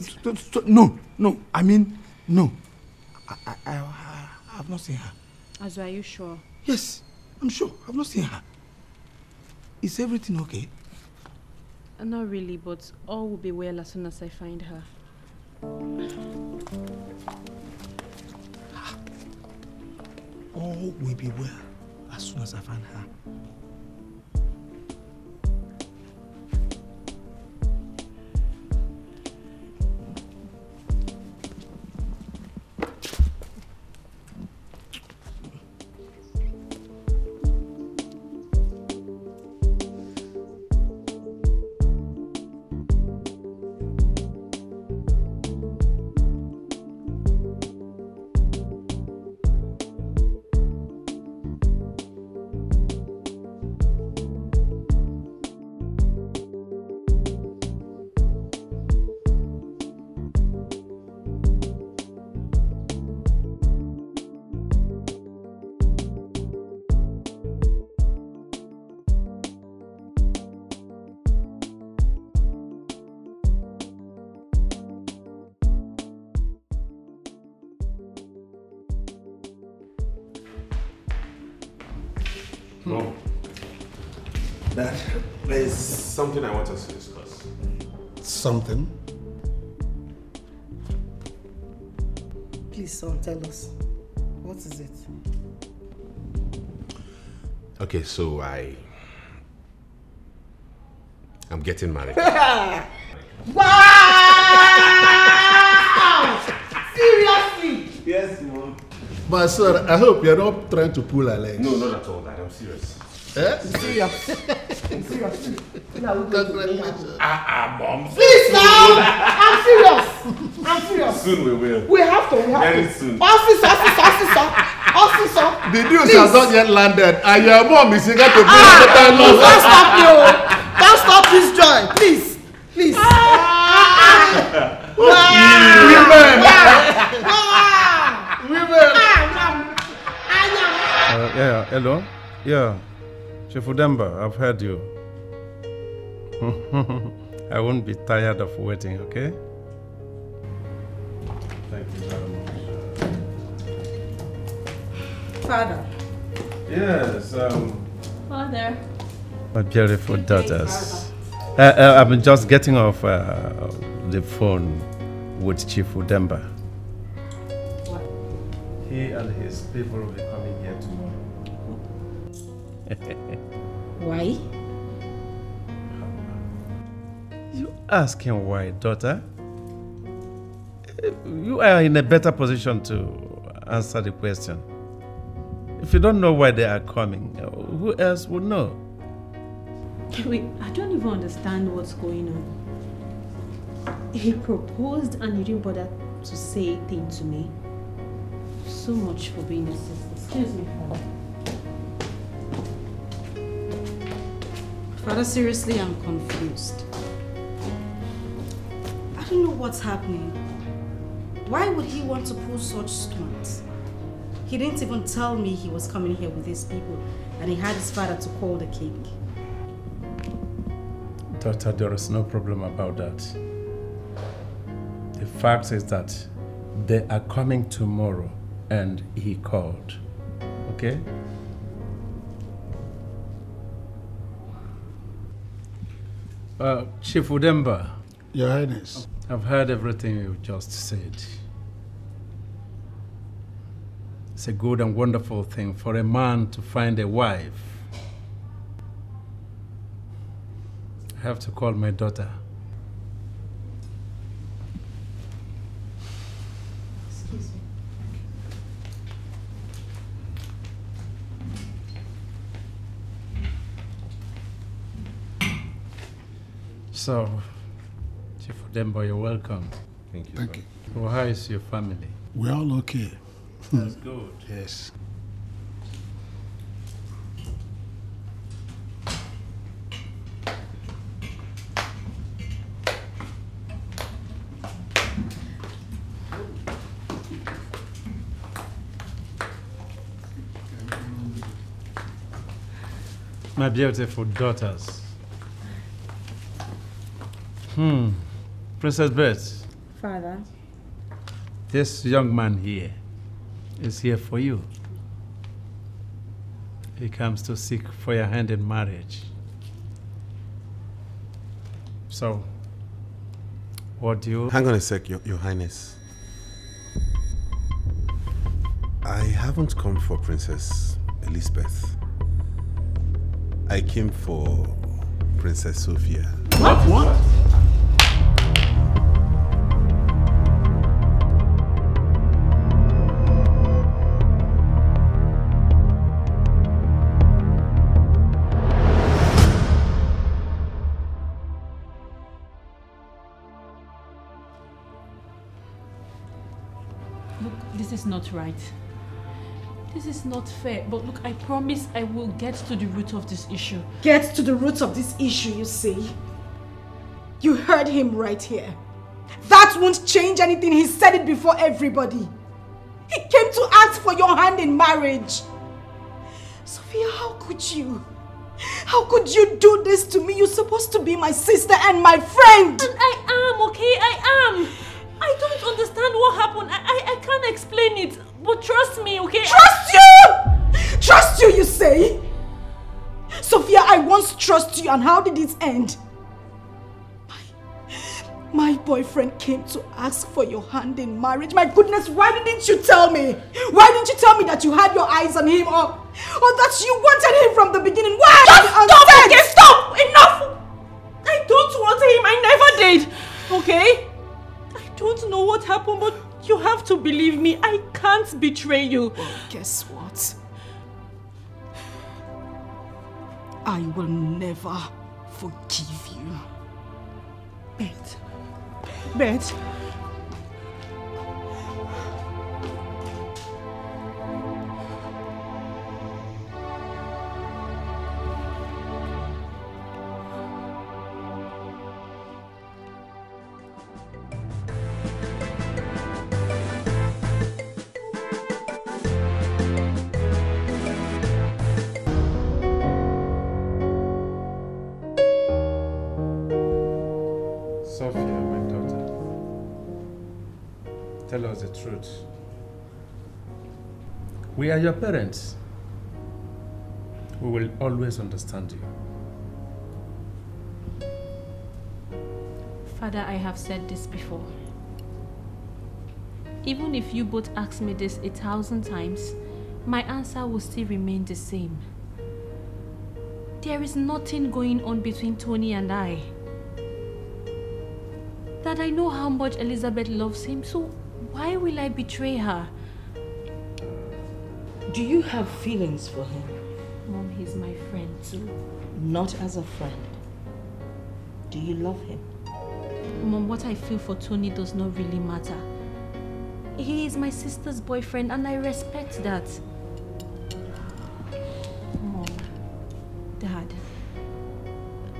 please No, no. I mean, no. I, I, I, I have not seen her. Azu, are you sure? Yes, I'm sure. I've not seen her. Is everything okay? Uh, Not really, but all will be well as soon as I find her. All will be well as soon as I find her. Something I want us to discuss. Something? Please, son, tell us. What is it? Okay, so I. I'm getting married. wow! Seriously? Yes, Mom. But sir, I hope you're not trying to pull a leg. No, not at all, Dad. I'm serious. Eh? Serious. Serious. Congratulations. Ah, ah, Mom. Please now! I'm serious. I'm serious. Soon we will. We have to. We have Very to. soon. Officer, officer, officer, officer. The news Please. has not yet landed, and your mom is eager to bring Ah, the time you can't stop me, oh. Can't stop this joy. Please, please. Women. Women. I am Hello? Yeah. Chief Udemba, I've heard you. I won't be tired of waiting, okay? Thank you very much. Father. Yes, um... Father. My beautiful daughters. Uh, uh, I'm just getting off uh, the phone with Chief Udemba. What? He and his people will be coming here tomorrow. Why? You ask him why, daughter. You are in a better position to answer the question. If you don't know why they are coming, who else would know? Wait, I don't even understand what's going on. He proposed and you didn't bother to say a thing to me. So much for being a sister. Excuse me, Father. Father, seriously, I'm confused. I don't know what's happening. Why would he want to pull such stunts? He didn't even tell me he was coming here with his people and he had his father to call the king. Daughter, there is no problem about that. The fact is that they are coming tomorrow and he called. Okay? Uh, Chief Udemba. Your Highness. I've heard everything you've just said. It's a good and wonderful thing for a man to find a wife. I have to call my daughter. Excuse me. So, Chief Udemba, you're welcome. Thank you. Thank you. Well, how is your family? We're all okay. That's good. Yes. My beautiful daughters. Hmm. Princess Beth, Father? this young man here is here for you. He comes to seek for your hand in marriage. So, what do you... Hang on a sec, Your, Your Highness. I haven't come for Princess Elizabeth. I came for Princess Sophia. What? What? Not right. This is not fair. But look, I promise I will get to the root of this issue. Get to the root of this issue, you see. You heard him right here. That won't change anything. He said it before everybody. He came to ask for your hand in marriage. Sophia, how could you? How could you do this to me? You're supposed to be my sister and my friend. And I am, okay? I am. I don't understand what happened. I, I, I can't explain it. But trust me, okay? Trust you! Trust you, you say? Sophia, I once trust you, and how did it end? My, my boyfriend came to ask for your hand in marriage. My goodness, why didn't you tell me? Why didn't you tell me that you had your eyes on him or, or that you wanted him from the beginning? Why? Just stop, okay? Stop! Enough! I don't want him. I never did. Okay? I don't know what happened, but you have to believe me. I can't betray you. Guess what? I will never forgive you. Bet. Bet. We are your parents. We will always understand you. Father, I have said this before. Even if you both ask me this a thousand times, my answer will still remain the same. There is nothing going on between Tony and I. That I know how much Elizabeth loves him, so why will I betray her? Do you have feelings for him? Mom, he's my friend too. Not as a friend. Do you love him? Mom, what I feel for Tony does not really matter. He is my sister's boyfriend and I respect that. Mom, Dad,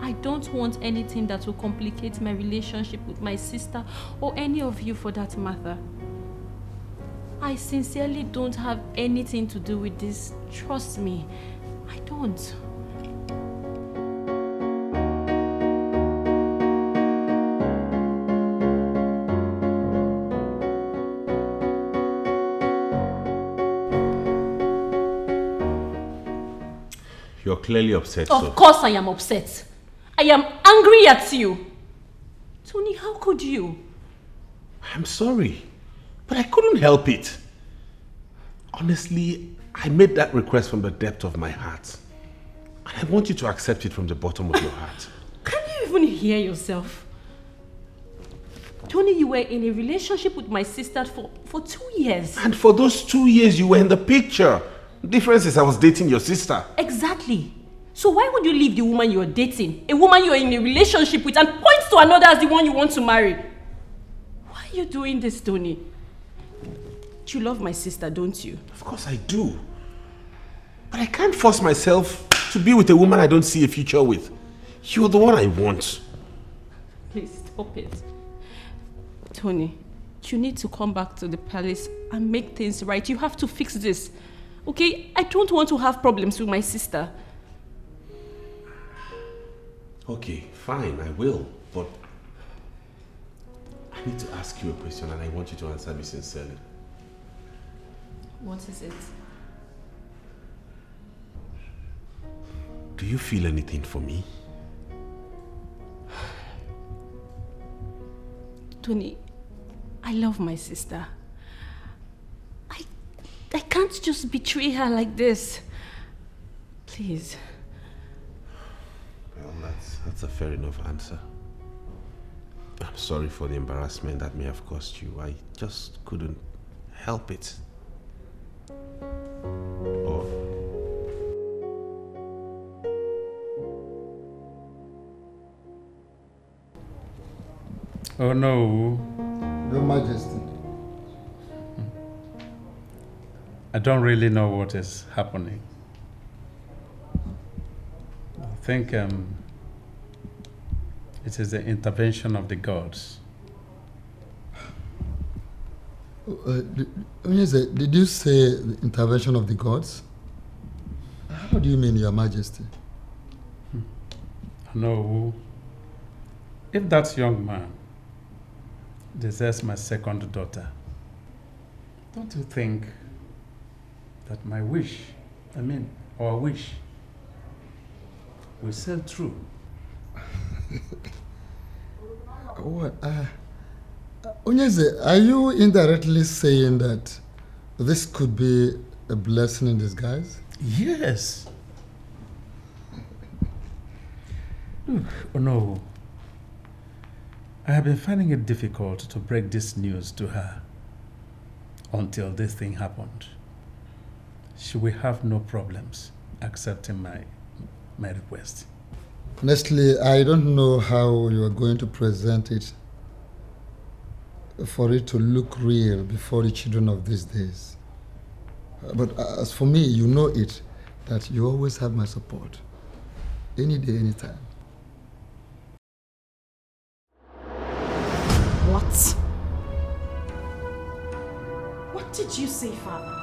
I don't want anything that will complicate my relationship with my sister or any of you for that matter. I sincerely don't have anything to do with this. Trust me, I don't. You're clearly upset. Of so. course I am upset. I am angry at you. Tony, how could you? I'm sorry, but I couldn't help it. Honestly, I made that request from the depth of my heart. And I want you to accept it from the bottom of your heart. Can you even hear yourself? Tony, you were in a relationship with my sister for, for two years. And for those two years, you were in the picture. The difference is I was dating your sister. Exactly. So why would you leave the woman you're dating, a woman you're in a relationship with, and point to another as the one you want to marry? Why are you doing this, Tony? You love my sister, don't you? Of course I do. But I can't force myself to be with a woman I don't see a future with. You're the one I want. Please stop it. Tony, you need to come back to the palace and make things right. You have to fix this. Okay? I don't want to have problems with my sister. Okay, fine, I will. But I need to ask you a question and I want you to answer me sincerely. What is it? Do you feel anything for me? Tony, I love my sister. I I can't just betray her like this. Please. Well, that's, that's a fair enough answer. I'm sorry for the embarrassment that may have caused you. I just couldn't help it. Or Oh no. Your Majesty. I don't really know what is happening. I think um, it is the intervention of the gods. Uh, did, did you say the intervention of the gods? How do you mean, Your Majesty? No. If that young man deserves my second daughter, don't you think that my wish, I mean, our wish, will sail true? What? Uh, Onyeze, are you indirectly saying that this could be a blessing in disguise? Yes. Look, oh no. I have been finding it difficult to break this news to her until this thing happened. She will have no problems accepting my, my request. Honestly, I don't know how you are going to present it for it to look real before the children of these days. Uh, But uh, as for me, you know it, that you always have my support. Any day, any time. What? What did you say, Father?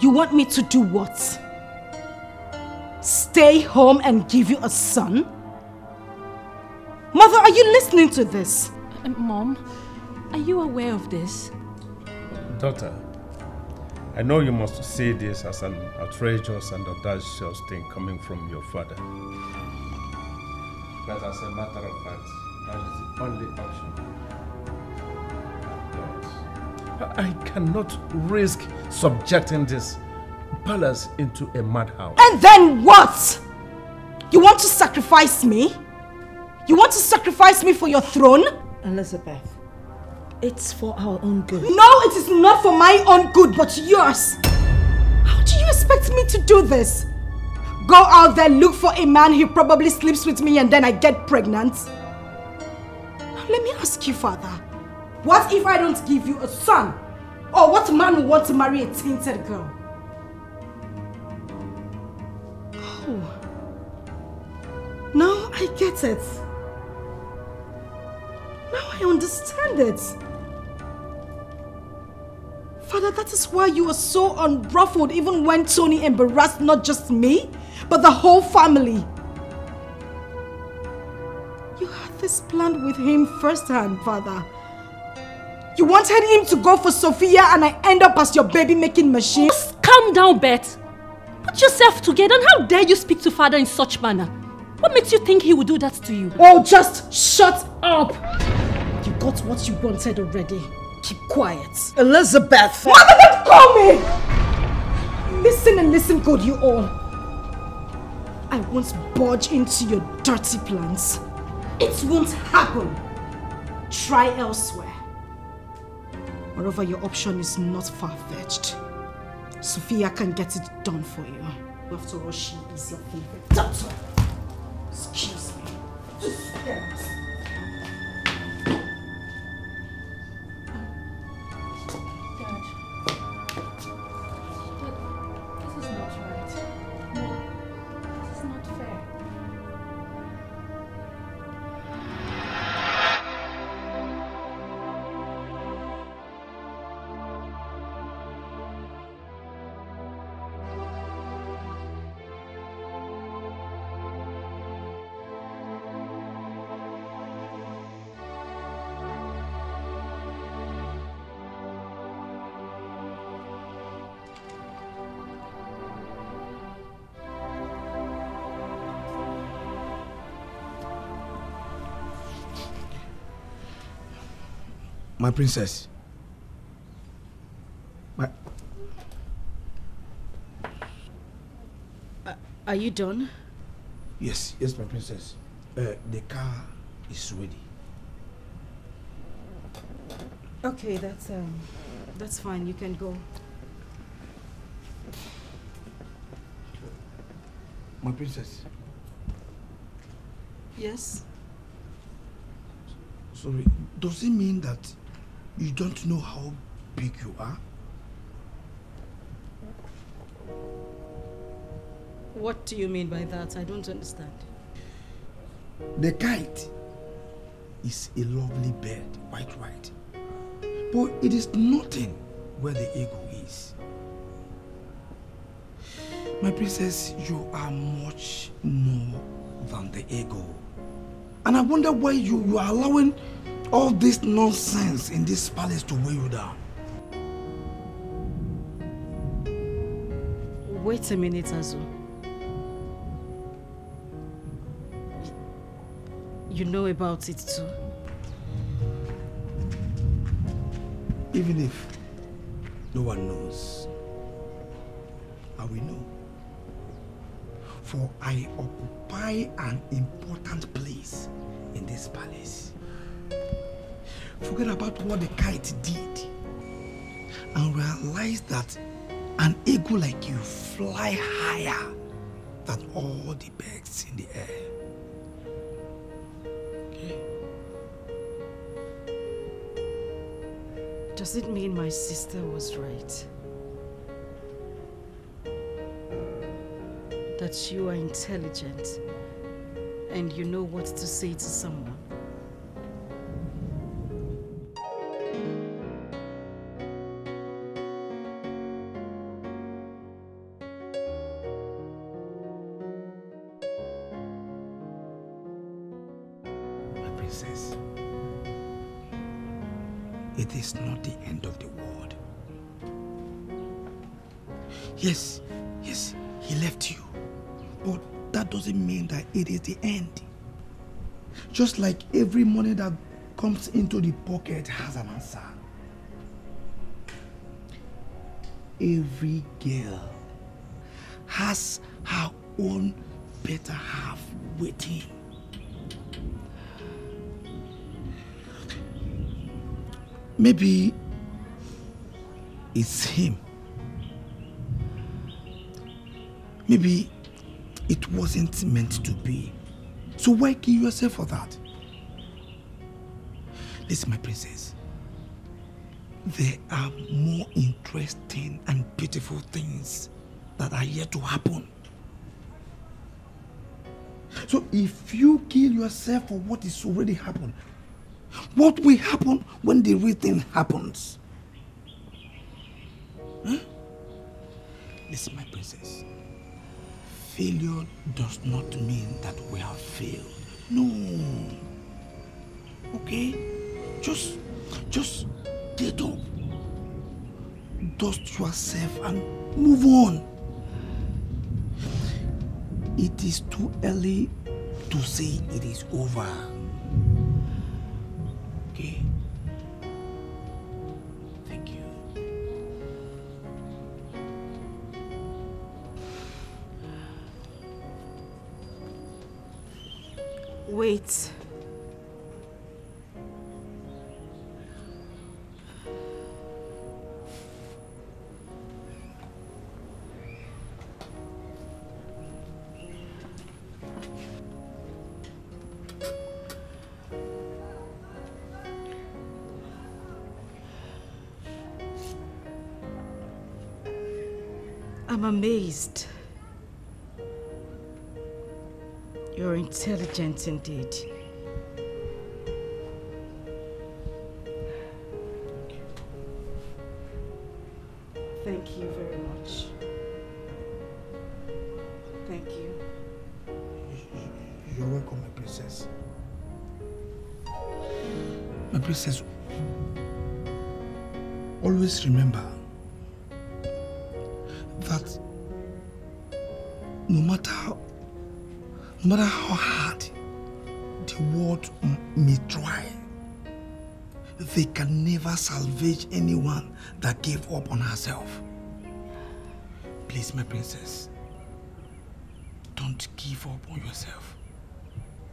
You want me to do what? Stay home and give you a son? Mother, are you listening to this? Mom, are you aware of this? Daughter, I know you must see this as an outrageous and audacious thing coming from your father. But as a matter of fact, that is the only option. I cannot risk subjecting this palace into a madhouse. And then what? You want to sacrifice me? You want to sacrifice me for your throne? Elizabeth, it's for our own good. No, it is not for my own good, but yours. How do you expect me to do this? Go out there, look for a man who probably sleeps with me and then I get pregnant? Now let me ask you, father. What if I don't give you a son? Or what man would want to marry a tainted girl? Oh. Now I get it. Now I understand it. Father, that is why you were so unruffled even when Tony embarrassed not just me, but the whole family. You had this plan with him firsthand, Father. You wanted him to go for Sophia and I end up as your baby making machine? Just calm down, Beth. Put yourself together and how dare you speak to father in such manner? What makes you think he would do that to you? Oh, just shut up! You got what you wanted already. Keep quiet. Elizabeth! Mother, don't call me! Listen and listen good, you all. I won't budge into your dirty plans. It won't happen. Try elsewhere. Moreover, your option is not far-fetched. Sophia can get it done for you. After all, she is your favorite daughter. Excuse me. Just My princess. My Are you done? yes, yes, my princess. Uh, the car is ready. Okay, that's um, that's fine. You can go. My princess. Yes. Sorry, does it mean that you don't know how big you are? What do you mean by that? I don't understand. The kite is a lovely bird, quite right. But it is nothing where the eagle is. My princess, you are much more than the eagle. And I wonder why you, you are allowing all this nonsense in this palace to weigh you down. Wait a minute, Azu. You know about it too. Even if no one knows, I will know. For I occupy an important place in this palace. Forget about what the kite did and realize that an eagle like you fly higher than all the birds in the air. Does it mean my sister was right? That you are intelligent and you know what to say to someone? Just like every money that comes into the pocket has an answer. Every girl has her own better half waiting. Maybe it's him. Maybe it wasn't meant to be. So why kill yourself for that? Listen, my princess. There are more interesting and beautiful things that are yet to happen. So if you kill yourself for what is already happened, what will happen when the real thing happens? Huh? Listen, my princess. Failure does not mean that we have failed. No. Okay? Just, just get up. Dust yourself and move on. It is too early to say it is over. Amazed. You're intelligent indeed. Princess, don't give up on yourself.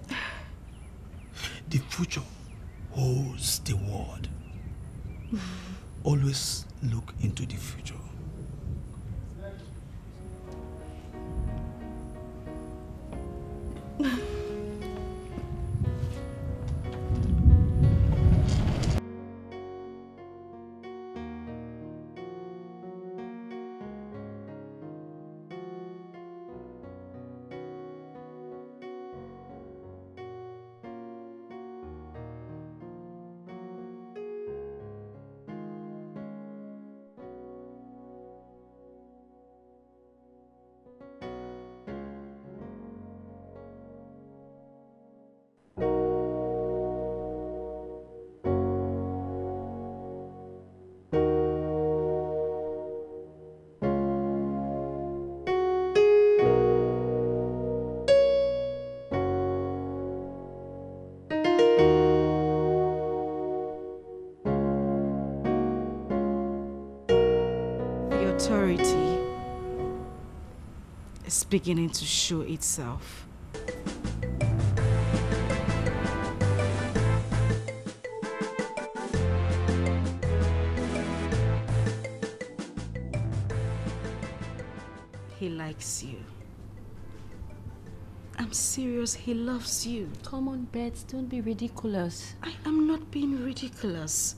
The future holds the world. Always look into the future. beginning to show itself. He likes you. I'm serious, he loves you. Come on, Beth, don't be ridiculous. I am not being ridiculous.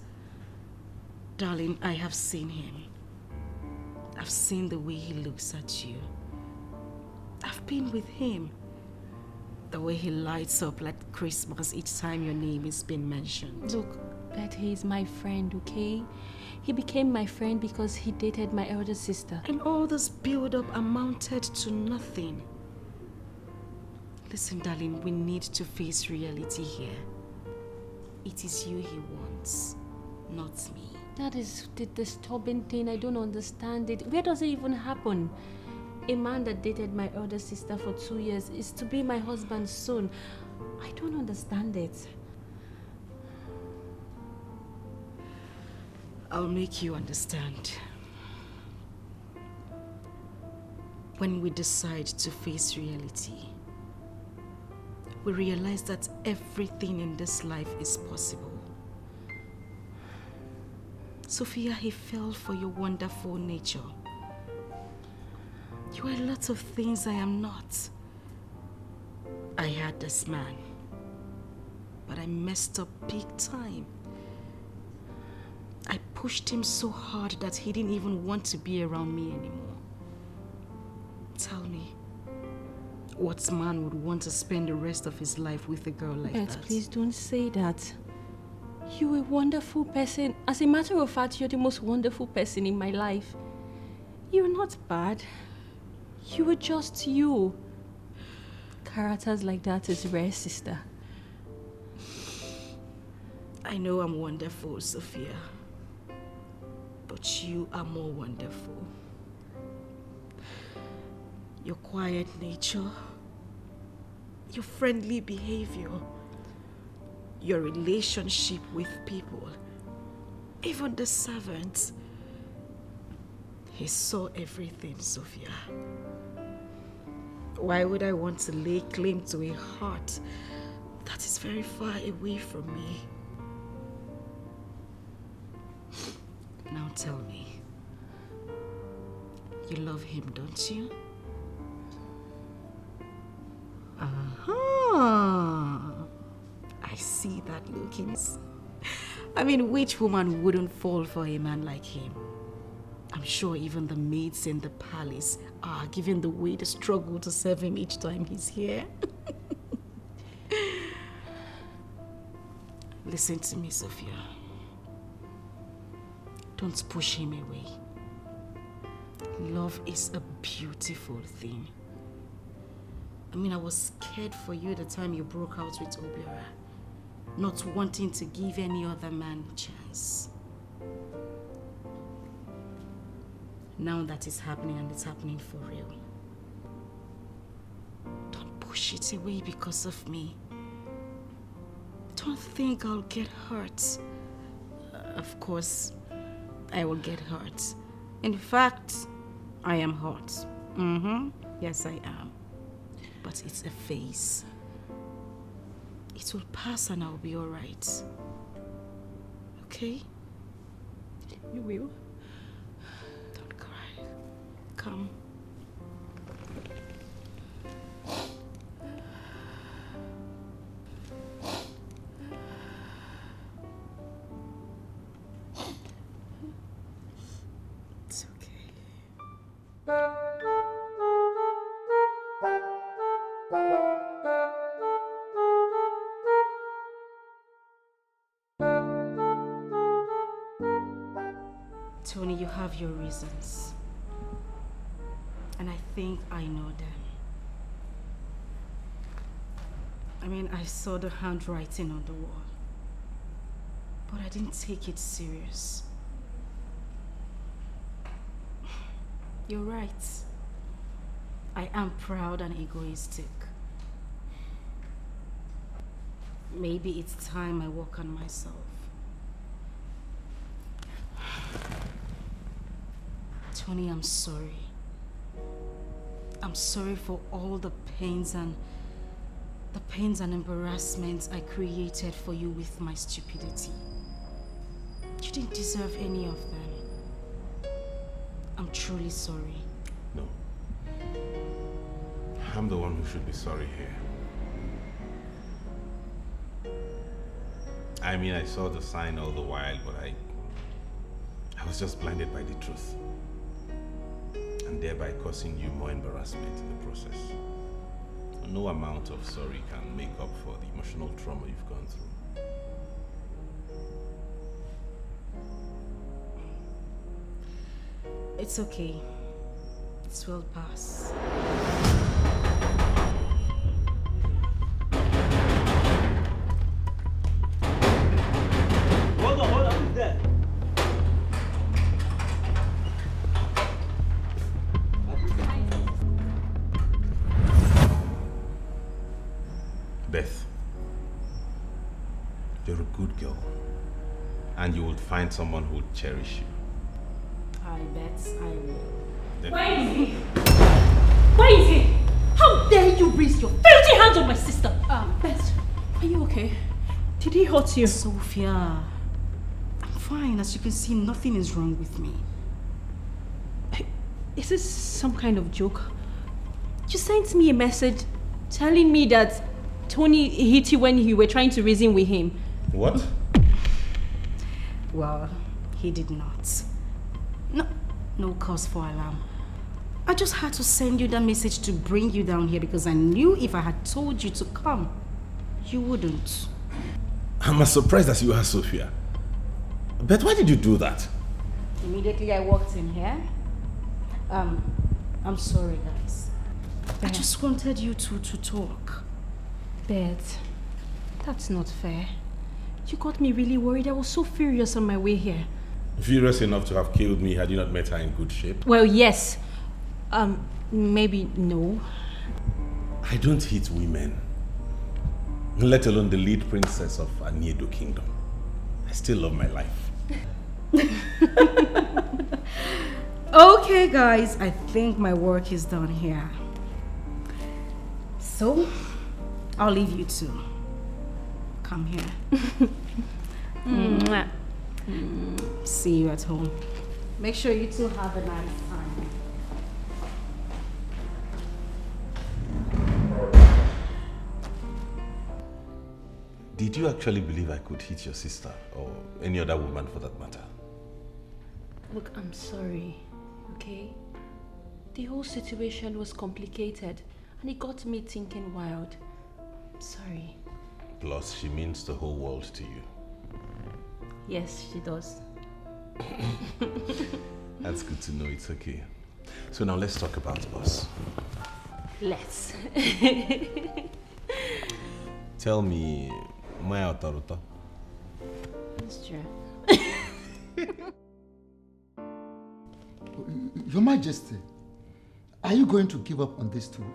Darling, I have seen him. I've seen the way he looks at you. Been with him. The way he lights up like Christmas each time your name is being mentioned. Look, Beth, he's my friend, okay? He became my friend because he dated my elder sister. And all this build up amounted to nothing. Listen, darling, we need to face reality here. It is you he wants, not me. That is the disturbing thing. I don't understand it. Where does it even happen? A man that dated my older sister for two years is to be my husband soon. I don't understand it. I'll make you understand. When we decide to face reality, we realize that everything in this life is possible. Sophia, he fell for your wonderful nature. You are lots of things I am not. I had this man, but I messed up big time. I pushed him so hard that he didn't even want to be around me anymore. Tell me, what man would want to spend the rest of his life with a girl like Beth, that? please don't say that. You're a wonderful person. As a matter of fact, you're the most wonderful person in my life. You're not bad. You were just you. Characters like that is rare, sister. I know I'm wonderful, Sophia. But you are more wonderful. Your quiet nature, your friendly behavior, your relationship with people, even the servants. He saw everything, Sophia. Why would I want to lay claim to a heart that is very far away from me? Now tell me, you love him, don't you? Uh-huh. I see that look in his... I mean, which woman wouldn't fall for a man like him? I'm sure even the maids in the palace are giving the way the struggle to serve him each time he's here. Listen to me, Sophia. Don't push him away. Love is a beautiful thing. I mean, I was scared for you the time you broke out with Obiora, not wanting to give any other man a chance. Now that it's happening and it's happening for real, don't push it away because of me. Don't think I'll get hurt. Uh, of course, I will get hurt. In fact, I am hurt. Mm-hmm. Yes, I am. But it's a phase. It will pass and I'll be alright. Okay? You will? Come. It's okay. Tony, you have your reasons. And I think I know them. I mean, I saw the handwriting on the wall. But I didn't take it serious. You're right. I am proud and egoistic. Maybe it's time I work on myself. Tony, I'm sorry. I'm sorry for all the pains and the pains and embarrassments I created for you with my stupidity. You didn't deserve any of them. I'm truly sorry. No. I'm the one who should be sorry here. I mean, I saw the sign all the while, but I... I was just blinded by the truth. Thereby causing you more embarrassment in the process. No amount of sorry can make up for the emotional trauma you've gone through. It's okay. This will pass. Someone who will cherish you. I bet I will. Then- Where is he? Where is he? How dare you raise your filthy hands on my sister? Um, Beth, are you okay? Did he hurt you? Sophia, I'm fine. As you can see, nothing is wrong with me. Is this some kind of joke? You sent me a message telling me that Tony hit you when you were trying to reason with him. What? Well, he did not. No, no cause for alarm. I just had to send you that message to bring you down here because I knew if I had told you to come, you wouldn't. I'm as surprised as you are, Sophia. But why did you do that? Immediately I walked in here. Um, I'm sorry, guys. I just wanted you two to talk. Beth, that's not fair. You got me really worried. I was so furious on my way here. Furious enough to have killed me had you not met her in good shape. Well, yes. Um, maybe no. I don't hit women. Let alone the lead princess of Aniedo Kingdom. I still love my life. Okay, guys, I think my work is done here. So, I'll leave you two. Come here. Mwah. See you at home. Make sure you two have a nice time. Did you actually believe I could hit your sister or any other woman for that matter? Look, I'm sorry, okay? The whole situation was complicated and it got me thinking wild. Sorry. Plus, she means the whole world to you. Yes, she does. That's good to know. It's okay. So now let's talk about us. Let's. Tell me, Maya Otaruta. That's true. Your Majesty, are you going to give up on this too?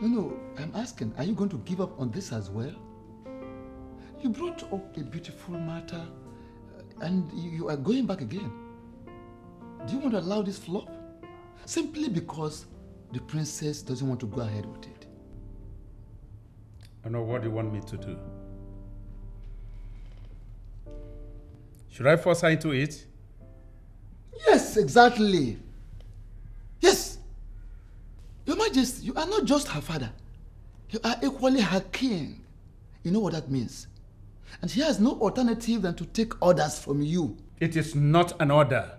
No, no, I'm asking, are you going to give up on this as well? You brought up a beautiful matter and you are going back again. Do you want to allow this flop? Simply because the princess doesn't want to go ahead with it. I know what you want me to do. Should I force her into it? Yes, exactly. Yes. Your Majesty, you are not just her father. You are equally her king. You know what that means. And she has no alternative than to take orders from you. It is not an order.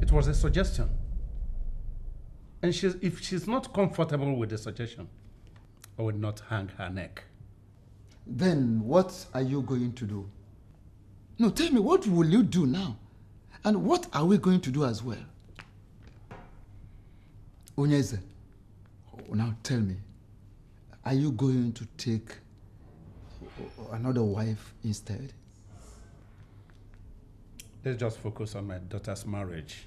It was a suggestion. And she's, if she's not comfortable with the suggestion, I will not hang her neck. Then what are you going to do? No, tell me, what will you do now? And what are we going to do as well? Onyeze, now tell me, are you going to take another wife instead? Let's just focus on my daughter's marriage.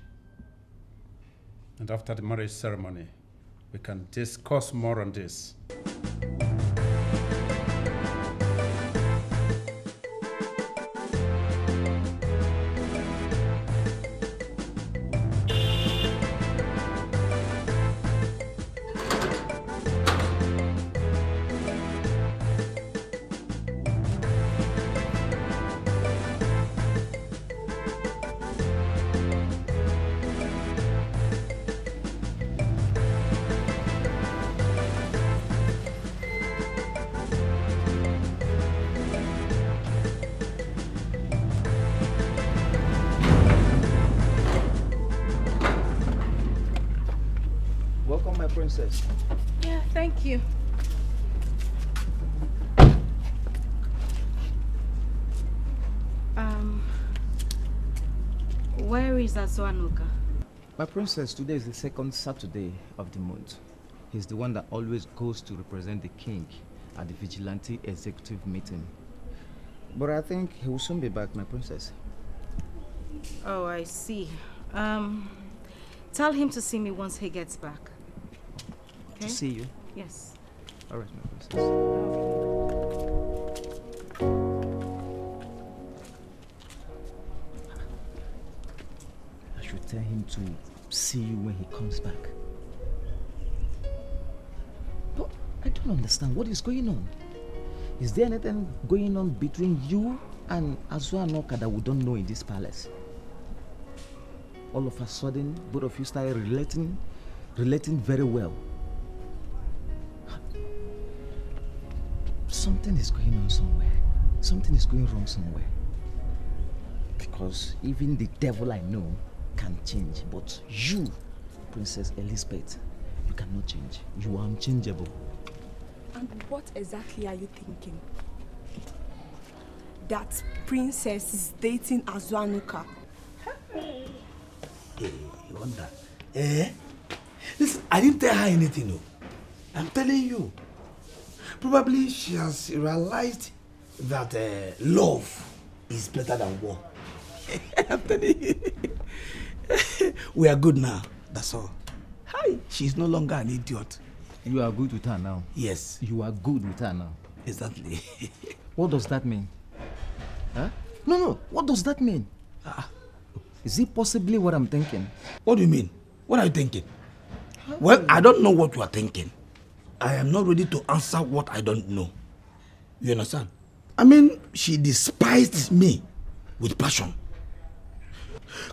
And after the marriage ceremony, we can discuss more on this. Welcome, my princess. Yeah, thank you. Um, where is Azuanuka? My princess, today is the second Saturday of the month. He's the one that always goes to represent the king at the vigilante executive meeting. But I think he will soon be back, my princess. Oh, I see. Um, tell him to see me once he gets back okay? to see you. Yes. All right, my princess. I should tell him to see you when he comes back. But I don't understand what is going on. Is there anything going on between you and Azuanuka that we don't know in this palace? All of a sudden, both of you started relating, relating very well. Something is going on somewhere. Something is going wrong somewhere. Because even the devil I know can change, but you, Princess Elizabeth, you cannot change. You are unchangeable. And what exactly are you thinking? That princess is dating Azuanuka. Hey, you wonder. Eh? Listen, I didn't tell her anything, no. I'm telling you. Probably she has realized that uh, love is better than war. You. we are good now. That's all. Hi. She's no longer an idiot. You are good with her now? Yes. You are good with her now? Exactly. what does that mean? Huh? No, no. What does that mean? Uh, is it possibly what I'm thinking? What do you mean? What are you thinking? Well, I don't know what you are thinking. I am not ready to answer what I don't know. You understand? I mean, she despised me with passion.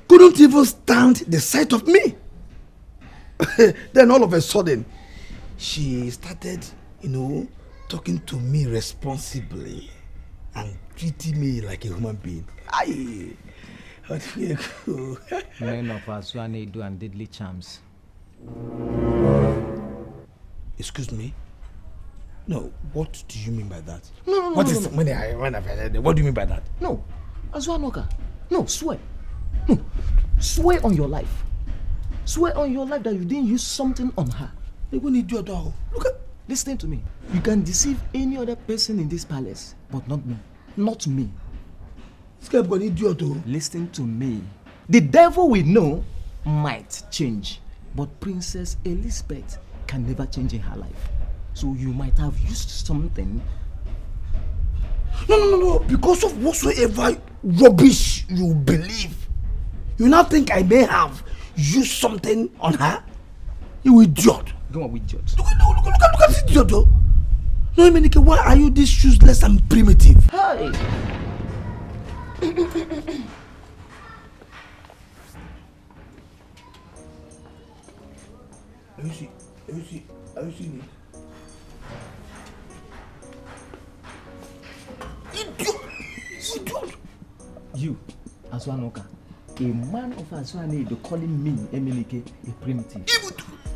Couldn't even stand the sight of me. then all of a sudden, she started, you know, talking to me responsibly and treating me like a human being. Aye. What Men of Aswane do and deadly charms. Excuse me? No, what do you mean by that? No, no, no. What no, is no, no. when I when heard it, what do you mean by that? No, Azwanoka. No, swear. No, swear on your life. Swear on your life that you didn't use something on her. They won't need your dog. Look at, listen to me. You can deceive any other person in this palace, but not me. Not me. This guy got idiot too. Listen to me. The devil we know might change, but Princess Elizabeth can never change in her life. So you might have used something. No, no, no, no. Because of whatsoever rubbish you believe, you now think I may have used something on her? You idiot. Go on, idiot. Look at, look, look, look, look at this idiot, though. No, Emenike, why are you this useless and primitive? Hey. Are you see? Idiot! Idiot! You, Azwanoka, a man of Azwane, you're calling me, Emelike, a primitive.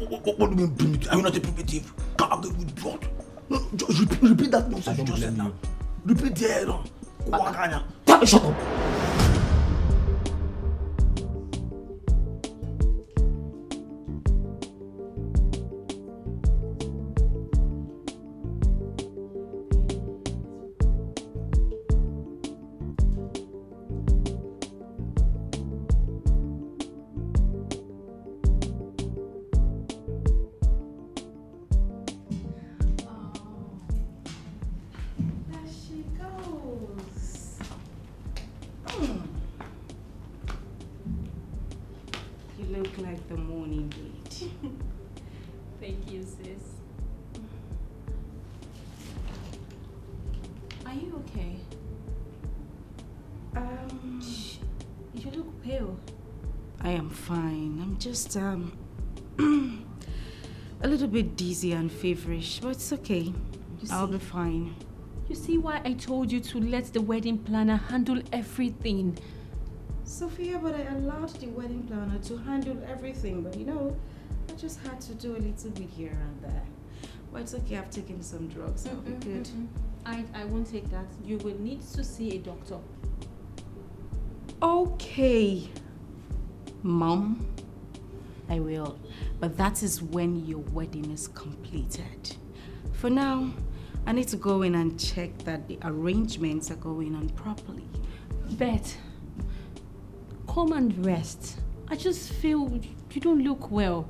What, do you mean primitive? Are you not a primitive? God, you idiot! Repeat, that nonsense you just said now. Repeat there, no. Wakanya. Shut up! Just um a little bit dizzy and feverish, but it's okay. I'll be fine. You see why I told you to let the wedding planner handle everything? Sophia, but I allowed the wedding planner to handle everything, but you know, I just had to do a little bit here and there. But it's okay, I've taken some drugs. I'll be good. I, I won't take that. You will need to see a doctor. Okay, Mom. I will. But that is when your wedding is completed. For now, I need to go in and check that the arrangements are going on properly. Bet, come and rest. I just feel you don't look well.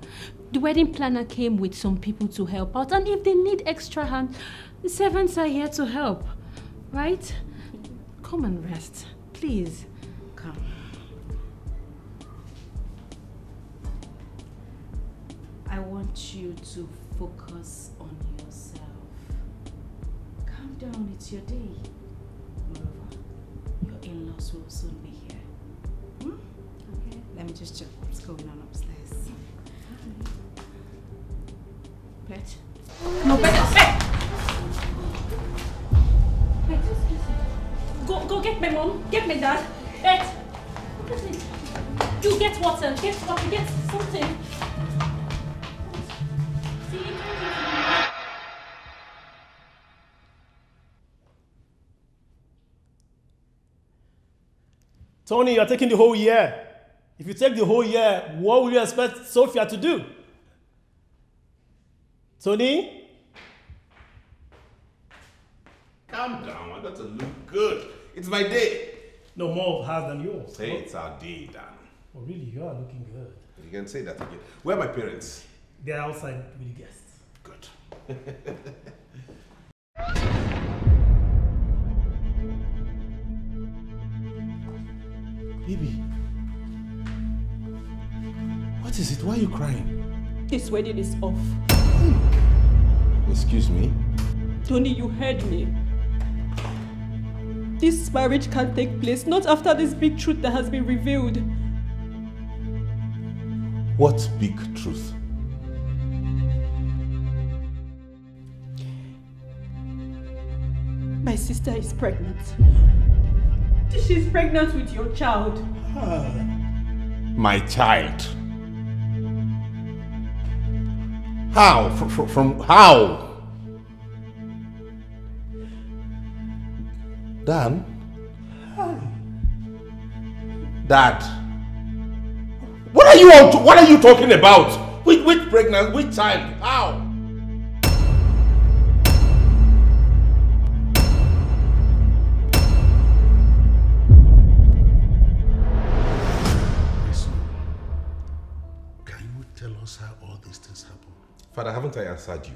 The wedding planner came with some people to help out, and if they need extra hand, the servants are here to help. Right? Come and rest, please. Want you to focus on yourself. Calm down, it's your day. Moreover, your in-laws will soon be here. Hmm? Okay. Let me just check what's going on upstairs. Pet? No, Pet, Pet! Go, go get my mom, get my dad. Pet! You get water, get water, get something. Tony, you're taking the whole year. If you take the whole year, what will you expect Sophia to do? Tony? Calm down. I got to look good. It's my day. No more of hers than yours. Say it's our day, Dan. Oh, really? You are looking good. You can say that again. Where are my parents? They're outside with the guests. Good. Baby. What is it? Why are you crying? This wedding is off. Hmm. Excuse me? Tony, you heard me. This marriage can't take place, not after this big truth that has been revealed. What big truth? My sister is pregnant. She's pregnant with your child. My child. How? From, from, from how? Dan? Dad? What are you what are you talking about? Which, which pregnant, which child? How? Father, haven't I answered you?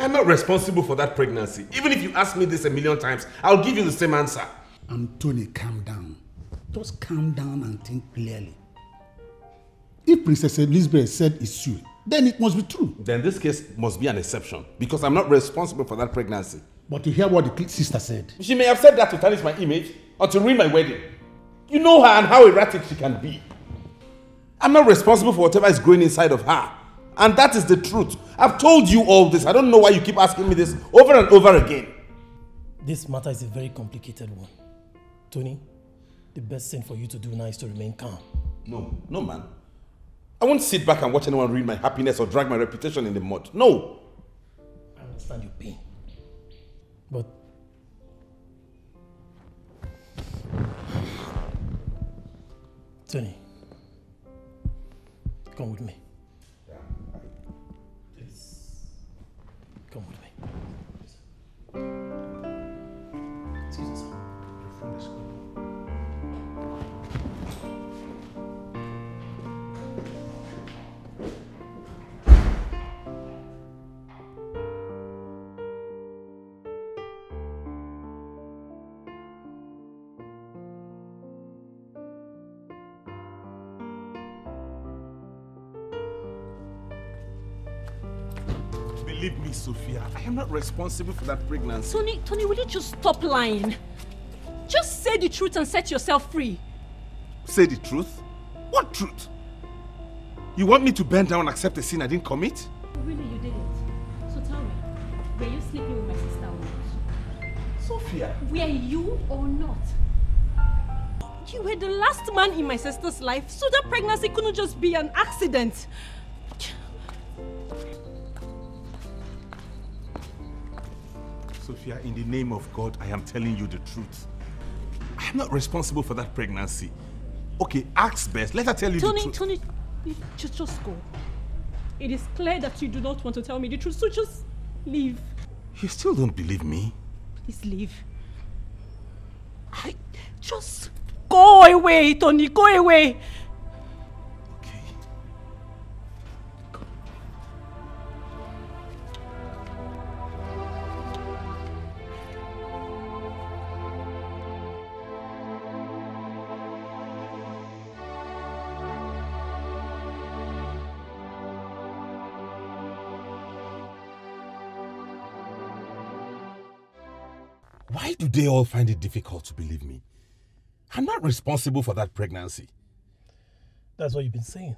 I'm not responsible for that pregnancy. Even if you ask me this a million times, I'll give you the same answer. Anthony, calm down. Just calm down and think clearly. If Princess Elizabeth said it's true, then it must be true. Then this case must be an exception because I'm not responsible for that pregnancy. But to hear what the sister said, She may have said that to tarnish my image or to ruin my wedding. You know her and how erratic she can be. I'm not responsible for whatever is growing inside of her. And that is the truth. I've told you all this. I don't know why you keep asking me this over and over again. This matter is a very complicated one. Tony, the best thing for you to do now is to remain calm. No, no, man. I won't sit back and watch anyone ruin my happiness or drag my reputation in the mud. No. I understand your pain. But Tony, come with me. Sophia, I am not responsible for that pregnancy. Tony, Tony, will you just stop lying? Just say the truth and set yourself free. Say the truth? What truth? You want me to bend down and accept a sin I didn't commit? Really, you didn't. So tell me, were you sleeping with my sister or not? Sophia. Were you or not? You were the last man in my sister's life, so that pregnancy couldn't just be an accident. Sophia, in the name of God, I am telling you the truth. I am not responsible for that pregnancy. Okay, ask best. Let her tell you Tony, the truth. Tony, you- just, just go. It is clear that you do not want to tell me the truth, so just leave. You still don't believe me? Please leave. I just go away, Tony. Go away. Do they all find it difficult to believe me? I'm not responsible for that pregnancy. That's what you've been saying.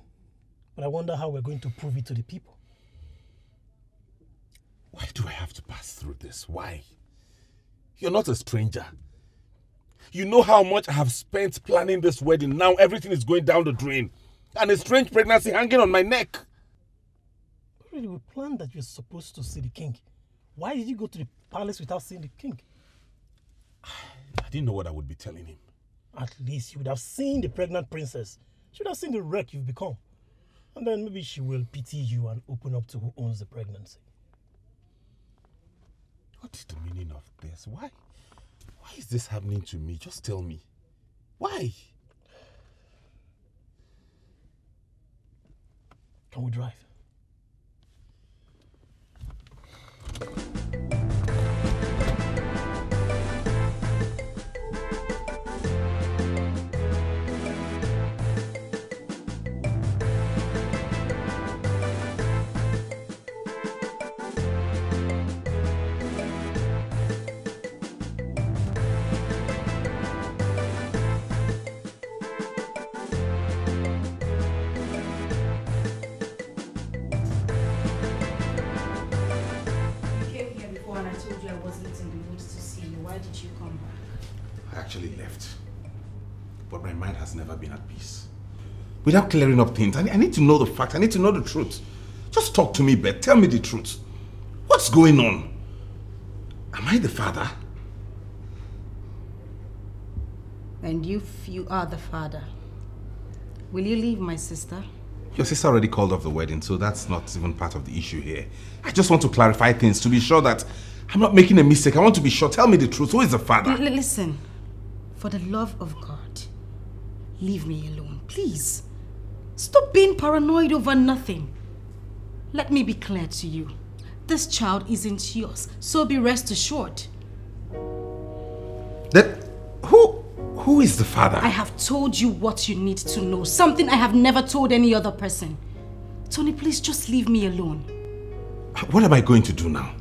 But I wonder how we're going to prove it to the people. Why do I have to pass through this? Why? You're not a stranger. You know how much I have spent planning this wedding. Now everything is going down the drain. And a strange pregnancy hanging on my neck. Really, we planned that you're supposed to see the king. Why did you go to the palace without seeing the king? I didn't know what I would be telling him. At least you would have seen the pregnant princess. She would have seen the wreck you've become. And then maybe she will pity you and open up to who owns the pregnancy. What is the meaning of this? Why? Why is this happening to me? Just tell me. Why? Can we drive? Has never been at peace. Without clearing up things, I I need to know the fact. I need to know the truth. Just talk to me, Beth. Tell me the truth. What's going on? Am I the father? And if you are the father, will you leave my sister? Your sister already called off the wedding, so that's not even part of the issue here. I just want to clarify things to be sure that I'm not making a mistake. I want to be sure. Tell me the truth. Who is the father? L- listen, for the love of God, leave me alone, please. Stop being paranoid over nothing. Let me be clear to you. This child isn't yours, so be rest assured. That who who is the father? I have told you what you need to know, something I have never told any other person. Tony, please just leave me alone. What am I going to do now?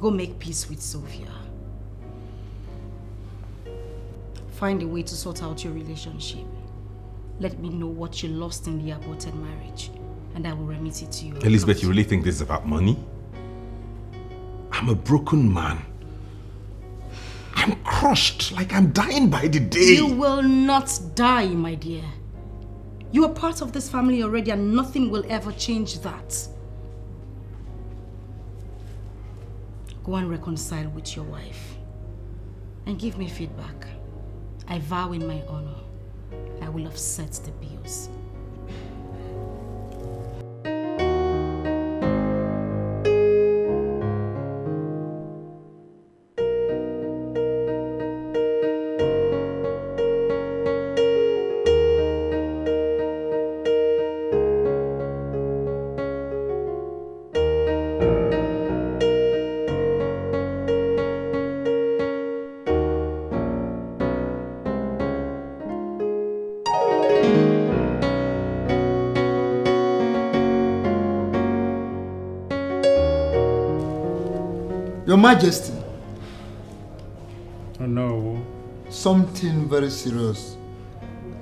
Go make peace with Sophia. Find a way to sort out your relationship. Let me know what you lost in the aborted marriage, and I will remit it to you. Elizabeth, you really think this is about money? I'm a broken man. I'm crushed, like I'm dying by the day. You will not die, my dear. You are part of this family already, and nothing will ever change that. Go and reconcile with your wife. And give me feedback. I vow in my honor, I will offset the bills. Majesty, Oh no. something very serious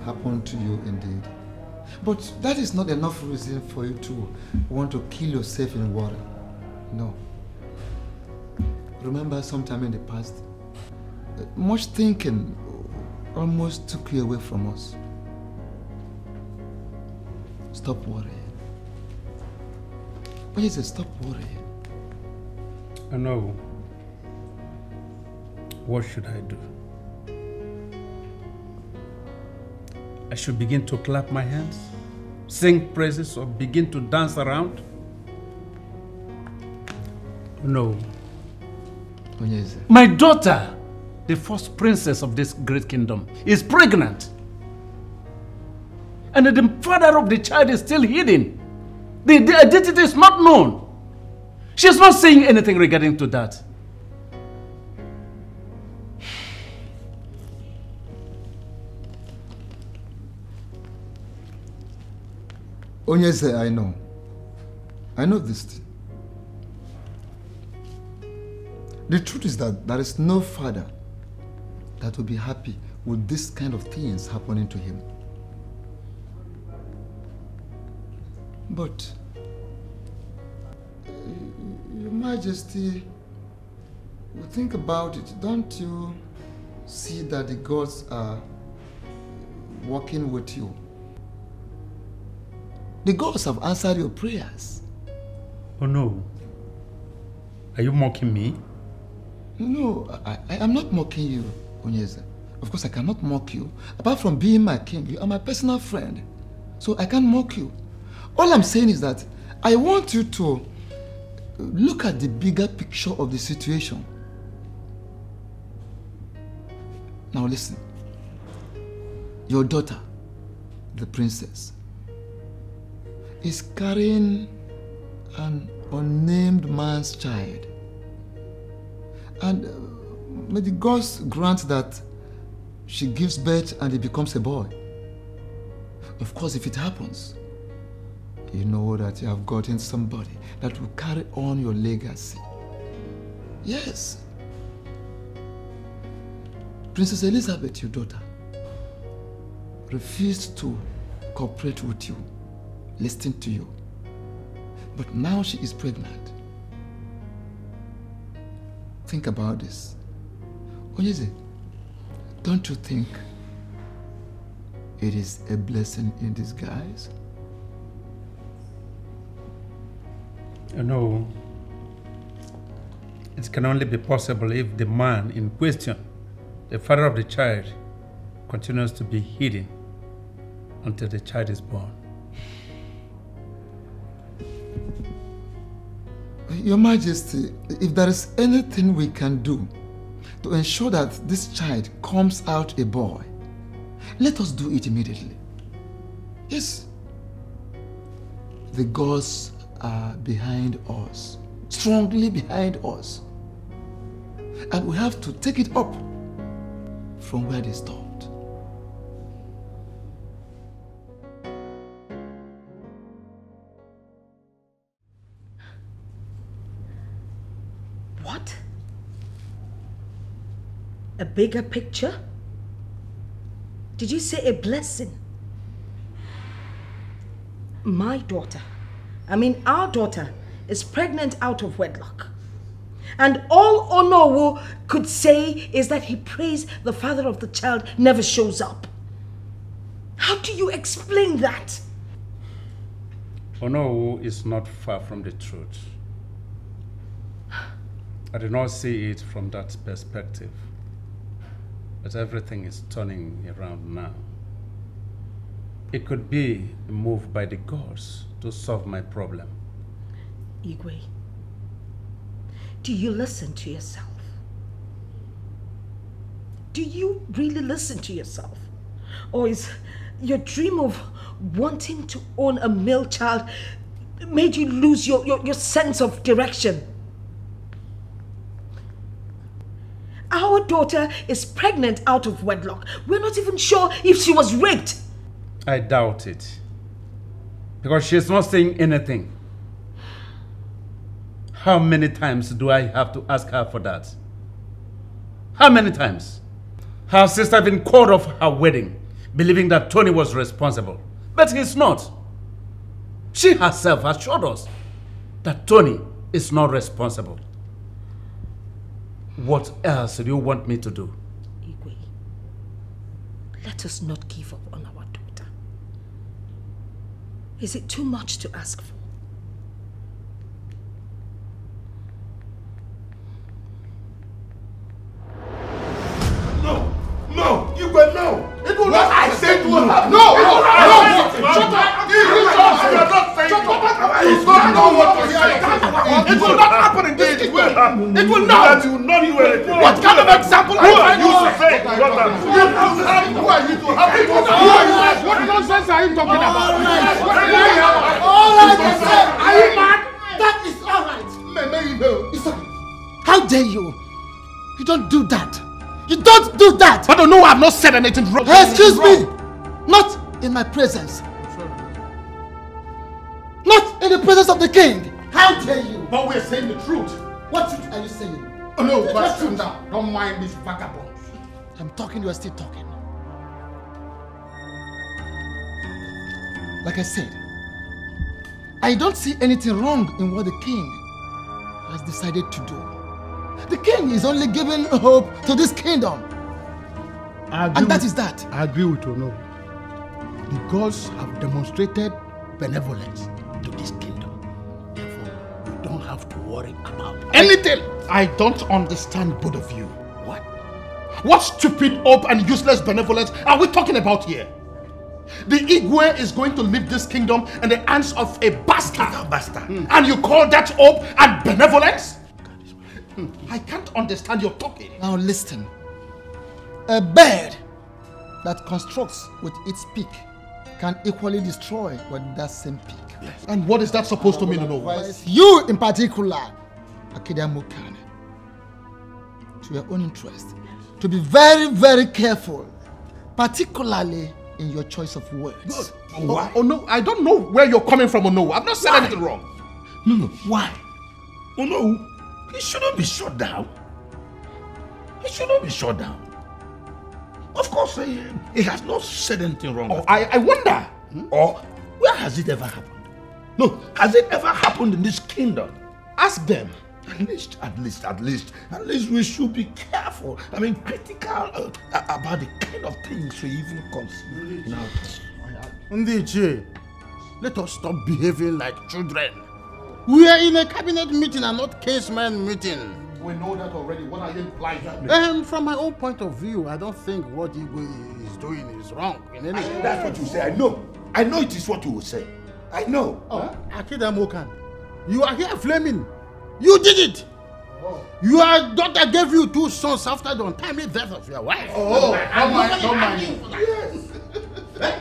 happened to you indeed. But that is not enough reason for you to want to kill yourself in water. No. Remember sometime in the past, uh, much thinking almost took you away from us. Stop worrying. Yes, stop worrying. I know. What should I do? I should begin to clap my hands, sing praises, or begin to dance around? No. My daughter, the first princess of this great kingdom, is pregnant. And the father of the child is still hidden. The, the identity is not known. She's not saying anything regarding to that. Onye say, I know. I know this thing. The truth is that there is no father that will be happy with this kind of things happening to him. But, eh, Your Majesty, think about it. Don't you see that the gods are working with you? The gods have answered your prayers. Oh no. Are you mocking me? No, I, I am not mocking you, Onyeze. Of course, I cannot mock you. Apart from being my king, you are my personal friend. So I can't mock you. All I'm saying is that I want you to look at the bigger picture of the situation. Now listen. Your daughter, the princess, is carrying an unnamed man's child. And uh, may the gods grant that she gives birth and it becomes a boy. Of course, if it happens, you know that you have gotten somebody that will carry on your legacy. Yes. Princess Elizabeth, your daughter, refused to cooperate with you, listen to you. But now she is pregnant. Think about this. Onyeze, don't you think it is a blessing in disguise? No. It can only be possible if the man in question, the father of the child, continues to be hidden until the child is born. Your Majesty, if there is anything we can do to ensure that this child comes out a boy, let us do it immediately. Yes. The gods are behind us, strongly behind us. And we have to take it up from where they stopped. A bigger picture? Did you say a blessing? My daughter, I mean our daughter, is pregnant out of wedlock. And all Onowu could say is that he prays the father of the child never shows up. How do you explain that? Onowu is not far from the truth. I do not see it from that perspective. But everything is turning around now. It could be a move by the gods to solve my problem. Igwe, do you listen to yourself? Do you really listen to yourself? Or is your dream of wanting to own a male child made you lose your, your, your sense of direction? Our daughter is pregnant out of wedlock. We're not even sure if she was raped. I doubt it. Because she's not saying anything. How many times do I have to ask her for that? How many times? Her sister even called off her wedding, believing that Tony was responsible. But he's not. She herself assured us that Tony is not responsible. What else do you want me to do? Igwe, let us not give up on our daughter. Is it too much to ask for? No! No! You were no! It will not I said will happen. No! No! No! Don't know what to say. It will not happen in this way. It will not. You will not do anything. What kind of example are you to up. Who are you to have? What nonsense are you talking about? All I said. Are you mad? That is all right. How dare you? You don't do that. You don't do that. But no, I've not said anything wrong. Excuse me. Not in my presence. Not in the presence of the king. How dare you? But we're saying the truth. What truth are you saying? Oh, no, but calm down. Don't mind these vagabonds. I'm talking, you are still talking. Like I said, I don't see anything wrong in what the king has decided to do. The king is only giving hope to this kingdom. And that is that. I agree with you, no. The gods have demonstrated benevolence to this kingdom. Therefore, we don't have to worry about anything. I don't understand both of you. What? What stupid hope and useless benevolence are we talking about here? The Igwe is going to leave this kingdom in the hands of a bastard. A bastard. And you call that hope and benevolence? Hmm, I can't understand your talking. Now listen. A bird that constructs with its beak can equally destroy with that same beak. And what is that supposed to mean, Ono? You in particular, Akida Mukane, to your own interest, to be very, very careful, particularly in your choice of words. Why? Oh, oh, no, I don't know where you're coming from, Ono. I've not said Why? anything wrong. No, no, why? Oh no, he shouldn't be shut down. He shouldn't be shut down. Of course, he, he has not said anything wrong. Oh, I, I wonder. Hmm? Or where has it ever happened? No, has it ever happened in this kingdom? Ask them. At least, at least, at least, at least we should be careful. I mean, critical uh, about the kind of things we even consider. Now, Ndị Ichie, let us stop behaving like children. We are in a cabinet meeting and not caseman meeting. We know that already. What are you implying? And from my own point of view, I don't think what Igwe is doing is wrong in any way. That's what you say. I know. I know it is what you will say. I know. Oh, Akida Mokan, you are here flaming. You did it. Your daughter gave you two sons after the untimely death of your wife. Oh, don't mind, don't mind. that. Eh?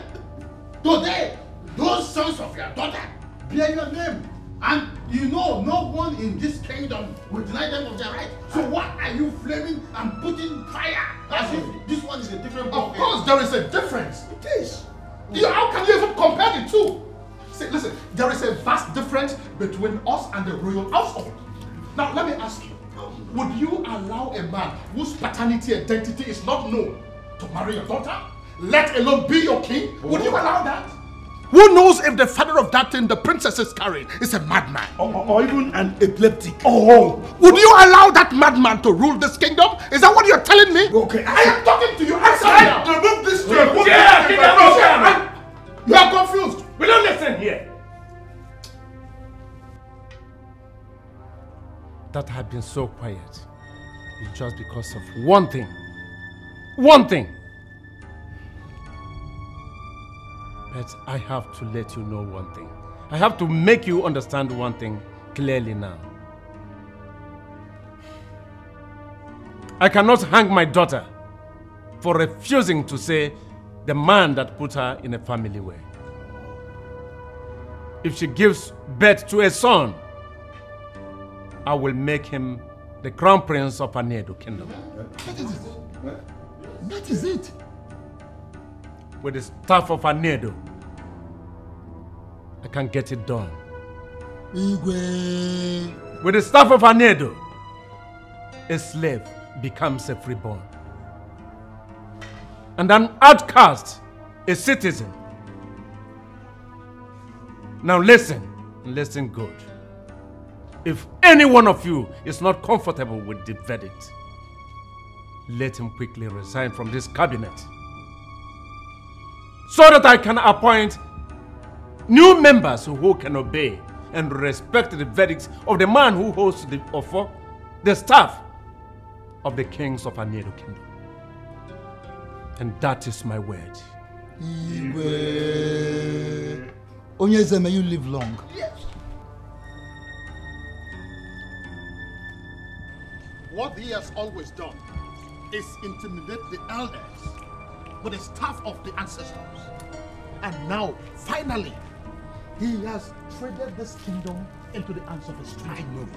Today, those sons of your daughter bear your name. And you know, no one in this kingdom will deny them of their right. So what are you flaming and putting fire as if this one is a different Of ballgame? course, there is a difference. It is. You, how can you even compare the two? See, listen, there is a vast difference between us and the royal household. Now, let me ask you, would you allow a man whose paternity identity is not known to marry your daughter, let alone be your king? Would you allow that? Who knows if the father of that thing the princess is carrying is a madman? Or, or even an epileptic. Oh, would you allow that madman to rule this kingdom? Is that what you're telling me? Okay, I am talking to you. Answer me I- now. remove this chair. chair. Yeah, Keep keep it it down. down. You are confused. We don't listen here. that had been so quiet just because of one thing. One thing. But I have to let you know one thing. I have to make you understand one thing clearly now. I cannot hang my daughter for refusing to say the man that put her in a family way. If she gives birth to a son, I will make him the crown prince of Aniedo kingdom. That is it. That is it. With the staff of Aniedo, I can get it done. Igwe. With the staff of Aniedo, a slave becomes a freeborn. And an outcast, a citizen. Now listen, listen good. If any one of you is not comfortable with the verdict, let him quickly resign from this cabinet. So that I can appoint new members who can obey and respect the verdicts of the man who holds the offer, the staff of the kings of Aniedo kingdom. And that is my word. Onyeze, may you live long. Yes. What he has always done is intimidate the elders with the staff of the ancestors. And now, finally, he has traded this kingdom into the hands of a stranger. I know it.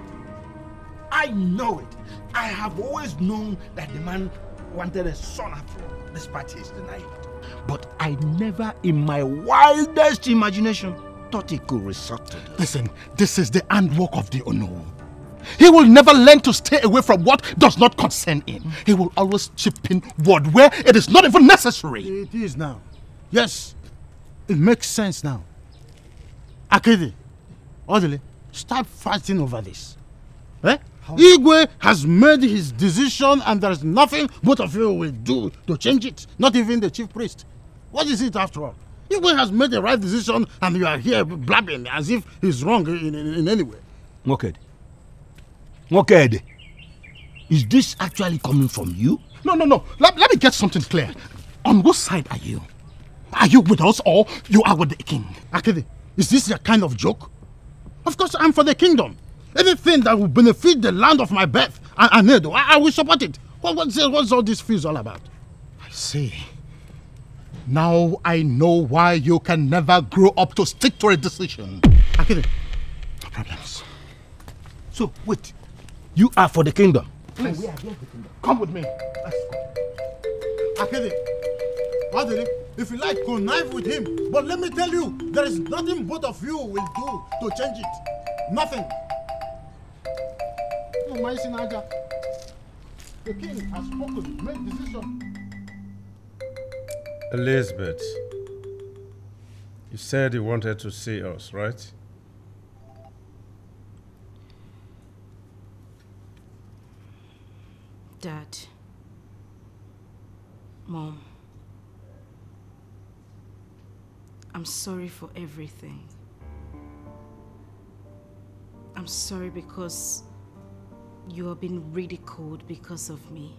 I know it. I have always known that the man wanted a son after all, despite his denial. But I never in my wildest imagination thought it could resort to this. Listen, this is the handwork of the Ono. He will never learn to stay away from what does not concern him. He will always chip in word where it is not even necessary. It is now. Yes, it makes sense now. Akede, orderly, start fighting over this. Eh? Igwe has made his decision and there is nothing both of you will do to change it. Not even the chief priest. What is it after all? Igwe has made the right decision and you are here blabbing as if he's wrong in, in, in any way. Nwokede. Nwokede. Is this actually coming from you? No, no, no. Let, let me get something clear. On what side are you? Are you with us or you are with the king? Akede, is this your kind of joke? Of course, I'm for the kingdom. Anything that will benefit the land of my birth and Aniedo, I, I will support it. What, what's, what's all this fees all about? I see. Now I know why you can never grow up to stick to a decision. Akede, no problems. So, wait. You are for the kingdom? Please, No, the kingdom. come with me. Let's go. Akede, Adele, if you like, connive with him. But let me tell you, there is nothing both of you will do to change it. Nothing. No, my Sinaga. The king has spoken, made decision. Elizabeth, you said you wanted to see us, right? Dad. Mom. I'm sorry for everything. I'm sorry because you have been ridiculed because of me.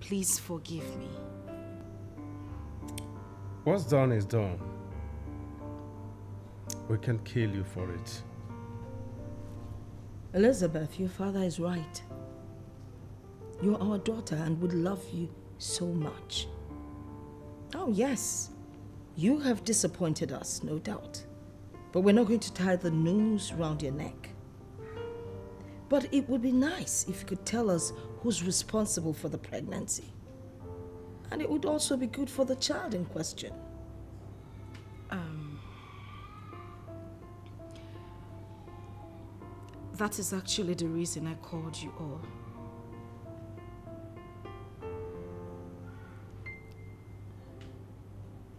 Please forgive me. What's done is done. We can kill you for it. Elizabeth, your father is right. You're our daughter and would love you so much. Oh, yes, you have disappointed us, no doubt. But we're not going to tie the noose round your neck. But it would be nice if you could tell us who's responsible for the pregnancy. And it would also be good for the child in question. Um, that is actually the reason I called you all.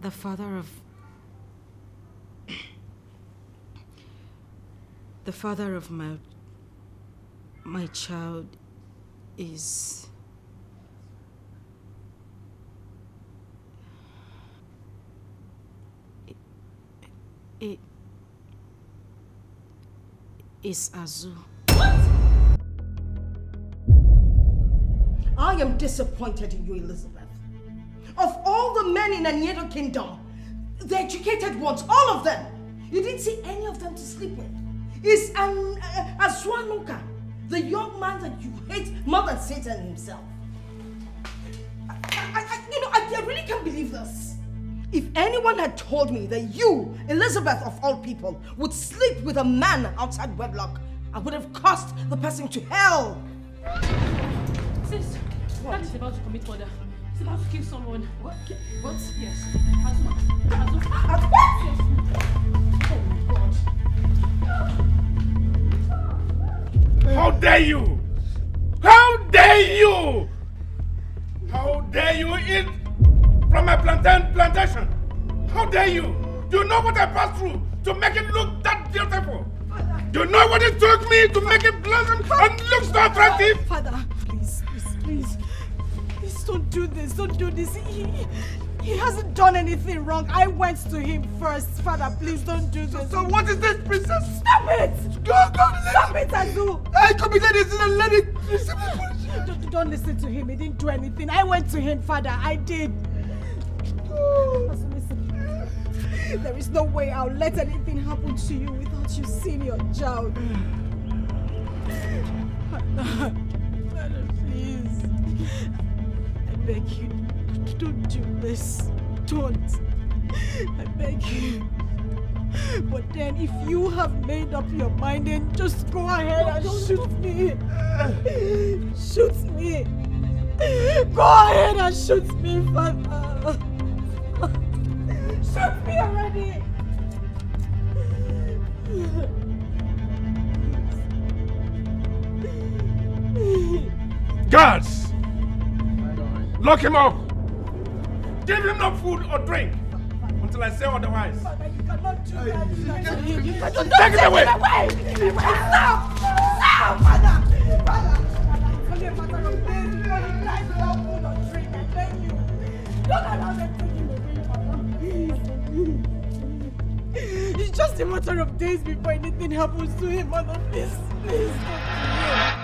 The father of the father of my my child is it is Azu. I am disappointed in you, Elizabeth. Of all the men in Aniedo Kingdom, the educated ones, all of them, you didn't see any of them to sleep with. Is an uh, Azuanuka, the young man that you hate more than Satan himself. I, I, I, you know, I, I really can't believe this. If anyone had told me that you, Elizabeth of all people, would sleep with a man outside wedlock, I would have cursed the person to hell. Sis, Dad is about to commit murder. He's about to kill someone. What? What? Yes. Azuma. Azuma. How dare you? How dare you? How dare you eat from my plantain plantation? How dare you? Do you know what I passed through to make it look that beautiful? Do you know what it took me to make it blossom and look so attractive? Father, please, please, please. Please don't do this. Don't do this. He, he hasn't done anything wrong. I went to him first. Father, please don't do this. So what is this, princess? Stop it! Go, go, Stop it, Azu! I committed this in a lady. Don't, don't listen to him. He didn't do anything. I went to him, Father. I did. Azu, listen. There is no way I'll let anything happen to you without you seeing your child. Father, please. I beg you, don't do this. Don't. I beg you. But then if you have made up your mind, then just go ahead and shoot me. Shoot me. Go ahead and shoot me, Father. Shoot me already. Guards! Lock him up! Give him no food or drink until I say otherwise. You cannot do that. You, you cannot don't take it away. Take it away. Stop! Stop, father! Father! Only a matter of days before he dies without food or drink. I beg you. Don't allow them to take him away, father. Please. It's just a matter of days before anything happens to him, mother. Please, please.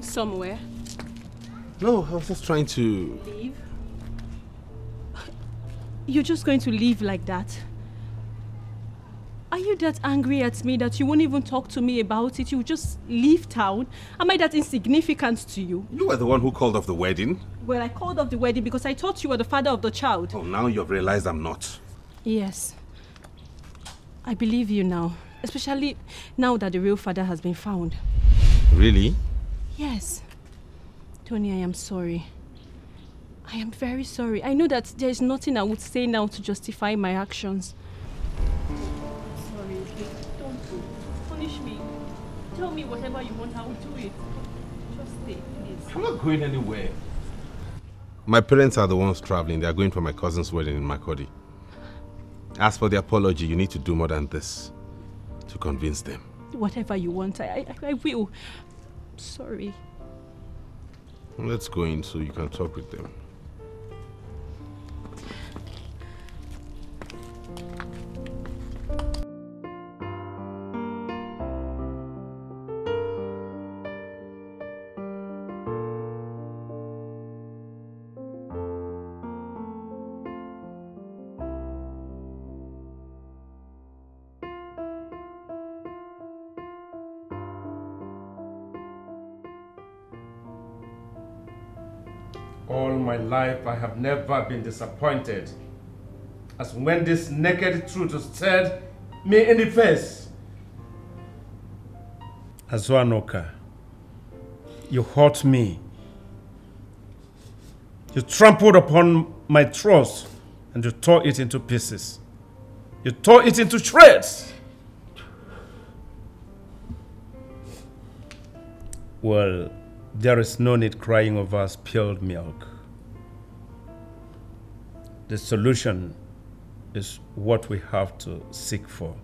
Going somewhere? No, I was just trying to. Leave? You're just going to leave like that? Are you that angry at me that you won't even talk to me about it? You just leave town? Am I that insignificant to you? You were the one who called off the wedding. Well, I called off the wedding because I thought you were the father of the child. Oh, now you've realized I'm not. Yes. I believe you now. Especially now that the real father has been found. Really? Yes. Tony, I am sorry. I am very sorry. I know that there is nothing I would say now to justify my actions. Sorry, okay? Don't punish me. Tell me whatever you want, I will do it. Just stay, please. I'm not going anywhere. My parents are the ones traveling. They are going for my cousin's wedding in Makurdi. As for the apology, you need to do more than this to convince them. Whatever you want, I, I, I will. Sorry. Let's go in so you can talk with them. All my life I have never been disappointed. As when this naked truth stared me in the face. Azuanuka, you hurt me. You trampled upon my trust and you tore it into pieces. You tore it into shreds. Well, there is no need crying over spilled milk. The solution is what we have to seek for.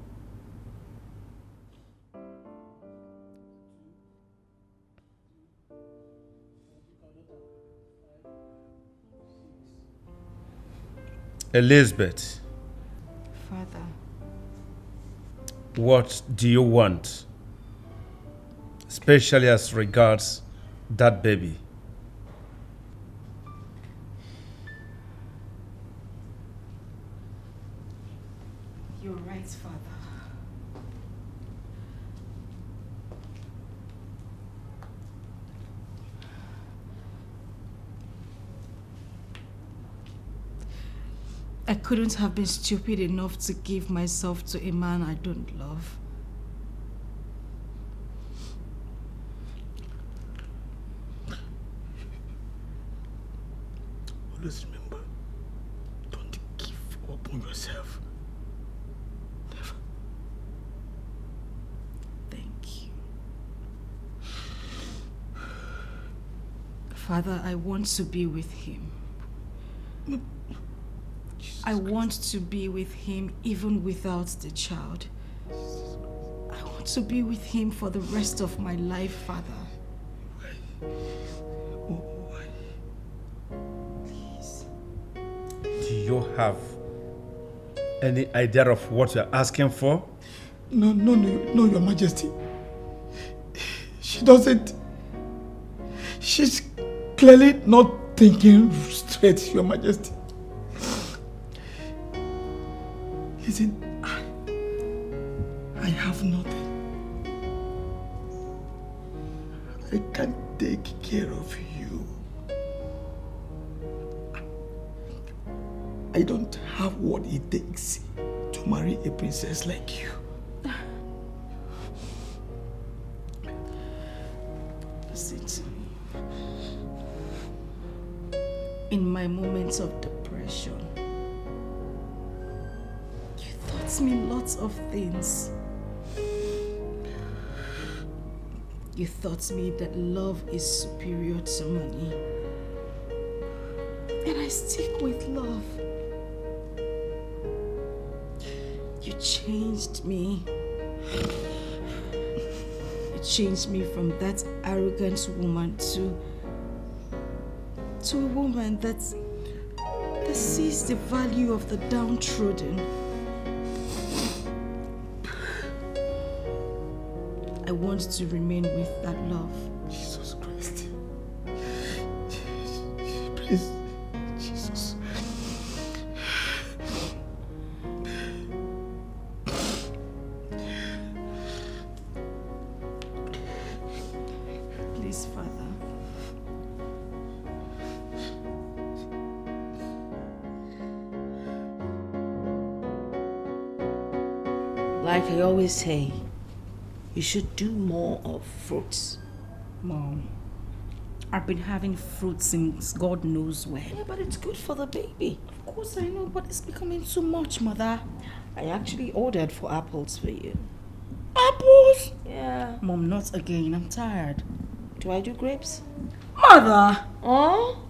Elizabeth, Father, what do you want? Especially as regards that baby. you're right, Father. I couldn't have been stupid enough to give myself to a man I don't love. Always remember, don't give up on yourself. Never. Thank you. Father, I want to be with him. I want to be with him even without the child. I want to be with him for the rest of my life, Father. Why? Please. Do you have any idea of what you're asking for? No, no, no, no, Your Majesty. She doesn't. She's clearly not thinking straight, Your Majesty. Listen, You taught me that love is superior to money. And I stick with love. You changed me. You changed me from that arrogant woman to to a woman that that sees the value of the downtrodden. I want to remain with that love. Jesus Christ. Please, Jesus. Please, Father. Like I always say, you should do more of fruits. Mom, I've been having fruit since God knows when. Yeah, but it's good for the baby. Of course I know, but it's becoming too much, Mother. I actually ordered for apples for you. Apples? Yeah. Mom, not again. I'm tired. Do I do grapes? Mother! Oh?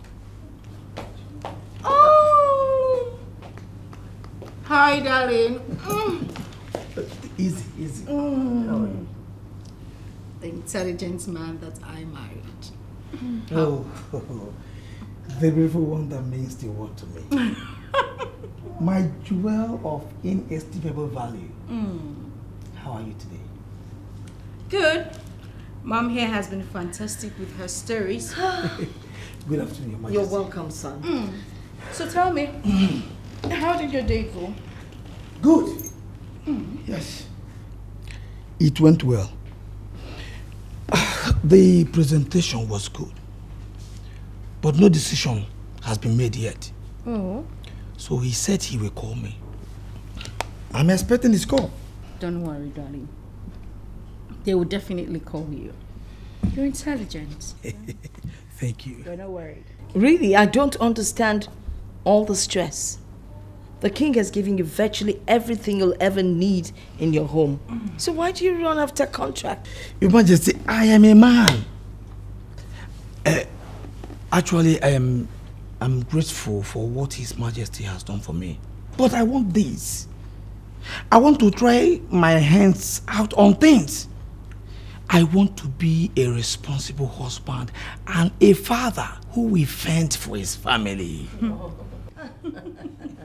Oh! Hi, darling. Mm. Easy, easy. Mm. The intelligent man that I married. Oh, the beautiful one that means the world to me. My jewel of inestimable value. Mm. How are you today? Good. Mom here has been fantastic with her stories. Good afternoon, Your Majesty. You're welcome, son. Mm. So tell me, how did your day go? Good. Mm. Yes. It went well. The presentation was good. But no decision has been made yet. Oh. So he said he will call me. I'm expecting his call. Don't worry, darling. They will definitely call you. You're intelligent. Thank you. You're not worried. Really, I don't understand all the stress. The king has given you virtually everything you'll ever need in your home. So why do you run after contract? Your Majesty, I am a man. Uh, actually, I am I'm grateful for what His Majesty has done for me. But I want this. I want to try my hands out on things. I want to be a responsible husband and a father who will fend for his family.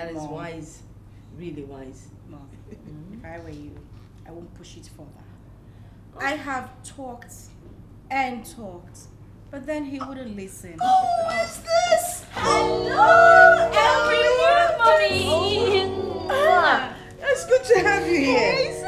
That is Mom. wise. Really wise. Mom, mm-hmm. if I were you, I won't push it further. Oh. I have talked and talked, but then he wouldn't listen. Oh, Who is this? Hello, everyone, mommy. Oh. Ah. It's good to have you here.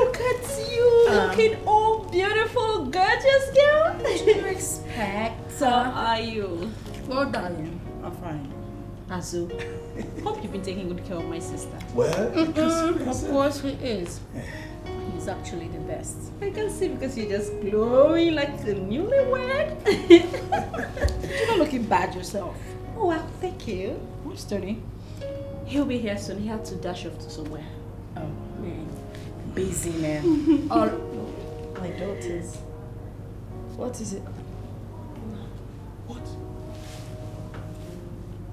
Look at you, looking um, all beautiful, gorgeous girl. What did you expect? How are you? Well, darling, I'm fine. Azu, hope you've been taking good care of my sister. Well, Mm-mm, of uh, course he is. He's actually the best. I can see because you're just glowing like a newlywed. You're not looking bad yourself. Oh, well, thank you. Where's Tony? He'll be here soon. He had to dash off to somewhere. Oh, man. busy, man. All my daughters. What is it? What?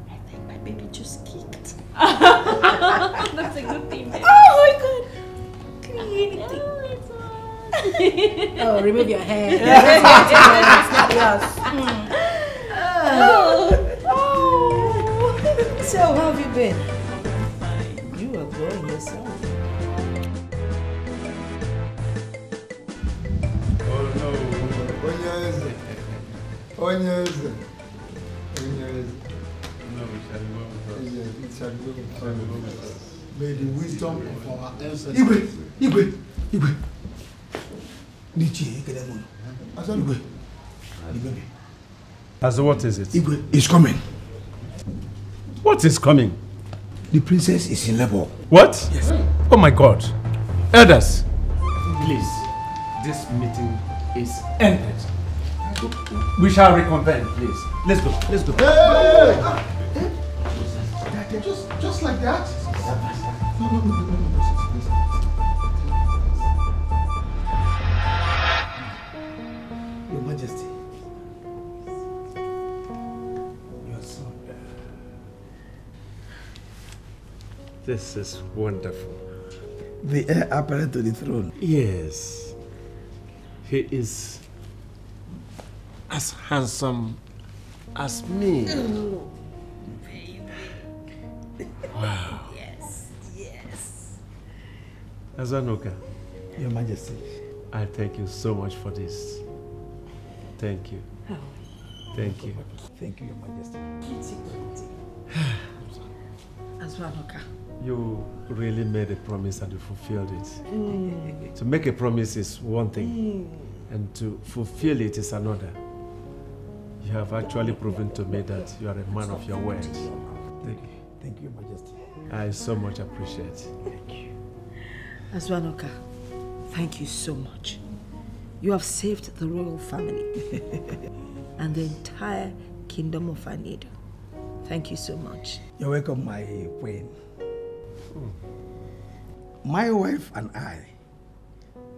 I think my baby just kicked. That's a good thing. babe. Oh my god! Can you hear anything? oh, remove your hand. That's not yours. Mm. Oh. So, how have you been? Onye eze. Onye eze. May the wisdom of our ancestors. Igwe, Igwe, Igwe. Nichi, ekele mụ. Igwe. Igwe. As what is it? Igwe is coming. What is coming? The princess is in labor. What? Yes. Oh my God. Elders, please, this meeting is ended. We shall reconvene, please. Let's go. Let's go. Hey! Just, just like that? No, no, no, no, no, no. Your Majesty. Your son. This is wonderful. The heir apparent to the throne. Yes. He is as handsome as me. Wow. Yes, yes. Azuanuka. Your Majesty. I thank you so much for this. Thank you. Thank you. Thank you, Your Majesty. Azuanuka. You really made a promise and you fulfilled it. Mm. To make a promise is one thing, and to fulfill it is another. You have actually proven to me that you are a man of your word. Thank you. Thank you, Your Majesty. I so much appreciate. Azuanuka, thank you Azuanuka, thank you so much. You have saved the royal family and the entire kingdom of Aniedo. Thank you so much. You're welcome, my queen. Hmm. My wife and I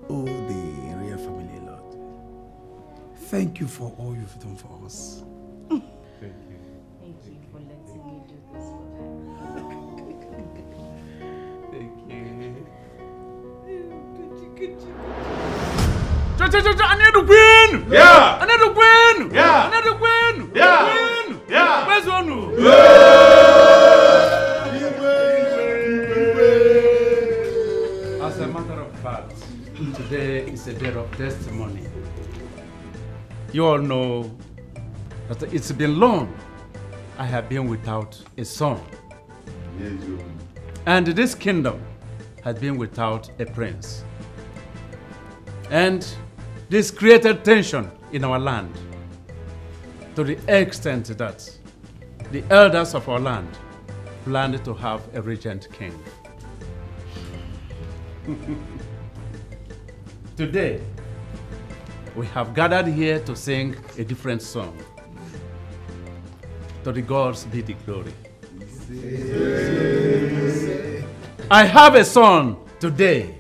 owe the royal family a lot. Thank you for all you've done for us. Thank you. Thank you for letting me do this Thank you. I need to win! Yeah! I need to win! Yeah! I need to win! Yeah! Win! Yeah! Where's Onu? As a matter of fact, today is a day of testimony. You all know that it's been long I have been without a son. And this kingdom has been without a prince. And this created tension in our land to the extent that the elders of our land planned to have a regent king. Today, we have gathered here to sing a different song. To the gods be the glory. I have a son today,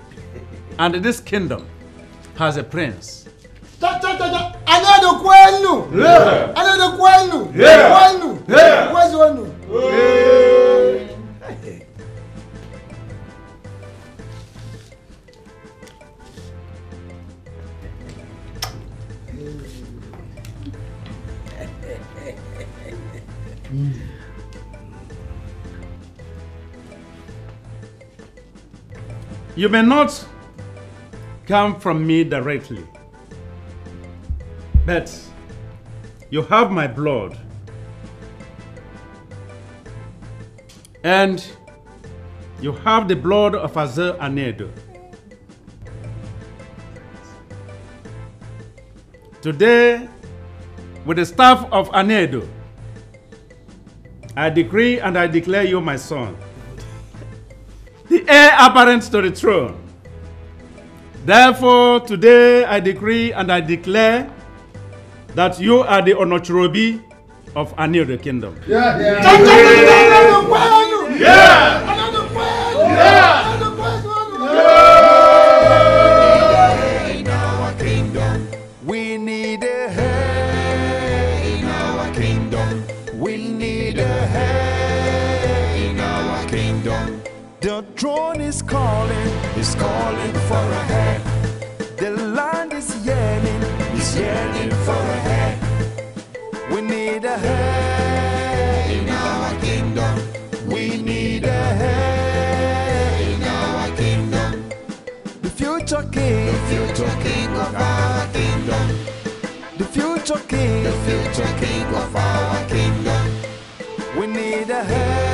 and this kingdom has a prince. Anado kwenu! Yeah. Kwenu! Yeah. Kwenu! Yeah. You may not come from me directly, but you have my blood. And you have the blood of Azer Aniedo. Today, with the staff of Aniedo, I decree and I declare you my son, the heir apparent to the throne. Therefore, today I decree and I declare that you are the Onochorobi of Anedo Kingdom. Yeah, yeah. Yeah. Kwenu! Yeah. We need a hand.